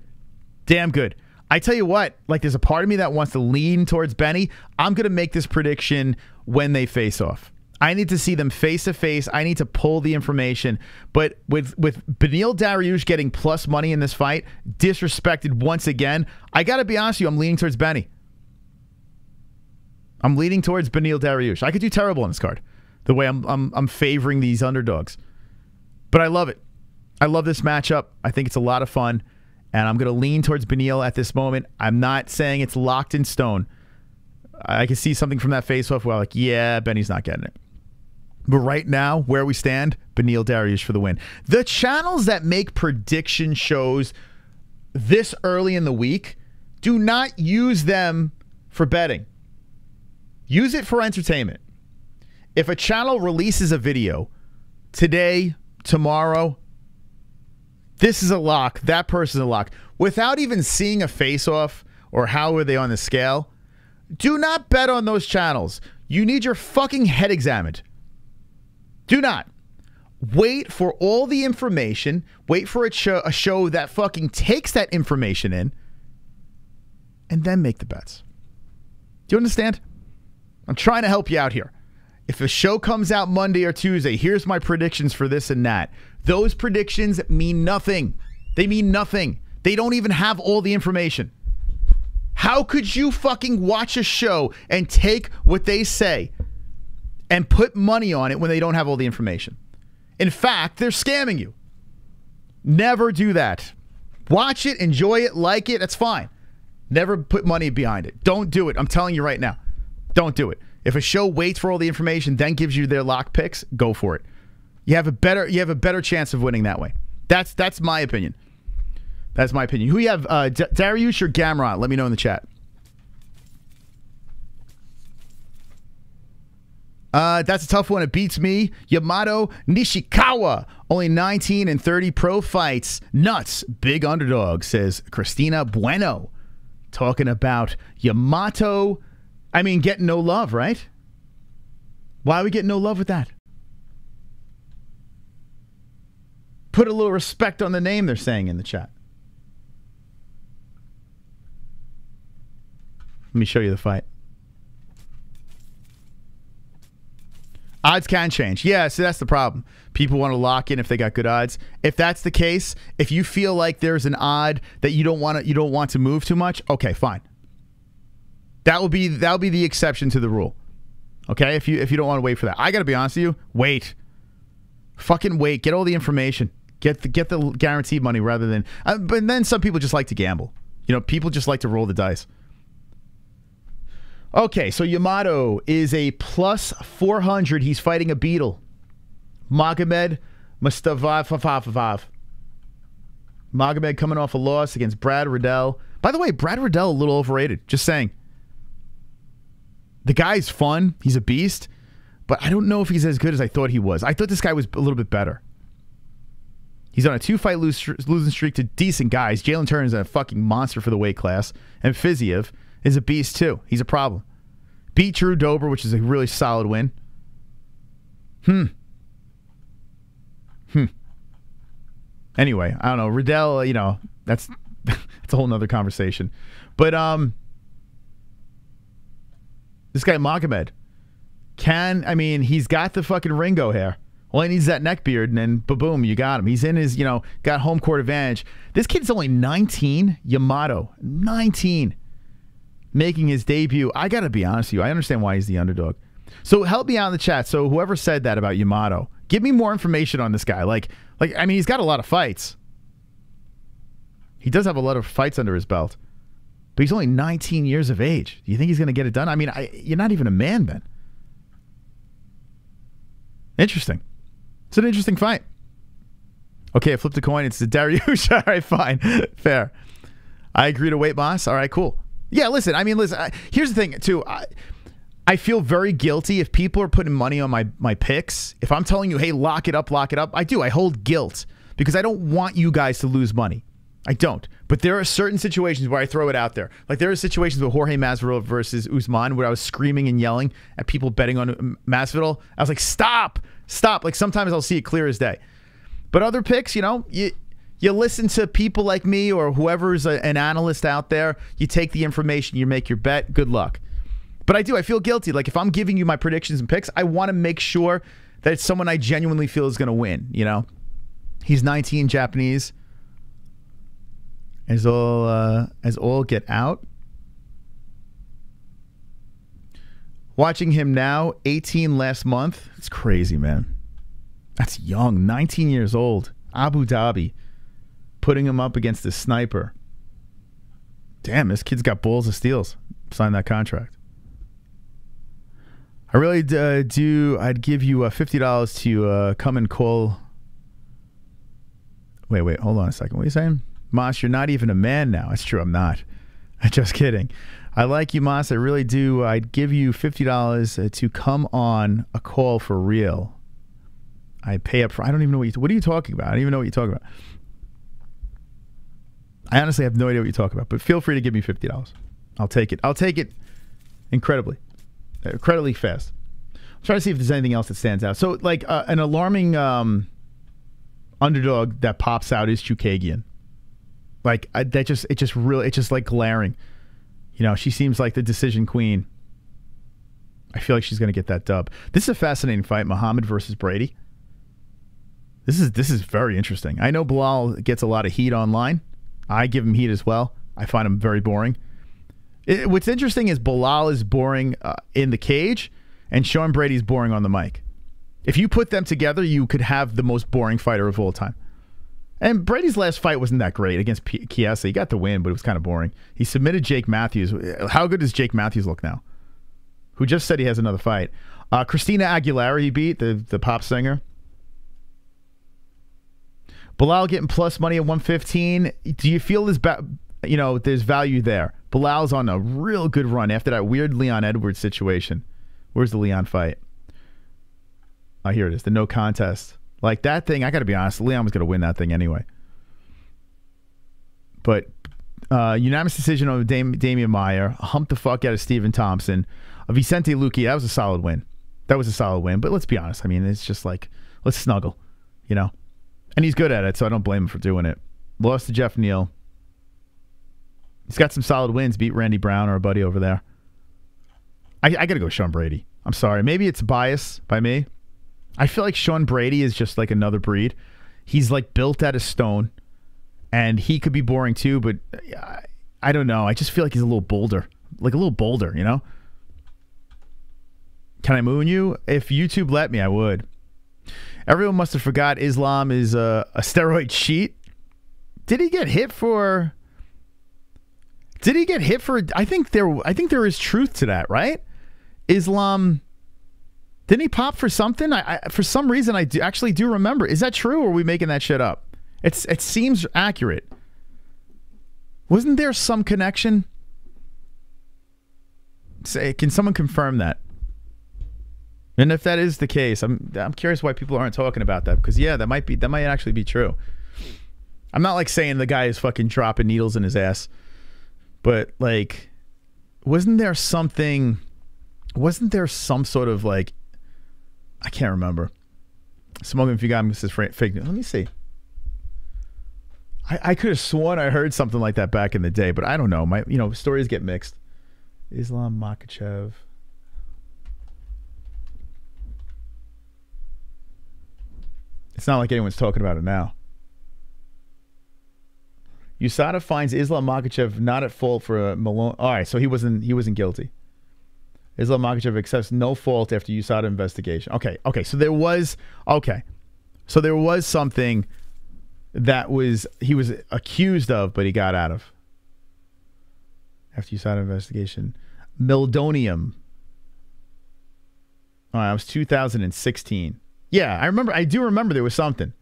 [SPEAKER 1] Damn good. I tell you what, like there's a part of me that wants to lean towards Benny. I'm going to make this prediction when they face off. I need to see them face to face. I need to pull the information. But with with Beneil Dariush getting plus money in this fight, disrespected once again, I got to be honest with you, I'm leaning towards Benny. I'm leaning towards Beneil Dariush. I could do terrible on this card, the way I'm, I'm I'm favoring these underdogs, but I love it. I love this matchup. I think it's a lot of fun, and I'm going to lean towards Beneil at this moment. I'm not saying it's locked in stone. I can see something from that face-off where, like, yeah, Benny's not getting it. But right now, where we stand, Beneil Dariush for the win. The channels that make prediction shows this early in the week do not use them for betting. Use it for entertainment. If a channel releases a video today, tomorrow, this is a lock, that person's a lock, without even seeing a face off or how are they on the scale, do not bet on those channels. You need your fucking head examined. Do not. Wait for all the information. Wait for a show, a show that fucking takes that information in and then make the bets. Do you understand? I'm trying to help you out here. If a show comes out Monday or Tuesday, here's my predictions for this and that. Those predictions mean nothing. They mean nothing. They don't even have all the information. How could you fucking watch a show and take what they say and put money on it when they don't have all the information? In fact, they're scamming you. Never do that. Watch it, enjoy it, like it, that's fine. Never put money behind it. Don't do it. I'm telling you right now. Don't do it. If a show waits for all the information, then gives you their lock picks, go for it. You have a better you have a better chance of winning that way. That's that's my opinion. That's my opinion. Who you have, uh, D- Dariush or Gamrot? Let me know in the chat. Uh, that's a tough one. It beats me. Yamato Nishikawa, only 19 and 30 pro fights. Nuts. Big underdog, says Christina Bueno. Talking about Yamato I mean, getting no love, right? Why are we getting no love with that? Put a little respect on the name they're saying in the chat. Let me show you the fight. Odds can change. Yeah, so that's the problem. People want to lock in if they got good odds. If that's the case, if you feel like there's an odd that you don't want to you don't want to move too much, okay, fine. That will be that will be the exception to the rule. Okay? If you if you don't want to wait for that. I got to be honest with you, wait. Fucking wait. Get all the information. Get the get the guaranteed money rather than uh, but then some people just like to gamble. You know, people just like to roll the dice. Okay, so Yamato is a plus 400. He's fighting a beetle. Magomed Mustafaev. Magomed coming off a loss against Brad Riddell. By the way, Brad Riddell a little overrated. Just saying. The guy's fun. He's a beast. But I don't know if he's as good as I thought he was. I thought this guy was a little bit better. He's on a two fight losing streak to decent guys. Jalen Turner is a fucking monster for the weight class. And Fiziev is a beast too. He's a problem. Beat Drew Dober, which is a really solid win. Hmm. Hmm. Anyway, I don't know. Riddell, you know, that's (laughs) that's a whole nother conversation. But um this guy Magomed can I mean he's got the fucking Ringo hair. All he needs is that neck beard, and then boom, you got him. He's in his, you know, got home court advantage. This kid's only 19. Yamato, 19 making his debut. I got to be honest with you. I understand why he's the underdog. So help me out in the chat. So whoever said that about Yamato, give me more information on this guy. Like, like I mean, he's got a lot of fights. He does have a lot of fights under his belt, but he's only 19 years of age. Do you think he's going to get it done? I mean, I, you're not even a man then. Interesting. It's an interesting fight. Okay, I flipped a coin. It's the Dariush. (laughs) All right, fine, (laughs) fair. I agree to wait, boss. All right, cool. Yeah, listen. I mean, listen. I, here's the thing, too. I, I feel very guilty if people are putting money on my my picks. If I'm telling you, hey, lock it up, lock it up, I do. I hold guilt because I don't want you guys to lose money. I don't. But there are certain situations where I throw it out there. Like there are situations with Jorge Masvidal versus Usman where I was screaming and yelling at people betting on um, Masvidal. I was like, stop, stop. Like sometimes I'll see it clear as day. But other picks, you know, you you listen to people like me or whoever's a, an analyst out there. You take the information, you make your bet. Good luck. But I do. I feel guilty. Like if I'm giving you my predictions and picks, I want to make sure that it's someone I genuinely feel is going to win. You know, he's 19, Japanese. As all uh, as all get out. Watching him now, 18 last month. It's crazy, man. That's young, 19 years old. Abu Dhabi, putting him up against a sniper. Damn, this kid's got balls of steals. Sign that contract. I really uh, do. I'd give you uh, fifty dollars to uh, come and call. Wait, wait, hold on a second. What are you saying, Moss? You're not even a man now. It's true. I'm not. (laughs) Just kidding. I like you, Moss. I really do. I'd give you fifty dollars uh, to come on a call for real. I pay up for. I don't even know what you. What are you talking about? I don't even know what you're talking about. I honestly have no idea what you're talking about. But feel free to give me fifty dollars. I'll take it. I'll take it incredibly incredibly fast. I'm trying to see if there's anything else that stands out. So, like uh, an alarming um, underdog that pops out is Chookagian. Like I, that, just it just really it's just like glaring. You know, she seems like the decision queen. I feel like she's going to get that dub. This is a fascinating fight, Muhammad versus Brady. This is this is very interesting. I know Belal gets a lot of heat online. I give him heat as well. I find him very boring. It, what's interesting is Belal is boring uh, in the cage, and Sean Brady's boring on the mic. If you put them together, you could have the most boring fighter of all time. And Brady's last fight wasn't that great against P- Chiesa. He got the win, but it was kind of boring. He submitted Jake Matthews. How good does Jake Matthews look now? Who just said he has another fight. Uh, Christina Aguilera, he beat the the pop singer. Belal getting plus money at 115. Do you feel this? Ba- you know, there's value there. Belal's on a real good run after that weird Leon Edwards situation. Where's the Leon fight? Oh, here it is. The no contest. Like that thing, I got to be honest, Leon was going to win that thing anyway. But Uh, unanimous decision over Dam- Demian Maia. Humped the fuck out of Stephen Thompson. Uh, Vicente Luque, that was a solid win. That was a solid win. But let's be honest. I mean, it's just like, let's snuggle, you know? And he's good at it, so I don't blame him for doing it. Lost to Jeff Neal. He's got some solid wins. Beat Randy Brown, our buddy over there. I, I got to go Sean Brady. I'm sorry. Maybe it's bias by me. I feel like Sean Brady is just like another breed. He's like built out of stone, and he could be boring too. But uh, I, I don't know. I just feel like he's a little bolder, like a little bolder. You know? Can I moon you? If YouTube let me, I would. Everyone must have forgot Islam is a, a steroid cheat. Did he get hit for? Did he get hit for? I think there. I think there is truth to that, right? Islam. Didn't he pop for something? I, I for some reason I do, actually do remember. Is that true, or are we making that shit up? It's it seems accurate. Wasn't there some connection? Say, can someone confirm that? And if that is the case, I'm I'm curious why people aren't talking about that because yeah, that might be that might actually be true. I'm not like saying the guy is fucking dropping needles in his ass, but like, wasn't there something? Wasn't there some sort of like? I can't remember. Smoking if you got me says fra- fake news. Let me see. I, I could have sworn I heard something like that back in the day, but I don't know. My you know stories get mixed. Islam Makhachev. It's not like anyone's talking about it now. USADA finds Islam Makhachev not at fault for a Malone. All right, so he wasn't he wasn't guilty. Islam Makhachev accepts no fault after USADA investigation. Okay, okay, so there was okay, so there was something that was he was accused of, but he got out of after USADA investigation. Meldonium. All right, that was 2016. Yeah, I remember. I do remember there was something.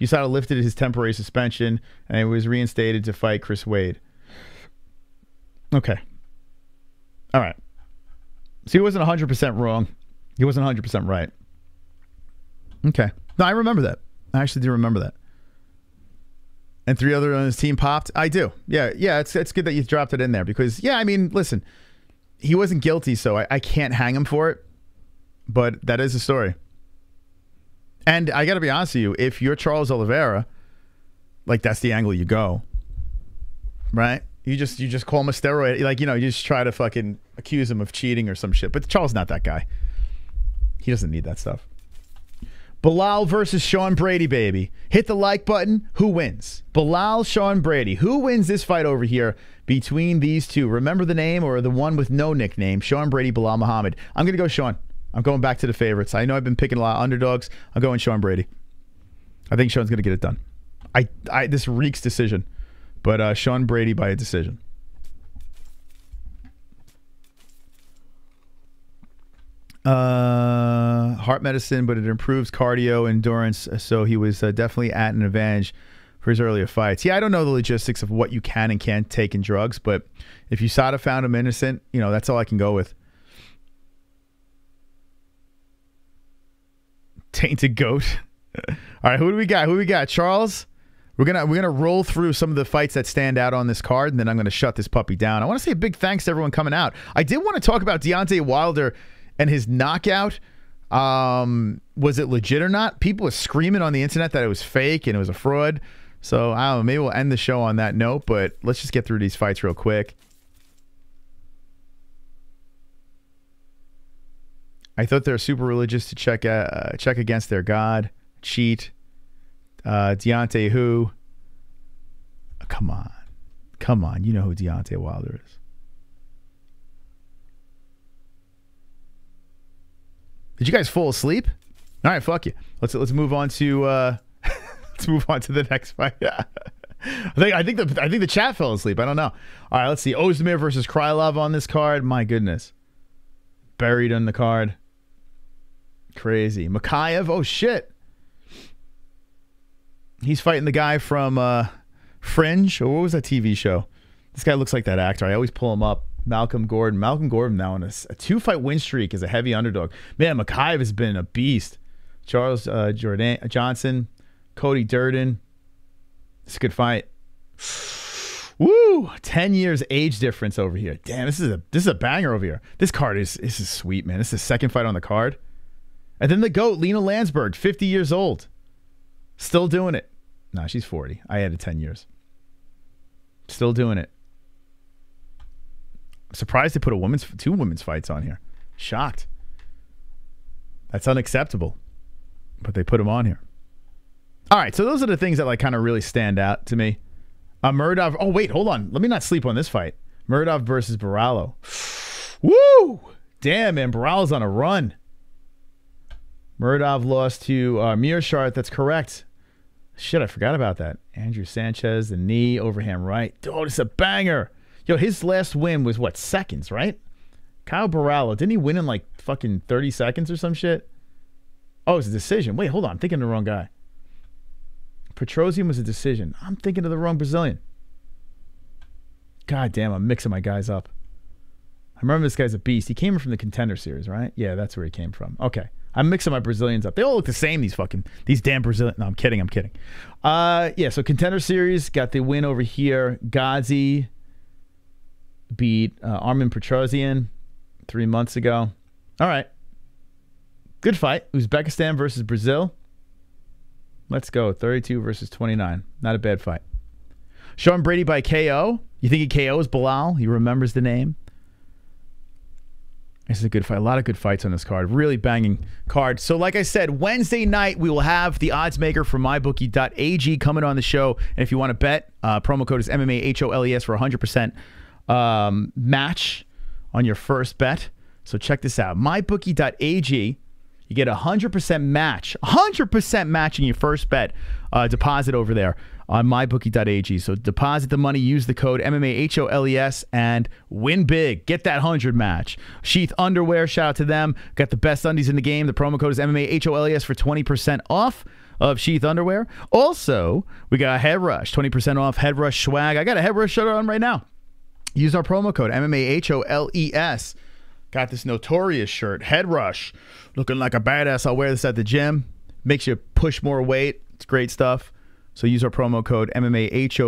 [SPEAKER 1] USADA lifted his temporary suspension and he was reinstated to fight Chris Wade. Okay. All right. So he wasn't 100% wrong. He wasn't 100% right. Okay. No, I remember that. I actually do remember that. And three other on his team popped. I do. Yeah, yeah. It's it's good that you dropped it in there because yeah. I mean, listen, he wasn't guilty, so I, I can't hang him for it. But that is a story. And I got to be honest with you, if you're Charles Oliveira, like that's the angle you go, right? You just you just call him a steroid, like you know, you just try to fucking accuse him of cheating or some shit. But Charles not that guy. He doesn't need that stuff. Belal versus Sean Brady, baby. Hit the like button. Who wins? Belal, Sean Brady. Who wins this fight over here between these two? Remember the name or the one with no nickname? Sean Brady, Belal Muhammad. I'm gonna go Sean. I'm going back to the favorites. I know I've been picking a lot of underdogs. I'm going Sean Brady. I think Sean's going to get it done. I, I this reeks decision, but uh, Sean Brady by a decision. Uh, heart medicine, but it improves cardio endurance. So he was uh, definitely at an advantage for his earlier fights. Yeah, I don't know the logistics of what you can and can't take in drugs, but if you USADA found him innocent, you know that's all I can go with. (laughs) tainted goat. (laughs) All right, who do we got? Who we got? Charles. We're gonna we're gonna roll through some of the fights that stand out on this card, and then I'm gonna shut this puppy down. I want to say a big thanks to everyone coming out. I did want to talk about Deontay Wilder and his knockout. Um, was it legit or not? People were screaming on the internet that it was fake and it was a fraud. So I don't know. Maybe we'll end the show on that note, but let's just get through these fights real quick. I thought they're super religious to check uh, check against their God, cheat. Uh, Deontay, who? Come on, come on, you know who Deontay Wilder is. Did you guys fall asleep? All right, fuck you. Let's let's move on to uh, (laughs) let's move on to the next fight. (laughs) I think I think the I think the chat fell asleep. I don't know. All right, let's see. Ozdemir versus Krylov on this card. My goodness, buried on the card. Crazy. Mokaev, oh shit. He's fighting the guy from uh, Fringe, what was that TV show? This guy looks like that actor. I always pull him up. Malcolm Gordon. Malcolm Gordon now on a, a two fight win streak is a heavy underdog. Man, Mokaev has been a beast. Charles uh, Jordan Johnson, Cody Durden. It's a good fight. (sighs) Woo! Ten years age difference over here. Damn, this is a this is a banger over here. This card is this is sweet, man. This is the second fight on the card. And then the goat, Lina Länsberg, 50 years old. Still doing it. Nah, she's 40. I added 10 years. Still doing it. Surprised they put a women's two women's fights on here. Shocked. That's unacceptable. But they put them on here. All right, so those are the things that like kind of really stand out to me. Uh, Muradov. Oh wait, hold on. Let me not sleep on this fight. Muradov versus Borralho. (sighs) Woo! Damn, man, Borralho's on a run. Muradov lost to uh, Meerschaert. That's correct. Shit, I forgot about that. Andrew Sanchez, the knee, overhand right. Oh, it's a banger. Yo, his last win was what, seconds, right? Caio Borralho, didn't he win in like fucking 30 seconds or some shit? Oh, it was a decision. Wait, hold on. I'm thinking of the wrong guy. Petrosyan was a decision. I'm thinking of the wrong Brazilian. God damn, I'm mixing my guys up. I remember this guy's a beast. He came from the contender series, right? Yeah, that's where he came from. Okay. I'm mixing my Brazilians up. They all look the same, these fucking these damn Brazilian. No, I'm kidding, I'm kidding. Uh yeah, so contender series got the win over here. Ghazi beat uh, Armen Petrosyan three months ago. All right. Good fight. Uzbekistan versus Brazil. Let's go. 32 versus 29. Not a bad fight. Sean Brady by KO. You think he KOs Belal? He remembers the name. This is a good fight. A lot of good fights on this card. Really banging card. So, like I said, Wednesday night we will have the odds maker from mybookie.ag coming on the show. And if you want to bet, uh, promo code is MMAHOLES for 100% um, match on your first bet. So check this out. MyBookie.ag. You get a 100% match, 100% matching your first bet uh, deposit over there on mybookie.ag. So deposit the money, use the code MMAHOLES, and win big. Get that 100 match. Sheath Underwear, shout out to them. Got the best undies in the game. The promo code is MMAHOLES for 20% off of Sheath Underwear. Also, we got Headrush, 20% off Headrush swag. I got a Headrush shirt on right now. Use our promo code MMAHOLES. Got this notorious shirt, Headrush. Looking like a badass. I'll wear this at the gym. Makes you push more weight. It's great stuff. So use our promo code MMAHOLES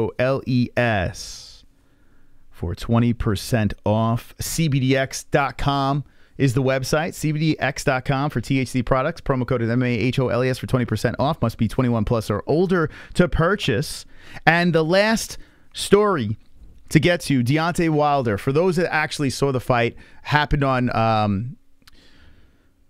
[SPEAKER 1] for 20% off. CBDX.com is the website. CBDX.com for THC products. Promo code is MMAHOLES for 20% off. Must be 21 plus or older to purchase. And the last story to get to Deontay Wilder. For those that actually saw the fight, happened on um,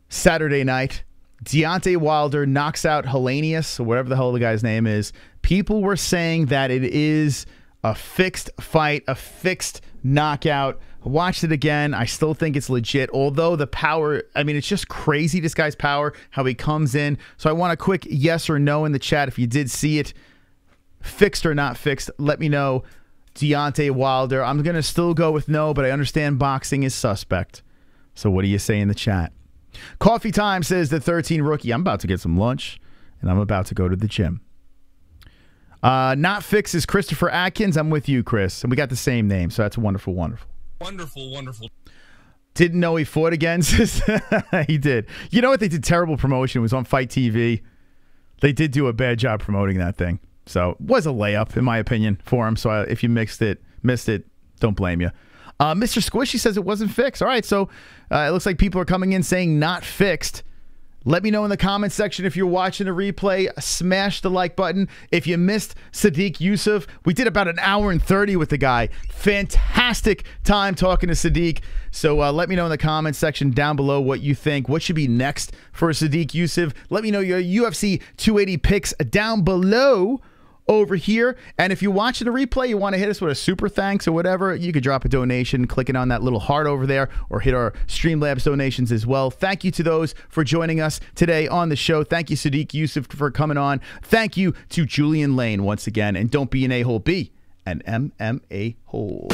[SPEAKER 1] Saturday night. Deontay Wilder knocks out Helenius, or whatever the hell the guy's name is. People were saying that it is a fixed fight, a fixed knockout. Watched it again. I still think it's legit, although the power, I mean, it's just crazy, this guy's power, how he comes in. So I want a quick yes or no in the chat if you did see it. Fixed or not fixed, let me know. Deontay Wilder. I'm going to still go with no, but I understand boxing is suspect. So what do you say in the chat? Coffee Time says the 13 rookie. I'm about to get some lunch and I'm about to go to the gym. Uh, not fix is Christopher Atkins. I'm with you, Chris. And we got the same name. So that's wonderful, wonderful.
[SPEAKER 8] Wonderful, wonderful.
[SPEAKER 1] Didn't know he fought again. (laughs) he did. You know what? They did terrible promotion. It was on Fight TV. They did do a bad job promoting that thing. So it was a layup, in my opinion, for him. So uh, if you mixed it, missed it, don't blame you. Uh, Mr. Squishy says it wasn't fixed. All right, so uh, it looks like people are coming in saying not fixed. Let me know in the comments section if you're watching the replay. Smash the like button. If you missed Sodiq Yusuff, we did about an hour and 30 with the guy. Fantastic time talking to Sodiq. So uh, let me know in the comments section down below what you think. What should be next for Sodiq Yusuff? Let me know your UFC 280 picks down below over here. And if you're watching the replay, you want to hit us with a super thanks or whatever, you could drop a donation clicking on that little heart over there or hit our Streamlabs donations as well. Thank you to those for joining us today on the show. Thank you, Sodiq Yusuff, for coming on. Thank you to Julian Lane once again. And don't be an a hole, be an MMA hole.